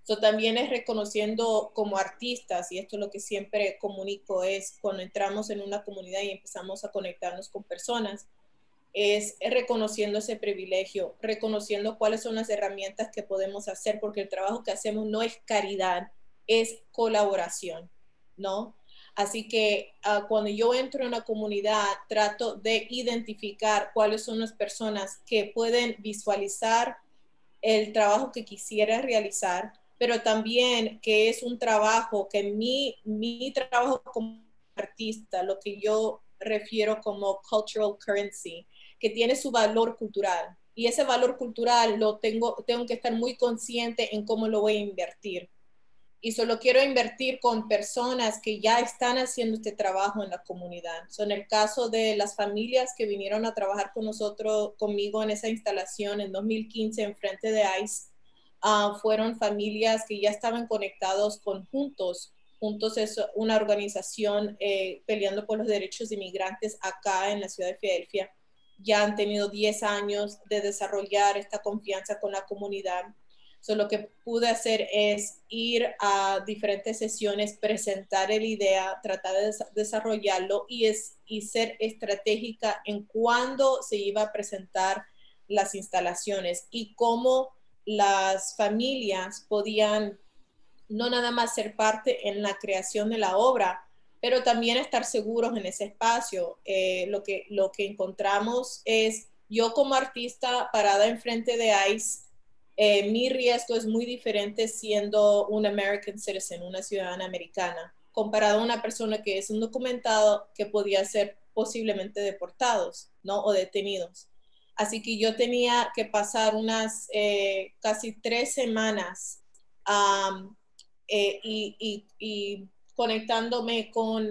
So, también es reconociendo como artistas, y esto es lo que siempre comunico, es cuando entramos en una comunidad y empezamos a conectarnos con personas, es reconociendo ese privilegio, reconociendo cuáles son las herramientas que podemos hacer, porque el trabajo que hacemos no es caridad, es colaboración, ¿no? Así que ah, cuando yo entro en una comunidad, trato de identificar cuáles son las personas que pueden visualizar el trabajo que quisiera realizar, pero también que es un trabajo que mi, mi trabajo como artista, lo que yo refiero como cultural currency, que tiene su valor cultural. Y ese valor cultural lo tengo, tengo que estar muy consciente en cómo lo voy a invertir. Y solo quiero invertir con personas que ya están haciendo este trabajo en la comunidad. en el caso de las familias que vinieron a trabajar con nosotros, conmigo en esa instalación en 2015 en frente de ICE, ah, fueron familias que ya estaban conectados con Juntos. Juntos es una organización eh, peleando por los derechos de inmigrantes acá en la ciudad de Filadelfia ya han tenido 10 años de desarrollar esta confianza con la comunidad. So, lo que pude hacer es ir a diferentes sesiones, presentar la idea, tratar de desarrollarlo y, es, y ser estratégica en cuándo se iba a presentar las instalaciones y cómo las familias podían no nada más ser parte en la creación de la obra, pero también estar seguros en ese espacio. Eh, lo, que, lo que encontramos es, yo como artista parada enfrente de ICE, eh, mi riesgo es muy diferente siendo un American citizen, una ciudadana americana, comparado a una persona que es un documentado que podía ser posiblemente deportados, ¿no? O detenidos. Así que yo tenía que pasar unas eh, casi tres semanas eh, y, conectándome con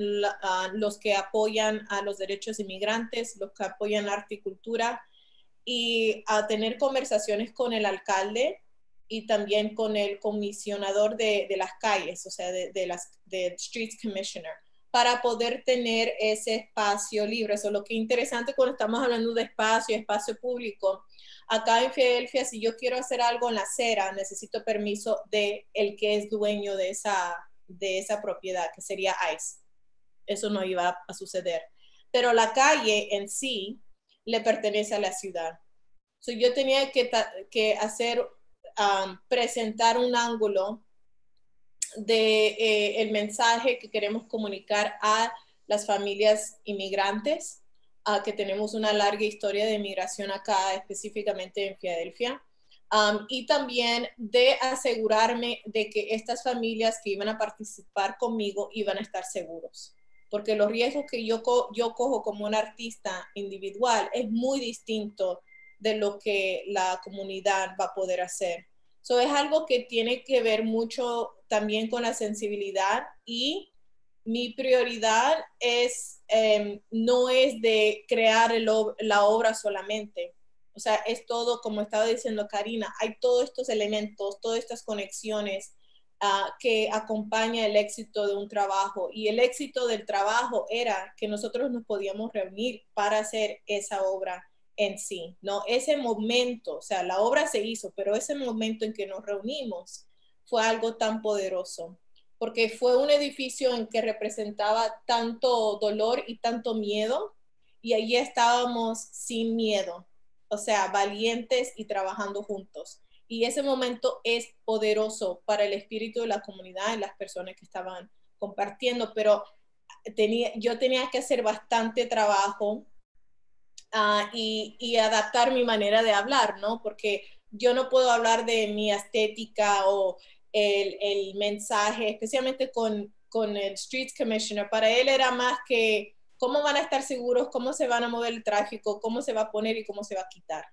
los que apoyan a los derechos inmigrantes, los que apoyan la arte y a tener conversaciones con el alcalde y también con el comisionador de, las calles, o sea, de, las de Streets Commissioner, para poder tener ese espacio libre. Eso es lo que es interesante cuando estamos hablando de espacio, espacio público. Acá en Filadelfia, si yo quiero hacer algo en la acera, necesito permiso de el que es dueño de esa, de esa propiedad, que sería ICE. Eso no iba a suceder. Pero la calle en sí, le pertenece a la ciudad. Yo tenía que, hacer, um, presentar un ángulo de eh, el mensaje que queremos comunicar a las familias inmigrantes, a que tenemos una larga historia de inmigración acá, específicamente en Filadelfia, y también de asegurarme de que estas familias que iban a participar conmigo iban a estar seguros porque los riesgos que yo, yo cojo como un artista individual es muy distinto de lo que la comunidad va a poder hacer. Eso es algo que tiene que ver mucho también con la sensibilidad y mi prioridad es, em, no es de crear la obra solamente. O sea, es todo, como estaba diciendo Karina, hay todos estos elementos, todas estas conexiones que acompaña el éxito de un trabajo. Y el éxito del trabajo era que nosotros nos podíamos reunir para hacer esa obra en sí, ¿no? Ese momento, o sea, la obra se hizo, pero ese momento en que nos reunimos fue algo tan poderoso, porque fue un edificio en que representaba tanto dolor y tanto miedo, y allí estábamos sin miedo, o sea, valientes y trabajando juntos. Y ese momento es poderoso para el espíritu de la comunidad y las personas que estaban compartiendo, pero tenía, yo tenía que hacer bastante trabajo ah, y, adaptar mi manera de hablar, ¿no? Porque yo no puedo hablar de mi estética o el, mensaje, especialmente con, con el Streets Commissioner. Para él era más que cómo van a estar seguros, cómo se van a mover el tráfico, cómo se va a poner y cómo se va a quitar,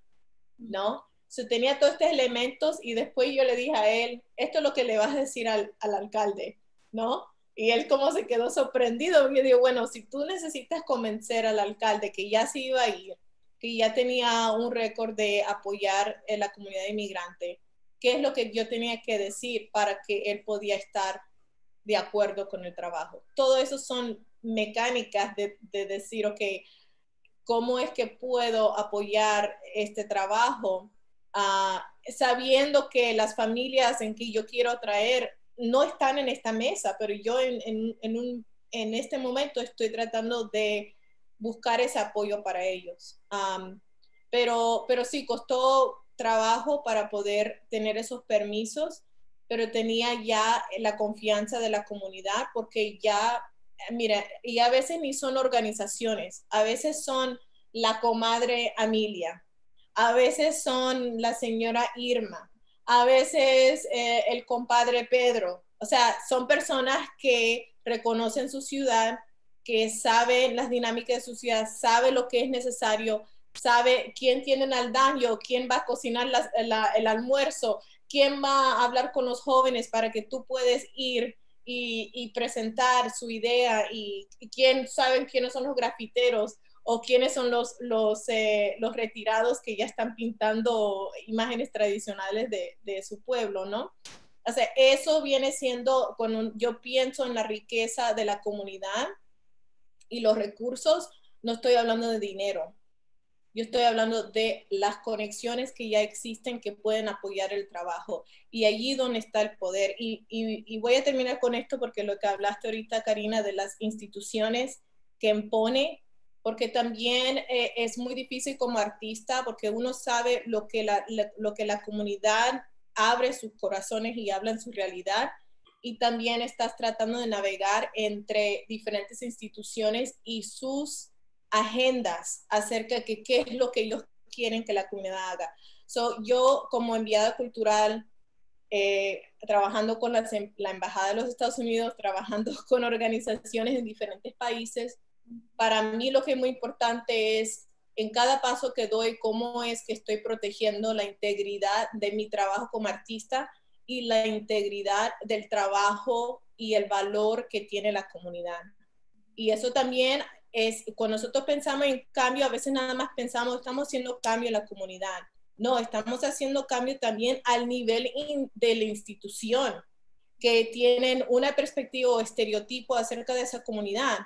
¿no? se tenía todos estos elementos y después yo le dije a él, esto es lo que le vas a decir al, alcalde, ¿no? Y él como se quedó sorprendido, yo digo, bueno, si tú necesitas convencer al alcalde que ya se iba a ir, que ya tenía un récord de apoyar en la comunidad inmigrante, ¿qué es lo que yo tenía que decir para que él podía estar de acuerdo con el trabajo? Todo eso son mecánicas de, de decir, ok, ¿cómo es que puedo apoyar este trabajo Ah, sabiendo que las familias en que yo quiero traer no están en esta mesa, pero yo en, en, este momento estoy tratando de buscar ese apoyo para ellos. pero, pero sí, costó trabajo para poder tener esos permisos, pero tenía ya la confianza de la comunidad porque ya, mira, y a veces ni son organizaciones, a veces son la comadre Amelia, a veces son la señora Irma, a veces eh, el compadre Pedro. O sea, son personas que reconocen su ciudad, que saben las dinámicas de su ciudad, sabe lo que es necesario, sabe quién tiene el daño, quién va a cocinar el almuerzo, quién va a hablar con los jóvenes para que tú puedes ir y, presentar su idea y, quién saben quiénes son los grafiteros o quiénes son los, los, eh, los retirados que ya están pintando imágenes tradicionales de, de su pueblo, ¿no? O sea, eso viene siendo, cuando yo pienso en la riqueza de la comunidad y los recursos, no estoy hablando de dinero, yo estoy hablando de las conexiones que ya existen que pueden apoyar el trabajo y allí donde está el poder. Y, voy a terminar con esto porque lo que hablaste ahorita, Karina, de las instituciones que impone porque también eh, es muy difícil como artista, porque uno sabe lo que la, lo que la comunidad abre sus corazones y habla en su realidad, y también estás tratando de navegar entre diferentes instituciones y sus agendas acerca de qué es lo que ellos quieren que la comunidad haga. So, yo como enviada cultural, eh, trabajando con la, la Embajada de los Estados Unidos, trabajando con organizaciones en diferentes países, para mí lo que es muy importante es en cada paso que doy, cómo es que estoy protegiendo la integridad de mi trabajo como artista y la integridad del trabajo y el valor que tiene la comunidad. Y eso también es, cuando nosotros pensamos en cambio, a veces nada más pensamos, estamos haciendo cambio en la comunidad. No, estamos haciendo cambio también al nivel de la institución, que tienen una perspectiva o estereotipo acerca de esa comunidad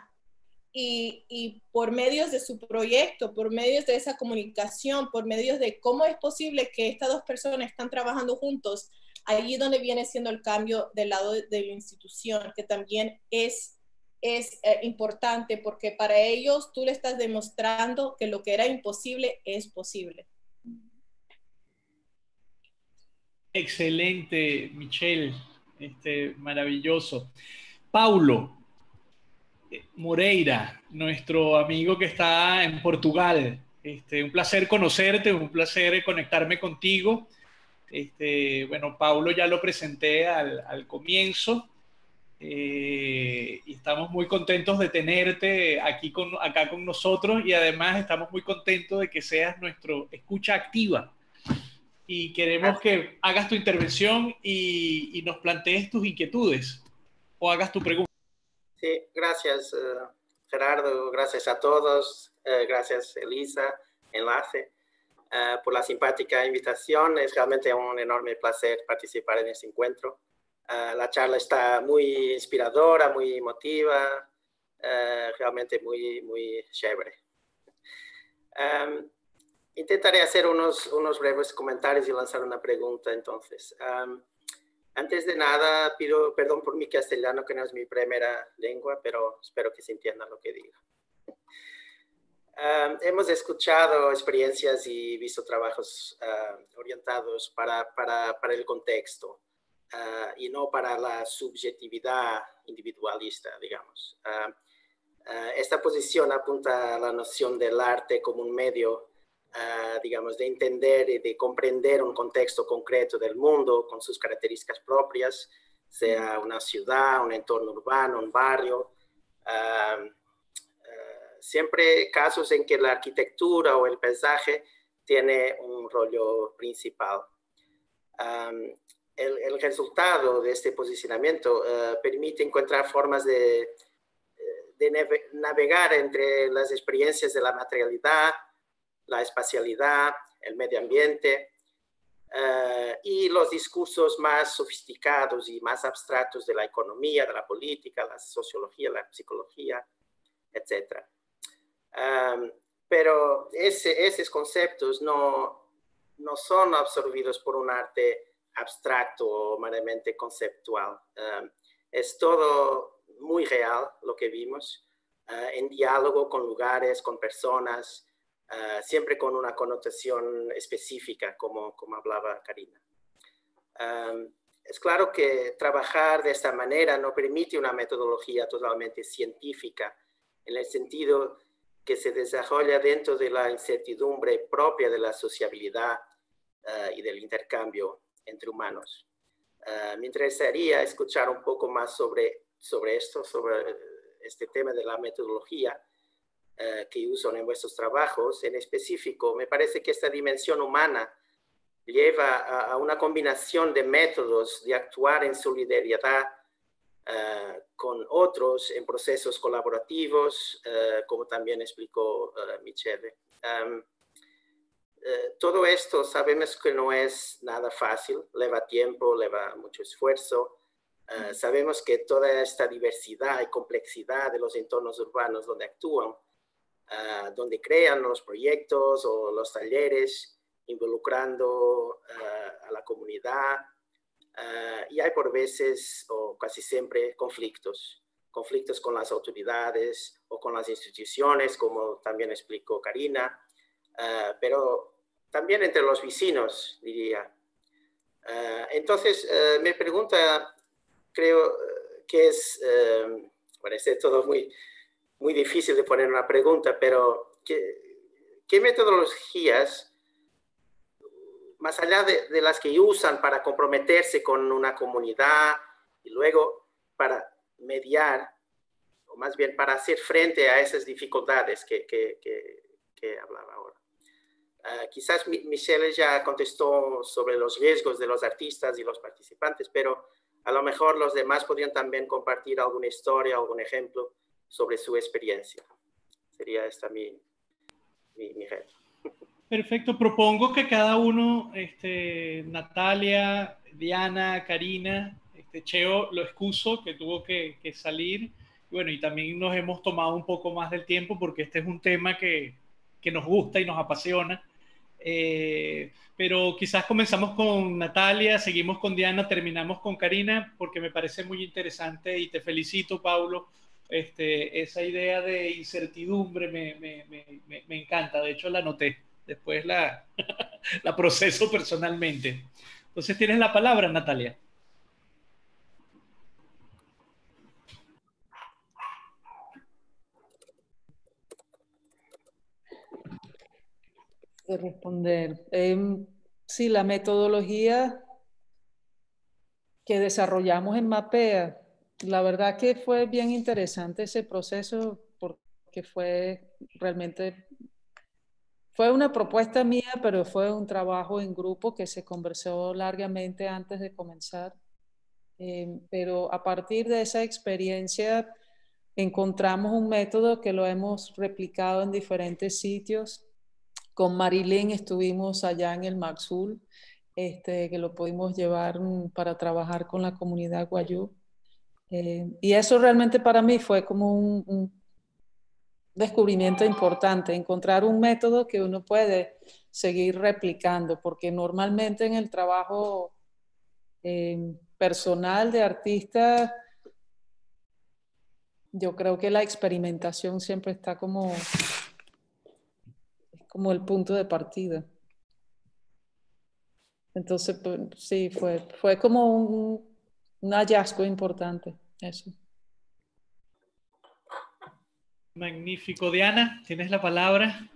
y, por medios de su proyecto, por medios de esa comunicación, por medios de cómo es posible que estas dos personas están trabajando juntos, es donde viene siendo el cambio del lado de, la institución, que también es, es eh, importante porque para ellos tú le estás demostrando que lo que era imposible es posible. Excelente, Michelle, este, maravilloso. Paulo, Moreira, nuestro amigo que está en Portugal. Este, un placer conocerte, un placer conectarme contigo. Este, bueno, Paulo ya lo presenté al, comienzo eh, y estamos muy contentos de tenerte aquí con, acá con nosotros y además estamos muy contentos de que seas nuestro escucha activa y queremos que hagas tu intervención y nos plantees tus inquietudes o hagas tu pregunta. Sí, gracias eh, Gerardo, gracias a todos, eh, gracias Elisa, enlace, eh, por la simpática invitación. Es realmente un enorme placer participar en este encuentro. La charla está muy inspiradora, muy emotiva, realmente muy, muy chévere. Intentaré hacer unos, unos breves comentarios y lanzar una pregunta entonces. Antes de nada, pido perdón por mi castellano, que no es mi primera lengua, pero espero que se entienda lo que digo. hemos escuchado experiencias y visto trabajos orientados para, para, para, el contexto ah, y no para la subjetividad individualista, digamos. Ah, esta posición apunta a la noción del arte como un medio digamos, de entender y de comprender un contexto concreto del mundo con sus características propias, sea una ciudad, un entorno urbano, un barrio. Siempre casos en que la arquitectura o el paisaje tiene un rollo principal. El, resultado de este posicionamiento eh, permite encontrar formas de, de navegar entre las experiencias de la materialidad, la espacialidad, el medio ambiente eh, y los discursos más sofisticados y más abstractos de la economía, de la política, la sociología, la psicología, etc. pero esos conceptos no, no son absorbidos por un arte abstracto o meramente conceptual. es todo muy real lo que vimos, eh, en diálogo con lugares, con personas, Ah, siempre con una connotación específica, como, como hablaba Karina. es claro que trabajar de esta manera no permite una metodología totalmente científica, en el sentido que se desarrolla dentro de la incertidumbre propia de la sociabilidad ah, y del intercambio entre humanos. Uh, me interesaría escuchar un poco más sobre, sobre esto, sobre este tema de la metodología, eh, que usan en vuestros trabajos. En específico, me parece que esta dimensión humana lleva a, una combinación de métodos de actuar en solidaridad eh, con otros en procesos colaborativos, eh, como también explicó Michele. Em, todo esto sabemos que no es nada fácil, lleva tiempo, lleva mucho esfuerzo. sabemos que toda esta diversidad y complejidad de los entornos urbanos donde actúan Ah, donde crean los proyectos o los talleres, involucrando a la comunidad. Y hay por veces, o casi siempre, conflictos. Conflictos con las autoridades o con las instituciones, como también explicó Karina, pero también entre los vecinos, diría. entonces, me pregunta creo que es, eh, parece todo muy, muy difícil de poner una pregunta, pero ¿qué, metodologías, más allá de, de, las que usan para comprometerse con una comunidad y luego para mediar, o más bien para hacer frente a esas dificultades que, que, que hablaba ahora? Uh, quizás Michelle ya contestó sobre los riesgos de los artistas y los participantes, pero a lo mejor los demás podrían también compartir alguna historia, algún ejemplo sobre su experiencia. Sería esta mi, mi, mi. Perfecto, propongo que cada uno, este, Natalia, Diana, Karina, este, Cheo lo excuso, que tuvo que, que salir. Bueno, y también nos hemos tomado un poco más del tiempo porque este es un tema que, que nos gusta y nos apasiona. Eh, pero quizás comenzamos con Natalia, seguimos con Diana, terminamos con Karina, porque me parece muy interesante y te felicito, Paulo. Este, esa idea de incertidumbre me, encanta, de hecho la noté, después la proceso personalmente. Entonces tienes la palabra, Natalia. De responder. Eh, sí, la metodología que desarrollamos en Mapea, la verdad que fue bien interesante ese proceso porque fue realmente, fue una propuesta mía, pero fue un trabajo en grupo que se conversó largamente antes de comenzar. Eh, pero a partir de esa experiencia encontramos un método que lo hemos replicado en diferentes sitios con Marilyn estuvimos allá en el Maxul, este, que lo pudimos llevar mm, para trabajar con la comunidad guayú. Eh, y eso realmente para mí fue como un, descubrimiento importante, encontrar un método que uno puede seguir replicando, porque normalmente en el trabajo eh, personal de artista, yo creo que la experimentación siempre está como como el punto de partida. Entonces, pues, sí, fue, fue como un, un hallazgo importante eso. Magnífico. Diana, tienes la palabra.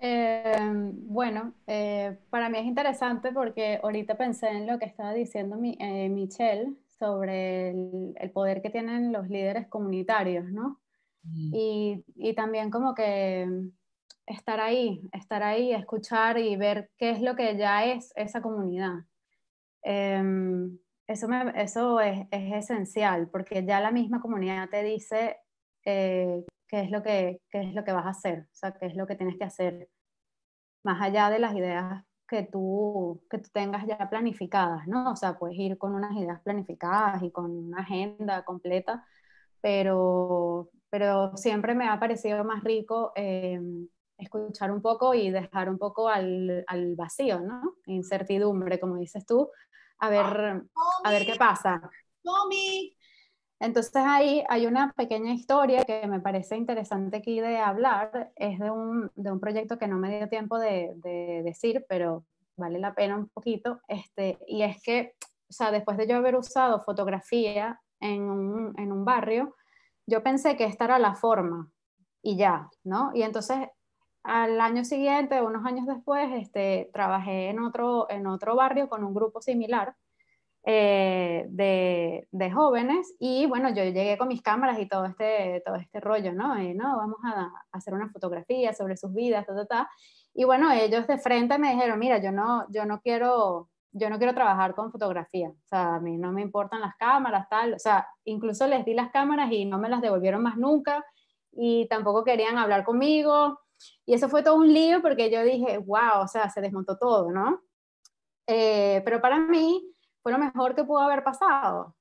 Eh, bueno, eh, para mí es interesante porque ahorita pensé en lo que estaba diciendo mi, eh, Michelle sobre el, el, poder que tienen los líderes comunitarios, ¿no? Y, y, también como que estar ahí, estar ahí, escuchar y ver qué es lo que ya es esa comunidad. Eh, eso, eso es, es, esencial porque ya la misma comunidad te dice eh, qué, es lo que, qué es lo que vas a hacer, o sea, qué es lo que tienes que hacer, más allá de las ideas que tú, que tú tengas ya planificadas, ¿no? O sea, puedes ir con unas ideas planificadas y con una agenda completa, pero, pero siempre me ha parecido más rico eh, escuchar un poco y dejar un poco al, al, vacío, ¿no? Incertidumbre, como dices tú, a ver, a ver qué pasa. Tommy. Entonces ahí hay una pequeña historia que me parece interesante aquí de hablar, es de un, de un proyecto que no me dio tiempo de, de, decir, pero vale la pena un poquito, este, y es que, o sea, después de yo haber usado fotografía en un, en un barrio, yo pensé que esta era la forma y ya, ¿no? Y entonces al año siguiente, unos años después, este, trabajé en otro, en otro barrio con un grupo similar eh, de, de, jóvenes y bueno, yo llegué con mis cámaras y todo este, todo este rollo, ¿no? Y, no, vamos a, hacer una fotografía sobre sus vidas, ta, ta, ta. Y bueno, ellos de frente me dijeron, mira, yo no, yo no quiero yo no quiero trabajar con fotografía, o sea, a mí no me importan las cámaras, tal, o sea, incluso les di las cámaras y no me las devolvieron más nunca y tampoco querían hablar conmigo y eso fue todo un lío porque yo dije, wow, o sea, se desmontó todo, ¿no? Eh, pero para mí fue lo mejor que pudo haber pasado,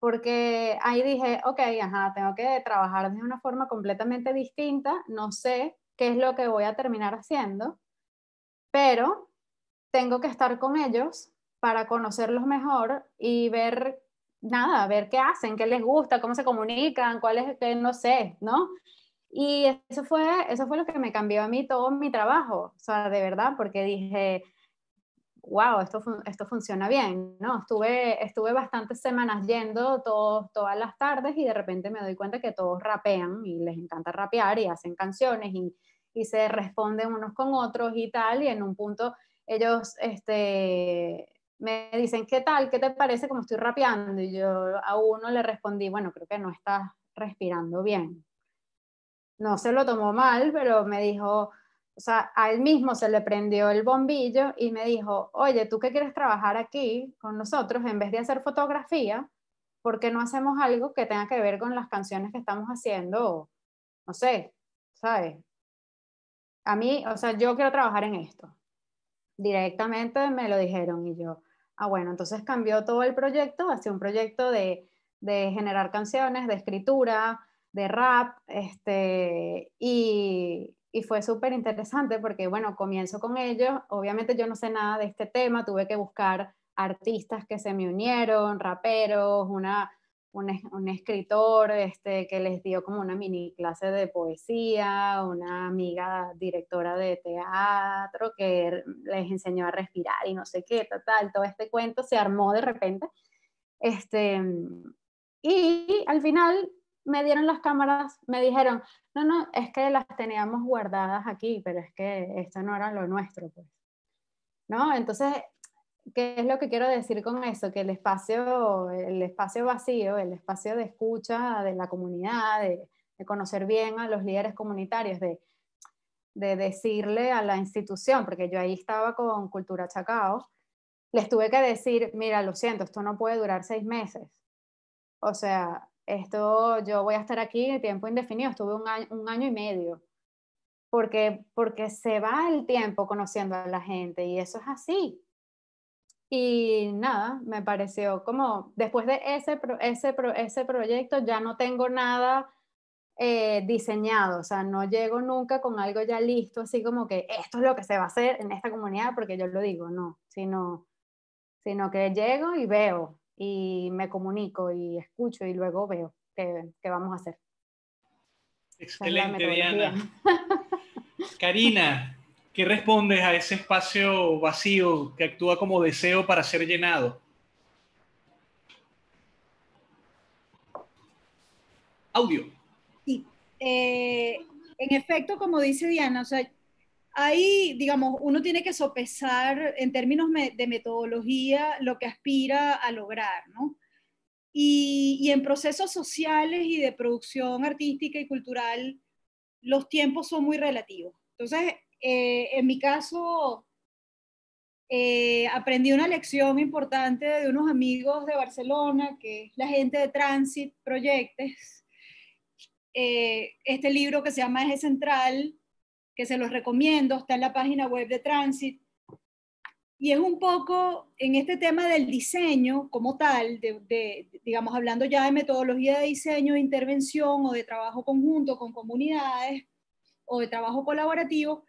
porque ahí dije, ok, ajá, tengo que trabajar de una forma completamente distinta, no sé qué es lo que voy a terminar haciendo, pero tengo que estar con ellos para conocerlos mejor y ver nada, ver qué hacen, qué les gusta, cómo se comunican, cuál es, no sé, ¿no? Y eso fue, eso fue lo que me cambió a mí todo mi trabajo, o sea, de verdad, porque dije, wow, esto, esto funciona bien, ¿no? Estuve, estuve bastantes semanas yendo todos, todas las tardes y de repente me doy cuenta que todos rapean y les encanta rapear y hacen canciones y, y se responden unos con otros y tal, y en un punto ellos este, me dicen, ¿qué tal? ¿Qué te parece como estoy rapeando? Y yo a uno le respondí, bueno, creo que no estás respirando bien. No se lo tomó mal, pero me dijo, o sea, a él mismo se le prendió el bombillo y me dijo, oye, tú que quieres trabajar aquí con nosotros, en vez de hacer fotografía, ¿por qué no hacemos algo que tenga que ver con las canciones que estamos haciendo? No sé, ¿sabes? A mí, o sea, yo quiero trabajar en esto. Directamente me lo dijeron y yo, ah, bueno, entonces cambió todo el proyecto hacia un proyecto de, de generar canciones, de escritura, de rap, este, y, y fue súper interesante porque, bueno, comienzo con ellos, obviamente yo no sé nada de este tema, tuve que buscar artistas que se me unieron, raperos, una, un, escritor este, que les dio como una mini clase de poesía, una amiga directora de teatro que les enseñó a respirar y no sé qué, tal, todo este cuento se armó de repente. Este, y al final me dieron las cámaras, me dijeron, no, no, es que las teníamos guardadas aquí, pero es que esto no era lo nuestro, pues. ¿No? Entonces, ¿qué es lo que quiero decir con eso? Que el espacio, el espacio vacío, el espacio de escucha de la comunidad, de, conocer bien a los líderes comunitarios, de, de decirle a la institución, porque yo ahí estaba con Cultura Chacao, les tuve que decir, mira, lo siento, esto no puede durar seis meses. O sea, esto yo voy a estar aquí tiempo indefinido, estuve un año, un año y medio, porque, porque se va el tiempo conociendo a la gente y eso es así. Y nada, me pareció como, después de ese, ese, ese proyecto ya no tengo nada eh, diseñado, o sea, no llego nunca con algo ya listo, así como que esto es lo que se va a hacer en esta comunidad, porque yo lo digo, no, sino, sino que llego y veo, y me comunico y escucho y luego veo qué, qué vamos a hacer. Excelente, Diana. Karina, ¿qué respondes a ese espacio vacío que actúa como deseo para ser llenado? Audio. Sí. Eh, en efecto, como dice Diana, o sea, ahí, digamos, uno tiene que sopesar en términos de metodología lo que aspira a lograr, ¿no? Y, en procesos sociales y de producción artística y cultural, los tiempos son muy relativos. Entonces, eh, en mi caso, eh, aprendí una lección importante de unos amigos de Barcelona, que es la gente de Transit Proyectes. Eh, este libro que se llama Eje Central, que se los recomiendo, está en la página web de Transit. Y es un poco en este tema del diseño como tal, de, digamos, hablando ya de metodología de diseño, de intervención o de trabajo conjunto con comunidades o de trabajo colaborativo,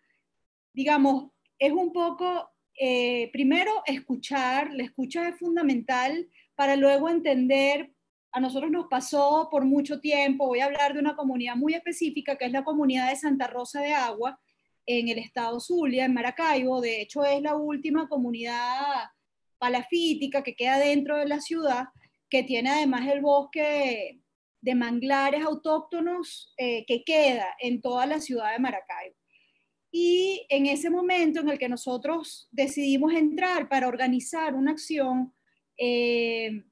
digamos, es un poco, eh, primero, escuchar, la escucha es fundamental para luego entender, a nosotros nos pasó por mucho tiempo, voy a hablar de una comunidad muy específica, que es la comunidad de Santa Rosa de Agua, en el estado Zulia, en Maracaibo. De hecho, es la última comunidad palafítica que queda dentro de la ciudad, que tiene además el bosque de manglares autóctonos eh, que queda en toda la ciudad de Maracaibo. Y en ese momento en el que nosotros decidimos entrar para organizar una acción, eh,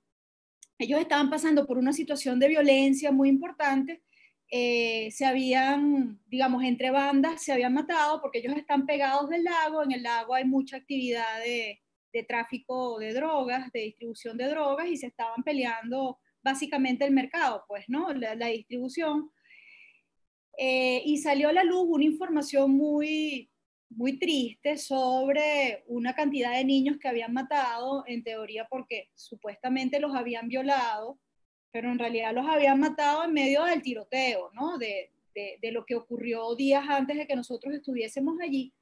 ellos estaban pasando por una situación de violencia muy importante eh, se habían, digamos, entre bandas, se habían matado porque ellos están pegados del lago, en el lago hay mucha actividad de, tráfico de drogas, de distribución de drogas, y se estaban peleando básicamente el mercado, pues, ¿no? La, distribución. Eh, y salió a la luz una información muy, muy triste sobre una cantidad de niños que habían matado, en teoría porque supuestamente los habían violado, pero en realidad los habían matado en medio del tiroteo, ¿no? De, de, lo que ocurrió días antes de que nosotros estuviésemos allí.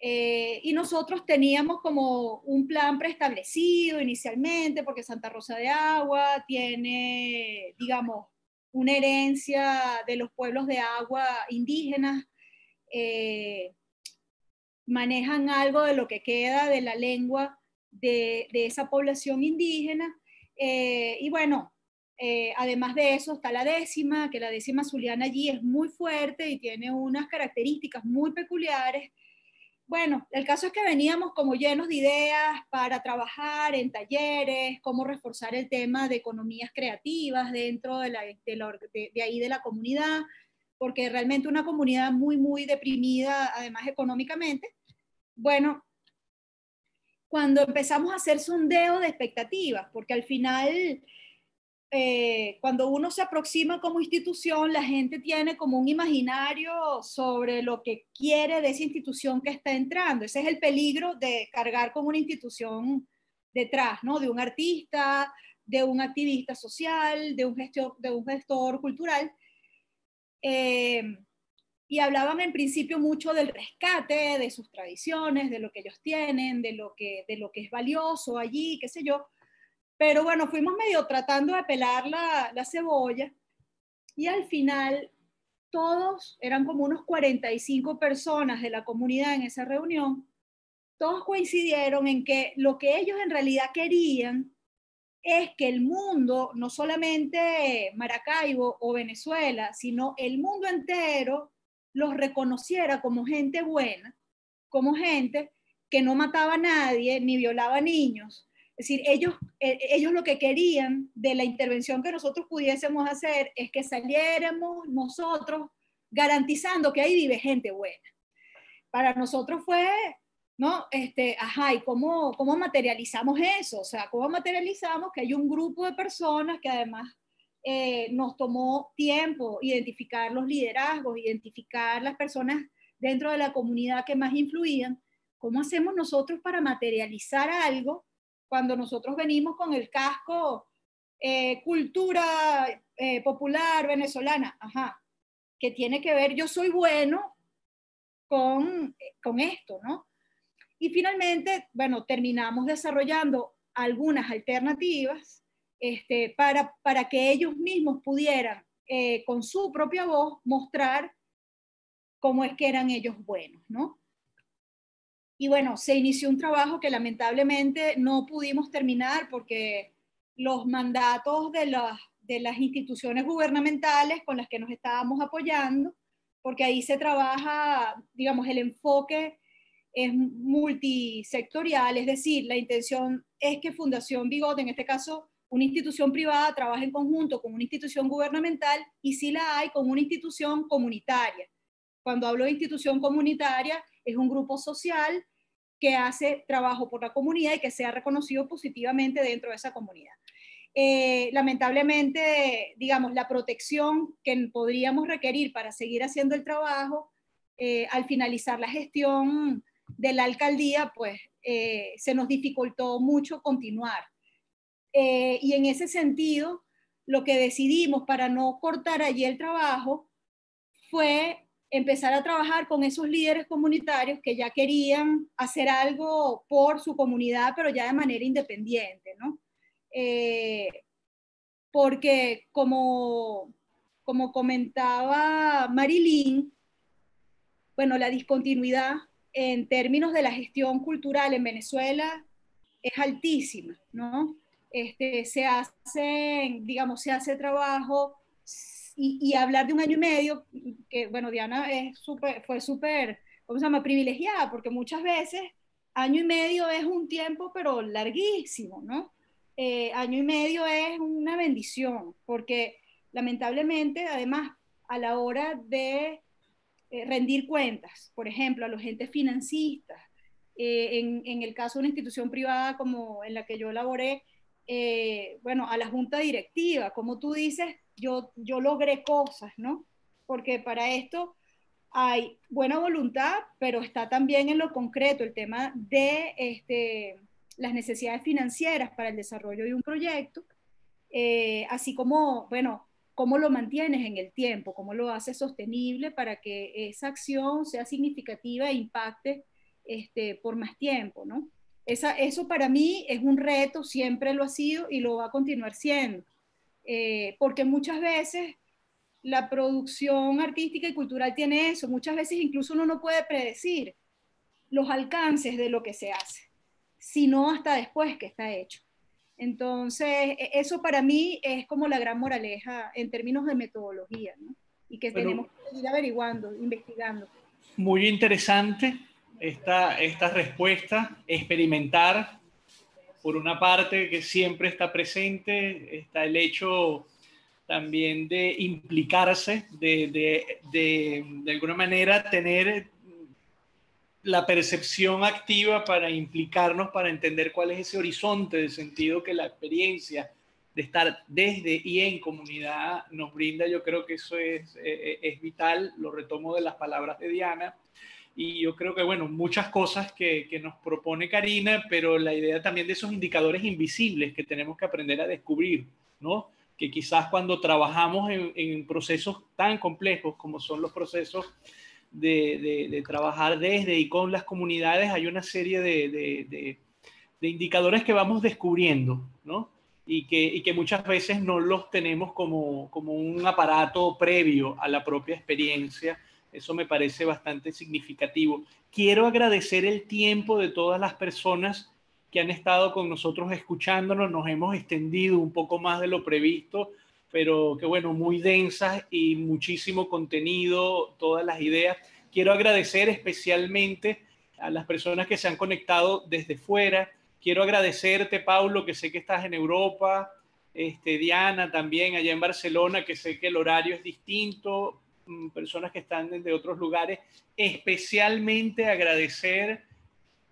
Eh, y nosotros teníamos como un plan preestablecido inicialmente, porque Santa Rosa de Agua tiene, digamos, una herencia de los pueblos de agua indígenas. Eh, manejan algo de lo que queda de la lengua de, esa población indígena. Eh, y bueno, eh, además de eso está la décima, que la décima zuliana allí es muy fuerte y tiene unas características muy peculiares. Bueno, el caso es que veníamos como llenos de ideas para trabajar en talleres, cómo reforzar el tema de economías creativas dentro de, la, de, de ahí de la comunidad, porque realmente una comunidad muy, muy deprimida, además económicamente. Bueno, cuando empezamos a hacer sondeo de expectativas, porque al final eh, cuando uno se aproxima como institución, la gente tiene como un imaginario sobre lo que quiere de esa institución que está entrando. Ese es el peligro de cargar con una institución detrás, ¿no? De un artista, de un activista social, de un gestor, de un gestor cultural. Eh, y hablaban en principio mucho del rescate de sus tradiciones, de lo que ellos tienen, de lo que, de lo que es valioso allí, qué sé yo. Pero bueno, fuimos medio tratando de pelar la, la cebolla y al final todos, eran como unos 45 personas de la comunidad en esa reunión, todos coincidieron en que lo que ellos en realidad querían es que el mundo, no solamente Maracaibo o Venezuela, sino el mundo entero, los reconociera como gente buena, como gente que no mataba a nadie ni violaba a niños, es decir, ellos, eh, ellos lo que querían de la intervención que nosotros pudiésemos hacer es que saliéramos nosotros garantizando que ahí vive gente buena. Para nosotros fue, ¿no? Este, ajá, ¿y cómo, cómo materializamos eso? O sea, ¿cómo materializamos que hay un grupo de personas que además eh, nos tomó tiempo identificar los liderazgos, identificar las personas dentro de la comunidad que más influían? ¿Cómo hacemos nosotros para materializar algo? Cuando nosotros venimos con el casco eh, cultura eh, popular venezolana, ajá, que tiene que ver, yo soy bueno con, con esto, ¿no? Y finalmente, bueno, terminamos desarrollando algunas alternativas este, para, para que ellos mismos pudieran, eh, con su propia voz, mostrar cómo es que eran ellos buenos, ¿no? Y bueno, se inició un trabajo que lamentablemente no pudimos terminar porque los mandatos de las, de las instituciones gubernamentales con las que nos estábamos apoyando, porque ahí se trabaja, digamos, el enfoque es multisectorial, es decir, la intención es que Fundación Bigote, en este caso una institución privada, trabaje en conjunto con una institución gubernamental y si la hay con una institución comunitaria. Cuando hablo de institución comunitaria, es un grupo social que hace trabajo por la comunidad y que sea reconocido positivamente dentro de esa comunidad. Eh, lamentablemente, digamos, la protección que podríamos requerir para seguir haciendo el trabajo, eh, al finalizar la gestión de la alcaldía, pues eh, se nos dificultó mucho continuar. y en ese sentido, lo que decidimos para no cortar allí el trabajo fue empezar a trabajar con esos líderes comunitarios que ya querían hacer algo por su comunidad, pero ya de manera independiente, ¿no? Eh, porque como, como comentaba Marilyn, bueno, la discontinuidad en términos de la gestión cultural en Venezuela es altísima, ¿no? Este, se hace, digamos, se hace trabajo y, hablar de un año y medio, que bueno, Diana es super, fue súper, ¿cómo se llama?, privilegiada, porque muchas veces año y medio es un tiempo, pero larguísimo, ¿no? Eh, año y medio es una bendición, porque lamentablemente, además, a la hora de eh, rendir cuentas, por ejemplo, a los entes financistas, eh, en, en, el caso de una institución privada como en la que yo laboré, bueno, a la junta directiva, como tú dices, yo, logré cosas, ¿no? Porque para esto hay buena voluntad, pero está también en lo concreto el tema de este, las necesidades financieras para el desarrollo de un proyecto, eh, así como, bueno, cómo lo mantienes en el tiempo, cómo lo haces sostenible para que esa acción sea significativa e impacte este, por más tiempo, ¿no? Eso para mí es un reto, siempre lo ha sido y lo va a continuar siendo. Eh, porque muchas veces la producción artística y cultural tiene eso, muchas veces incluso uno no puede predecir los alcances de lo que se hace, sino hasta después que está hecho. Entonces, e, eso para mí es como la gran moraleja en términos de metodología, ¿no? Y que tenemos que ir averiguando, investigando. Muy interesante esta, esta respuesta, experimentar. Por una parte, que siempre está presente, está el hecho también de implicarse, de, de, de, de alguna manera tener la percepción activa para implicarnos, para entender cuál es ese horizonte de sentido que la experiencia de estar desde y en comunidad nos brinda. Yo creo que eso es, eh, es vital, lo retomo de las palabras de Diana. Y yo creo que, bueno, muchas cosas que, que, nos propone Karina, pero la idea también de esos indicadores invisibles que tenemos que aprender a descubrir, ¿no? Que quizás cuando trabajamos en, en procesos tan complejos como son los procesos de, trabajar desde y con las comunidades, hay una serie de, indicadores que vamos descubriendo, ¿no? Y que, que, muchas veces no los tenemos como, como un aparato previo a la propia experiencia. Eso me parece bastante significativo. Quiero agradecer el tiempo de todas las personas que han estado con nosotros escuchándonos. Nos hemos extendido un poco más de lo previsto pero que bueno, muy densas y muchísimo contenido, todas las ideas. Quiero agradecer especialmente a las personas que se han conectado desde fuera. Quiero agradecerte, Paulo, que sé que estás en Europa, este, Diana también allá en Barcelona, que sé que el horario es distinto, personas que están desde otros lugares. Especialmente agradecer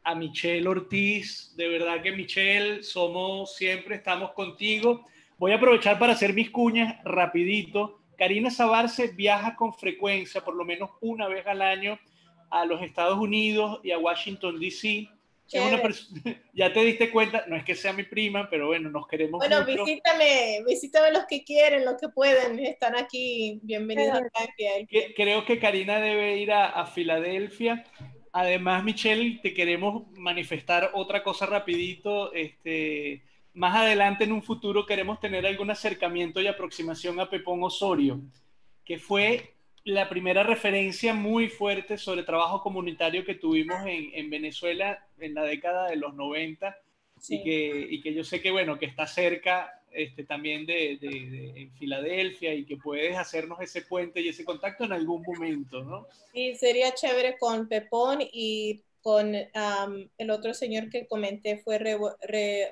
a Michelle Ortiz, de verdad que Michelle, somos siempre, estamos contigo Voy a aprovechar para hacer mis cuñas rapidito. Karina Sabarce viaja con frecuencia, por lo menos una vez al año, a los Estados Unidos y a Washington, D.C. ya te diste cuenta, no es que sea mi prima, pero bueno, nos queremos Bueno, visítame, visítame los que quieren, los que pueden, están aquí, bienvenidos acá. Creo que Karina debe ir a, a Filadelfia. Además, Michelle, te queremos manifestar otra cosa rapidito, este más adelante en un futuro queremos tener algún acercamiento y aproximación a Pepón Osorio, que fue la primera referencia muy fuerte sobre trabajo comunitario que tuvimos en, Venezuela en la década de los 90 y, que, y, que, yo sé que, bueno, que está cerca este, también de, de, en Filadelfia y que puedes hacernos ese puente y ese contacto en algún momento, ¿no? Sí, sería chévere con Pepón y con el otro señor que comenté fue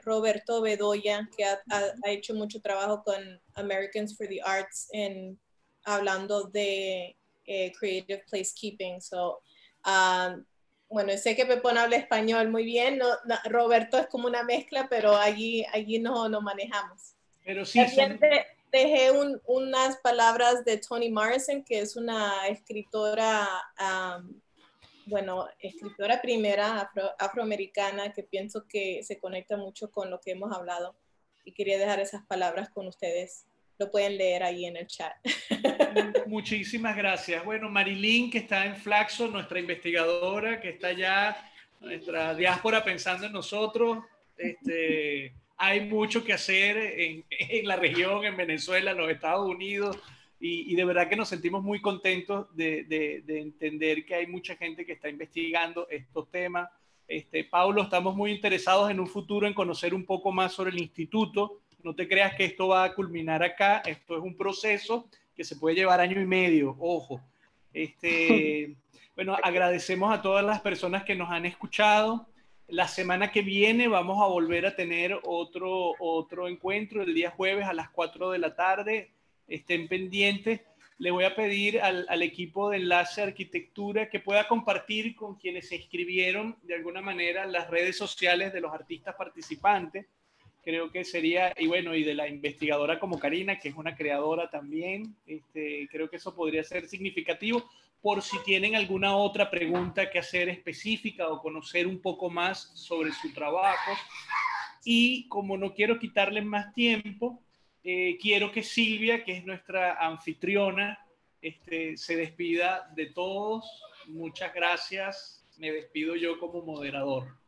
Roberto Bedoya, que ha, hecho mucho trabajo con Americans for the Arts en hablando de eh, creative placekeeping. So, bueno, sé que Pepón habla español muy bien, no, Roberto es como una mezcla, pero allí, allí no, no manejamos. Pero sí dejé unas palabras de Toni Morrison, que es una escritora bueno, escritora primera afroamericana que pienso que se conecta mucho con lo que hemos hablado y quería dejar esas palabras con ustedes. Lo pueden leer ahí en el chat. Muchísimas gracias. Bueno, Marilyn, que está en Flaxo, nuestra investigadora, que está ya, nuestra diáspora pensando en nosotros. Este, hay mucho que hacer en, la región, en Venezuela, en los Estados Unidos y, de verdad que nos sentimos muy contentos de, de, entender que hay mucha gente que está investigando estos temas. Este, Paulo, estamos muy interesados en un futuro en conocer un poco más sobre el instituto. No te creas que esto va a culminar acá. Esto es un proceso que se puede llevar año y medio. Ojo. Este, bueno, agradecemos a todas las personas que nos han escuchado. La semana que viene vamos a volver a tener otro, otro encuentro el día jueves a las 4 de la tarde estén pendientes. Le voy a pedir al, equipo de Enlace Arquitectura que pueda compartir con quienes se inscribieron de alguna manera las redes sociales de los artistas participantes. Creo que sería, y bueno, y de la investigadora como Karina, que es una creadora también, este, creo que eso podría ser significativo por si tienen alguna otra pregunta que hacer específica o conocer un poco más sobre su trabajo. Y como no quiero quitarles más tiempo, eh, quiero que Silvia, que es nuestra anfitriona, este, se despida de todos. Muchas gracias. Me despido yo como moderador.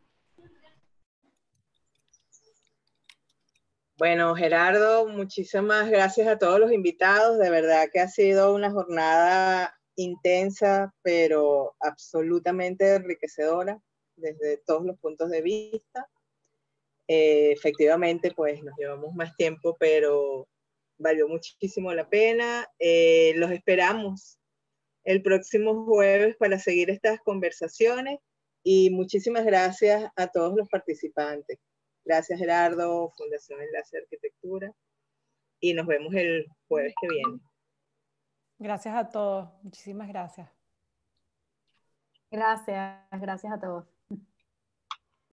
Bueno, Gerardo, muchísimas gracias a todos los invitados. De verdad que ha sido una jornada intensa, pero absolutamente enriquecedora. desde todos los puntos de vista. Eh, efectivamente, pues nos llevamos más tiempo, pero valió muchísimo la pena. Eh, los esperamos el próximo jueves para seguir estas conversaciones y muchísimas gracias a todos los participantes. Gracias Gerardo, Fundación Enlace Arquitectura y nos vemos el jueves que viene. Gracias a todos, muchísimas gracias. Gracias, gracias a todos.